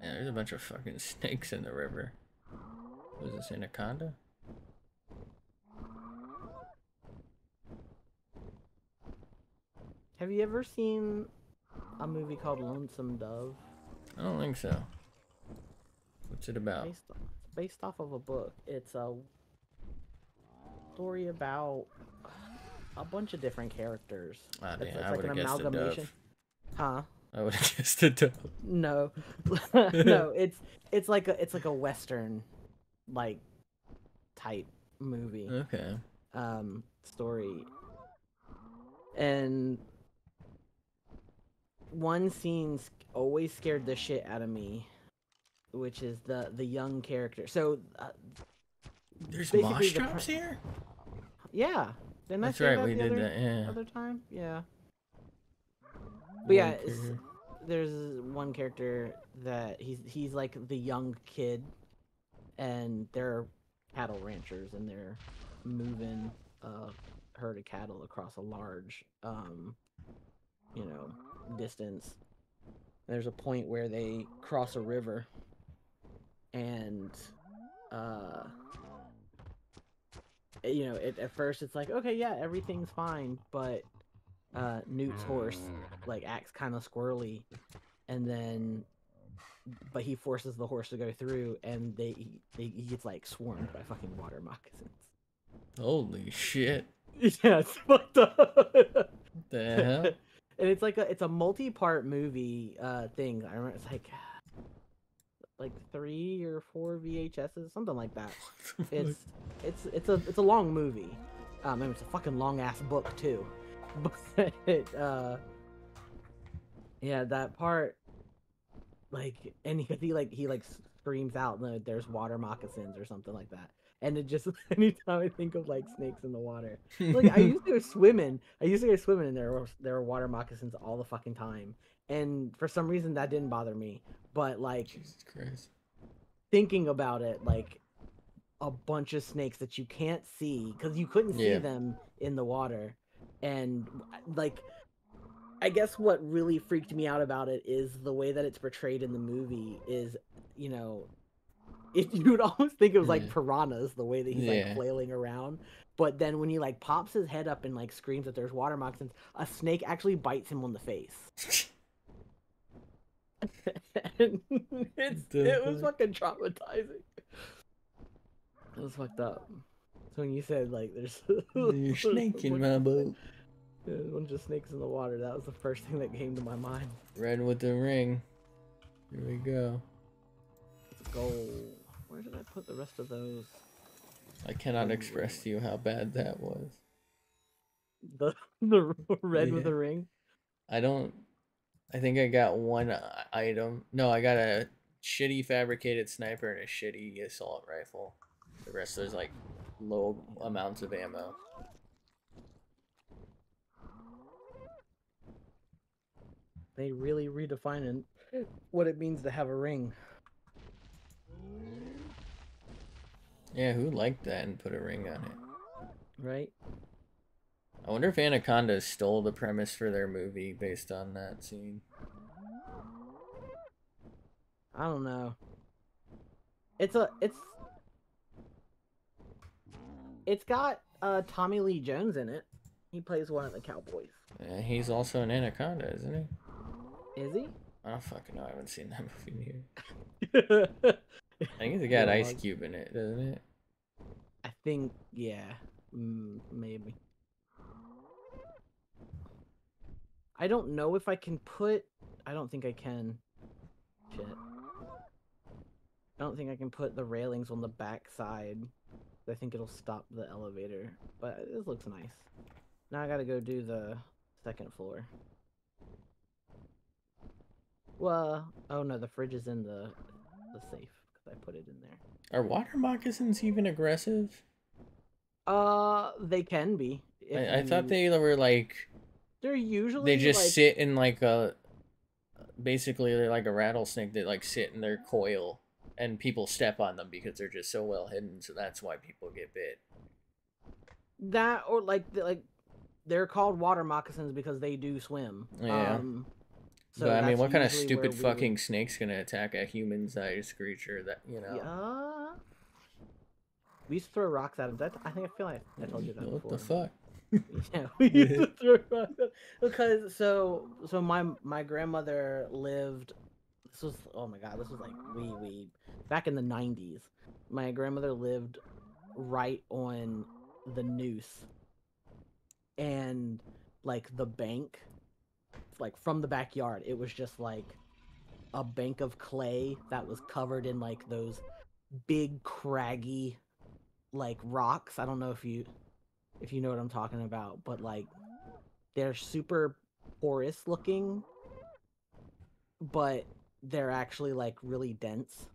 Yeah, there's a bunch of fucking snakes in the river. Was this anaconda? Have you ever seen a movie called Lonesome Dove? I don't think so. What's it about? Based, it's based off of a book. It's a story about a bunch of different characters. Ah, It's- damn, it's like an have guessed a amalgamation. Huh? I would have guessed a dove. No, no. It's it's like a it's like a western, like, type movie. Okay. um story and one scene always scared the shit out of me which is the the young character so uh, There's mosh the traps here? yeah didn't That's I say right, that we the did other, that, yeah. other time yeah but yeah there's one character that he's he's like the young kid and they're cattle ranchers and they're moving a herd of cattle across a large um you know distance. There's a point where they cross a river and uh you know it, at first it's like okay yeah everything's fine but uh Newt's horse like acts kind of squirrely and then but he forces the horse to go through and they, they he gets like swarmed by fucking water moccasins. Holy shit. yeah it's fucked up. The hell? and it's like a it's a multi-part movie uh thing. I remember it's like like three or four vhs's something like that. It's it's it's a it's a long movie. Um and it's a fucking long ass book too but uh yeah that part like and he, he like he like screams out that there's water moccasins or something like that and it just anytime i think of like snakes in the water like I used to go swimming. I used to go swimming, and there were there were water moccasins all the fucking time. And for some reason, that didn't bother me. But like Jesus Christ. thinking about it, like a bunch of snakes that you can't see because you couldn't see Yeah. them in the water, and like. I guess what really freaked me out about it is the way that it's portrayed in the movie is, you know, it, you would almost think it was like piranhas the way that he's Yeah. like flailing around. But then when he like pops his head up and like screams that there's water moccasins, a snake actually bites him on the face. it was fuck? fucking traumatizing. It was fucked up. So when you said like there's You're snaking my boat. Bunch of snakes in the water, that was the first thing that came to my mind. Red with the ring. Here we go. Gold. Where did I put the rest of those? I cannot express to you how bad that was. The the red with Yeah. the ring. I don't. I think I got one uh, item. No, I got a shitty fabricated sniper and a shitty assault rifle. The rest is like low amounts of ammo. They really redefining what it means to have a ring. Yeah, who liked that and put a ring on it? Right? I wonder if Anaconda stole the premise for their movie based on that scene. I don't know. It's a it's it's got uh Tommy Lee Jones in it. He plays one of the cowboys. Uh, he's also an Anaconda, isn't he? Is he? I don't fucking know. I haven't seen that movie in years. I think it's got Ice Cube in it, doesn't it? I think yeah, mm, maybe. I don't know if I can put. I don't think I can. Shit. I don't think I can put the railings on the back side. I think it'll stop the elevator. But this looks nice. Now I gotta go do the second floor. Well, oh no, the fridge is in the the safe because I put it in there. Are water moccasins even aggressive? Uh, they can be. I, I thought they were like They're usually they just like, sit in like a basically they're like a rattlesnake that like sit in their coil and people step on them because they're just so well hidden so that's why people get bit that, or like like they're called water moccasins because they do swim. Yeah. Um, but i mean what kind of stupid we would- fucking snake's gonna attack a human-sized creature that you know Yeah. We used to throw rocks at them. That I think I feel like I told you that what before. the fuck Yeah, we used to throw rocks at because so so my my grandmother lived. This was oh my god, this was like wee wee back in the '90s. My grandmother lived right on the noose, and like the bank, like from the backyard, it was just like a bank of clay that was covered in like those big craggy like rocks. I don't know if you if you know what I'm talking about, but like they're super porous looking, but they're actually like really dense.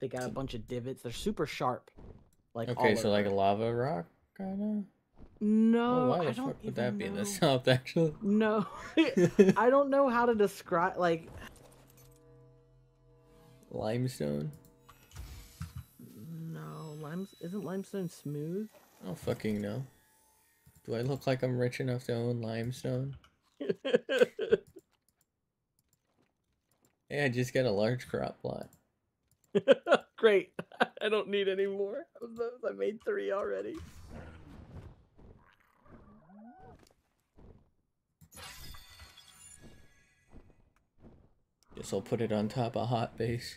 They got a bunch of divots. They're super sharp. Like okay so like a lava rock kind no, oh why I the don't fuck would that be in know. the south actually No, I don't know how to describe. Like limestone no, lime isn't limestone smooth. i don't fucking know do i look like i'm rich enough to own limestone hey i just got a large crop plot Great. I don't need any more of those. I made three already. Guess I'll put it on top of a hot base.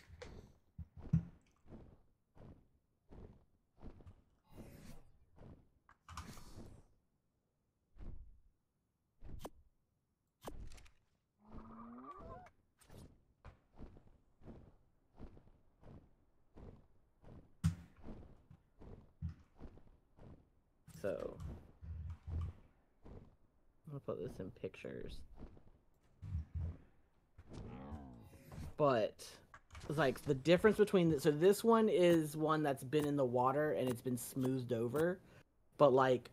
So I'm gonna put this in pictures. But it's like the difference between the, so this one is one that's been in the water and it's been smoothed over. But like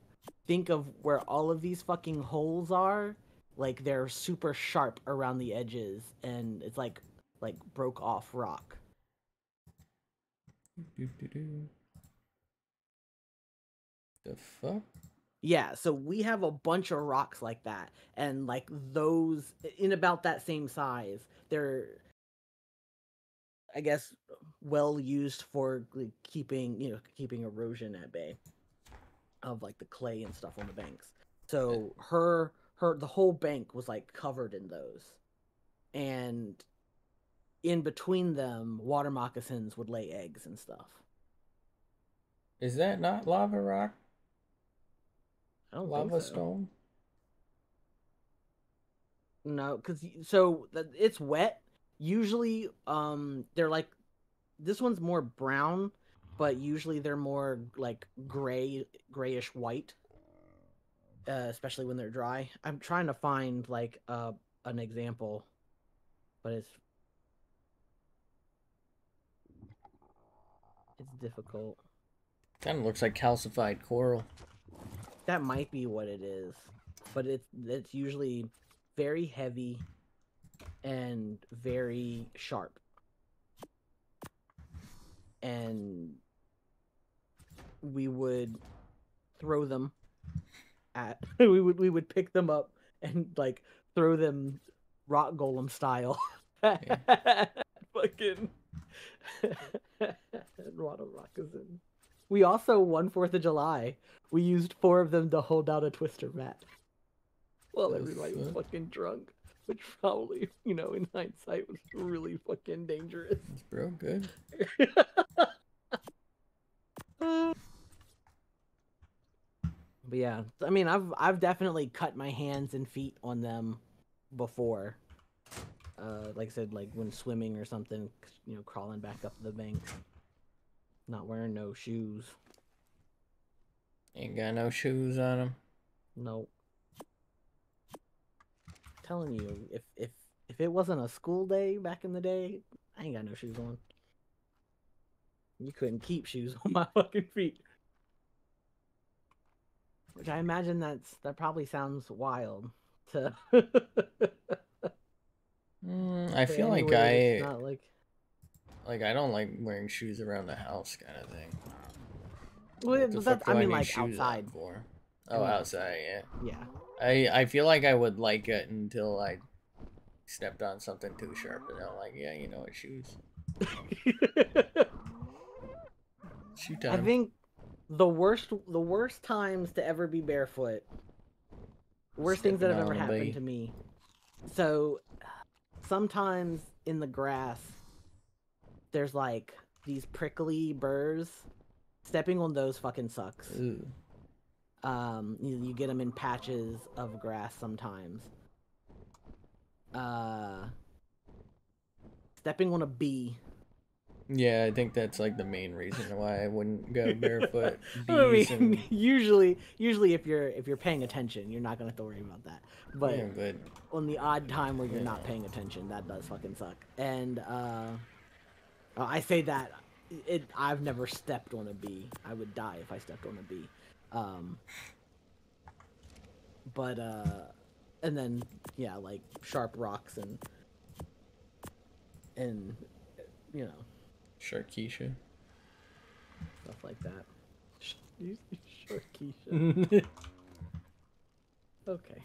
think of where all of these fucking holes are, like they're super sharp around the edges and it's like like broke off rock. The fuck? Yeah, so we have a bunch of rocks like that, and like those in about that same size. They're, I guess, well used for like, keeping you know keeping erosion at bay, of like the clay and stuff on the banks. So her her the whole bank was like covered in those, and in between them, water moccasins would lay eggs and stuff. Is that not lava rock? I don't Lava think so. stone? No, because so it's wet. Usually, um, they're like this one's more brown, but usually they're more like gray, grayish white. Uh, especially when they're dry. I'm trying to find like uh an example, but it's it's difficult. Kind of looks like calcified coral. That might be what it is, but it's it's usually very heavy and very sharp. And we would throw them at we would we would pick them up and like throw them rock golem style. Fucking Water Moccasin. We also one Fourth of July. We used four of them to hold down a twister mat. Well, everybody was fucking drunk, which probably, you know, in hindsight, was really fucking dangerous. Bro good? But yeah, I mean, I've I've definitely cut my hands and feet on them before. Uh, like I said, like when swimming or something, you know, crawling back up the bank, not wearing no shoes. Ain't got no shoes on him. Nope. Telling you, if if if it wasn't a school day back in the day, I ain't got no shoes on. You couldn't keep shoes on my fucking feet. Which I imagine that's that probably sounds wild to. Mm, I feel like anywhere that's I not like. like I don't like wearing shoes around the house kind of thing. Well, What the but fuck that's, I mean, like outside. for. I Oh, mean- outside, yeah. Yeah. I I feel like I would like it until I stepped on something too sharp, and I'm like, yeah, you know what, shoes. Shoot I think the worst the worst times to ever be barefoot. Worst things that have ever happened bee. to me. So sometimes in the grass there's like these prickly burrs. Stepping on those fucking sucks. Ooh. Um, you, you get them in patches of grass sometimes. Uh, stepping on a bee. Yeah, I think that's like the main reason why I wouldn't go barefoot. I mean, and usually, usually if you're if you're paying attention, you're not gonna have to worry about that. But yeah, but on the odd time where you're not paying attention, that does fucking suck. And uh, uh, I say that it I've never stepped on a bee. I would die if I stepped on a bee. Um, but uh, and then yeah, like sharp rocks and and you know Sharkeisha. stuff like that. Sh- you- Okay.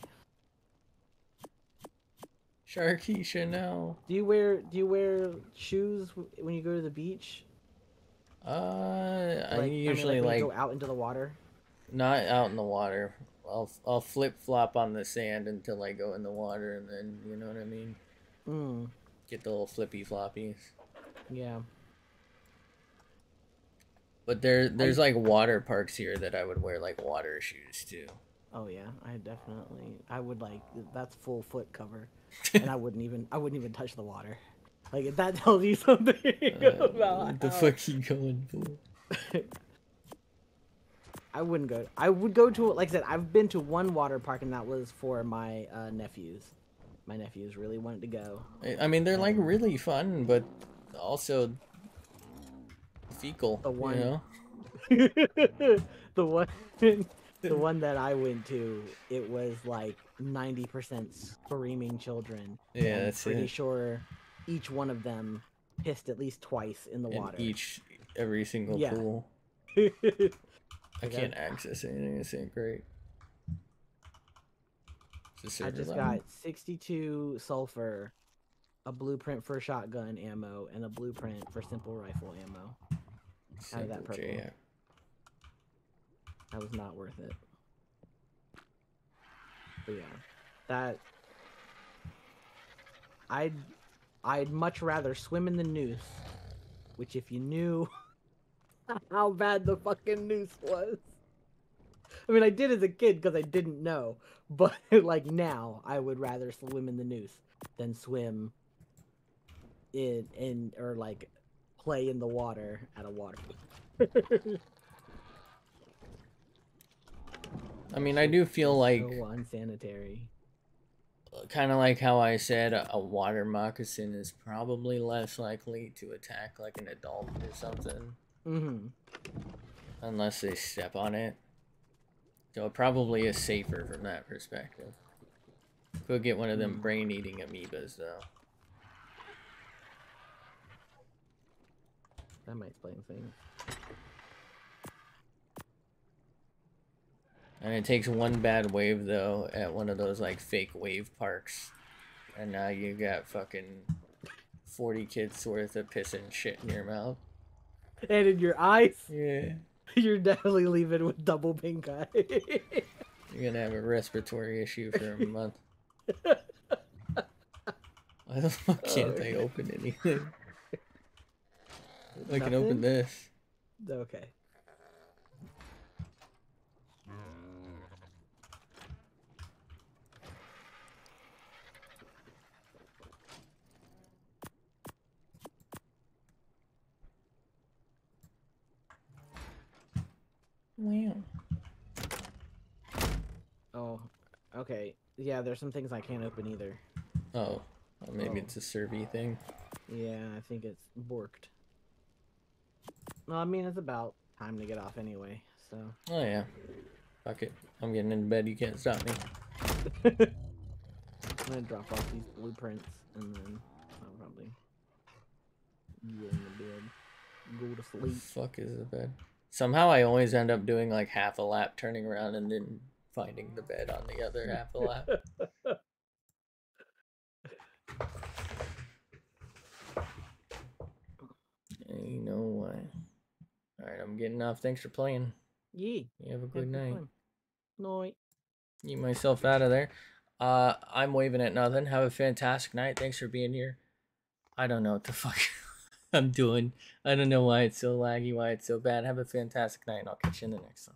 Sharkeisha, no. Do you wear do you wear shoes when you go to the beach? Uh, I Like, usually mean, like, like go out into the water. Not out in the water. I'll I'll flip flop on the sand until I go in the water, and then you know what I mean. Mm, Get the little flippy floppies. yeah. But there there's like water parks here that I would wear like water shoes too. Oh yeah, I definitely I would like that's full foot cover, and I wouldn't even I wouldn't even touch the water. Like if that tells you something Uh, about what the how- fuck you going for? I wouldn't go. I would go to like I said. I've been to one water park, and that was for my uh, nephews. My nephews really wanted to go. I- mean, they're like really fun, but also fecal. The one- You know? the one, the one that I went to, it was like ninety percent screaming children. Yeah, pretty it. sure each one of them pissed at least twice in the In water. each every single Yeah. pool. I can't access anything. This ain't great. I just loud? got sixty-two sulfur, a blueprint for shotgun ammo, and a blueprint for simple rifle ammo. out of that purple. That was not worth it. But yeah, that I'd I'd much rather swim in the Neuse, which if you knew how bad the fucking Neuse was. I mean, I did as a kid because I didn't know, but like now, I would rather swim in the Neuse than swim in in or like play in the water at a water. I mean, I do feel like so unsanitary. kind of like how I said a, a water moccasin is probably less likely to attack like an adult or something Mm-hmm. unless they step on it. So it probably is safer from that perspective. Go get one of them Hmm. brain-eating amoebas though. That might explain things. And it takes one bad wave though at one of those like fake wave parks, and now you got fucking forty kids worth of piss and shit in your mouth. And in your eyes, Yeah, you're definitely leaving with double pink eye. you're gonna have a respiratory issue for a month. Why the fuck oh, can't I Okay. open anything? I can open this. okay. Wow. Oh, okay. Yeah, there's some things I can't open either. Oh, well, maybe Oh. it's a survey thing. Yeah, I think it's borked. Well, I mean it's about time to get off anyway. So Oh yeah. Fuck it. I'm getting into bed. You can't stop me. I'm gonna drop off these blueprints and then I'll probably get in the bed, go to The sleep. fuck is the bed? Somehow I always end up doing like half a lap, turning around, and then finding the bed on the other half a lap. you know why? All right, I'm getting off. Thanks for playing. Yee. You have a good night. Night. Eat myself out of there. Uh, I'm waving at nothing. Have a fantastic night. Thanks for being here. I don't know what the fuck I'm doing. I don't know why it's so laggy, why it's so bad. Have a fantastic night, and I'll catch you in the next one.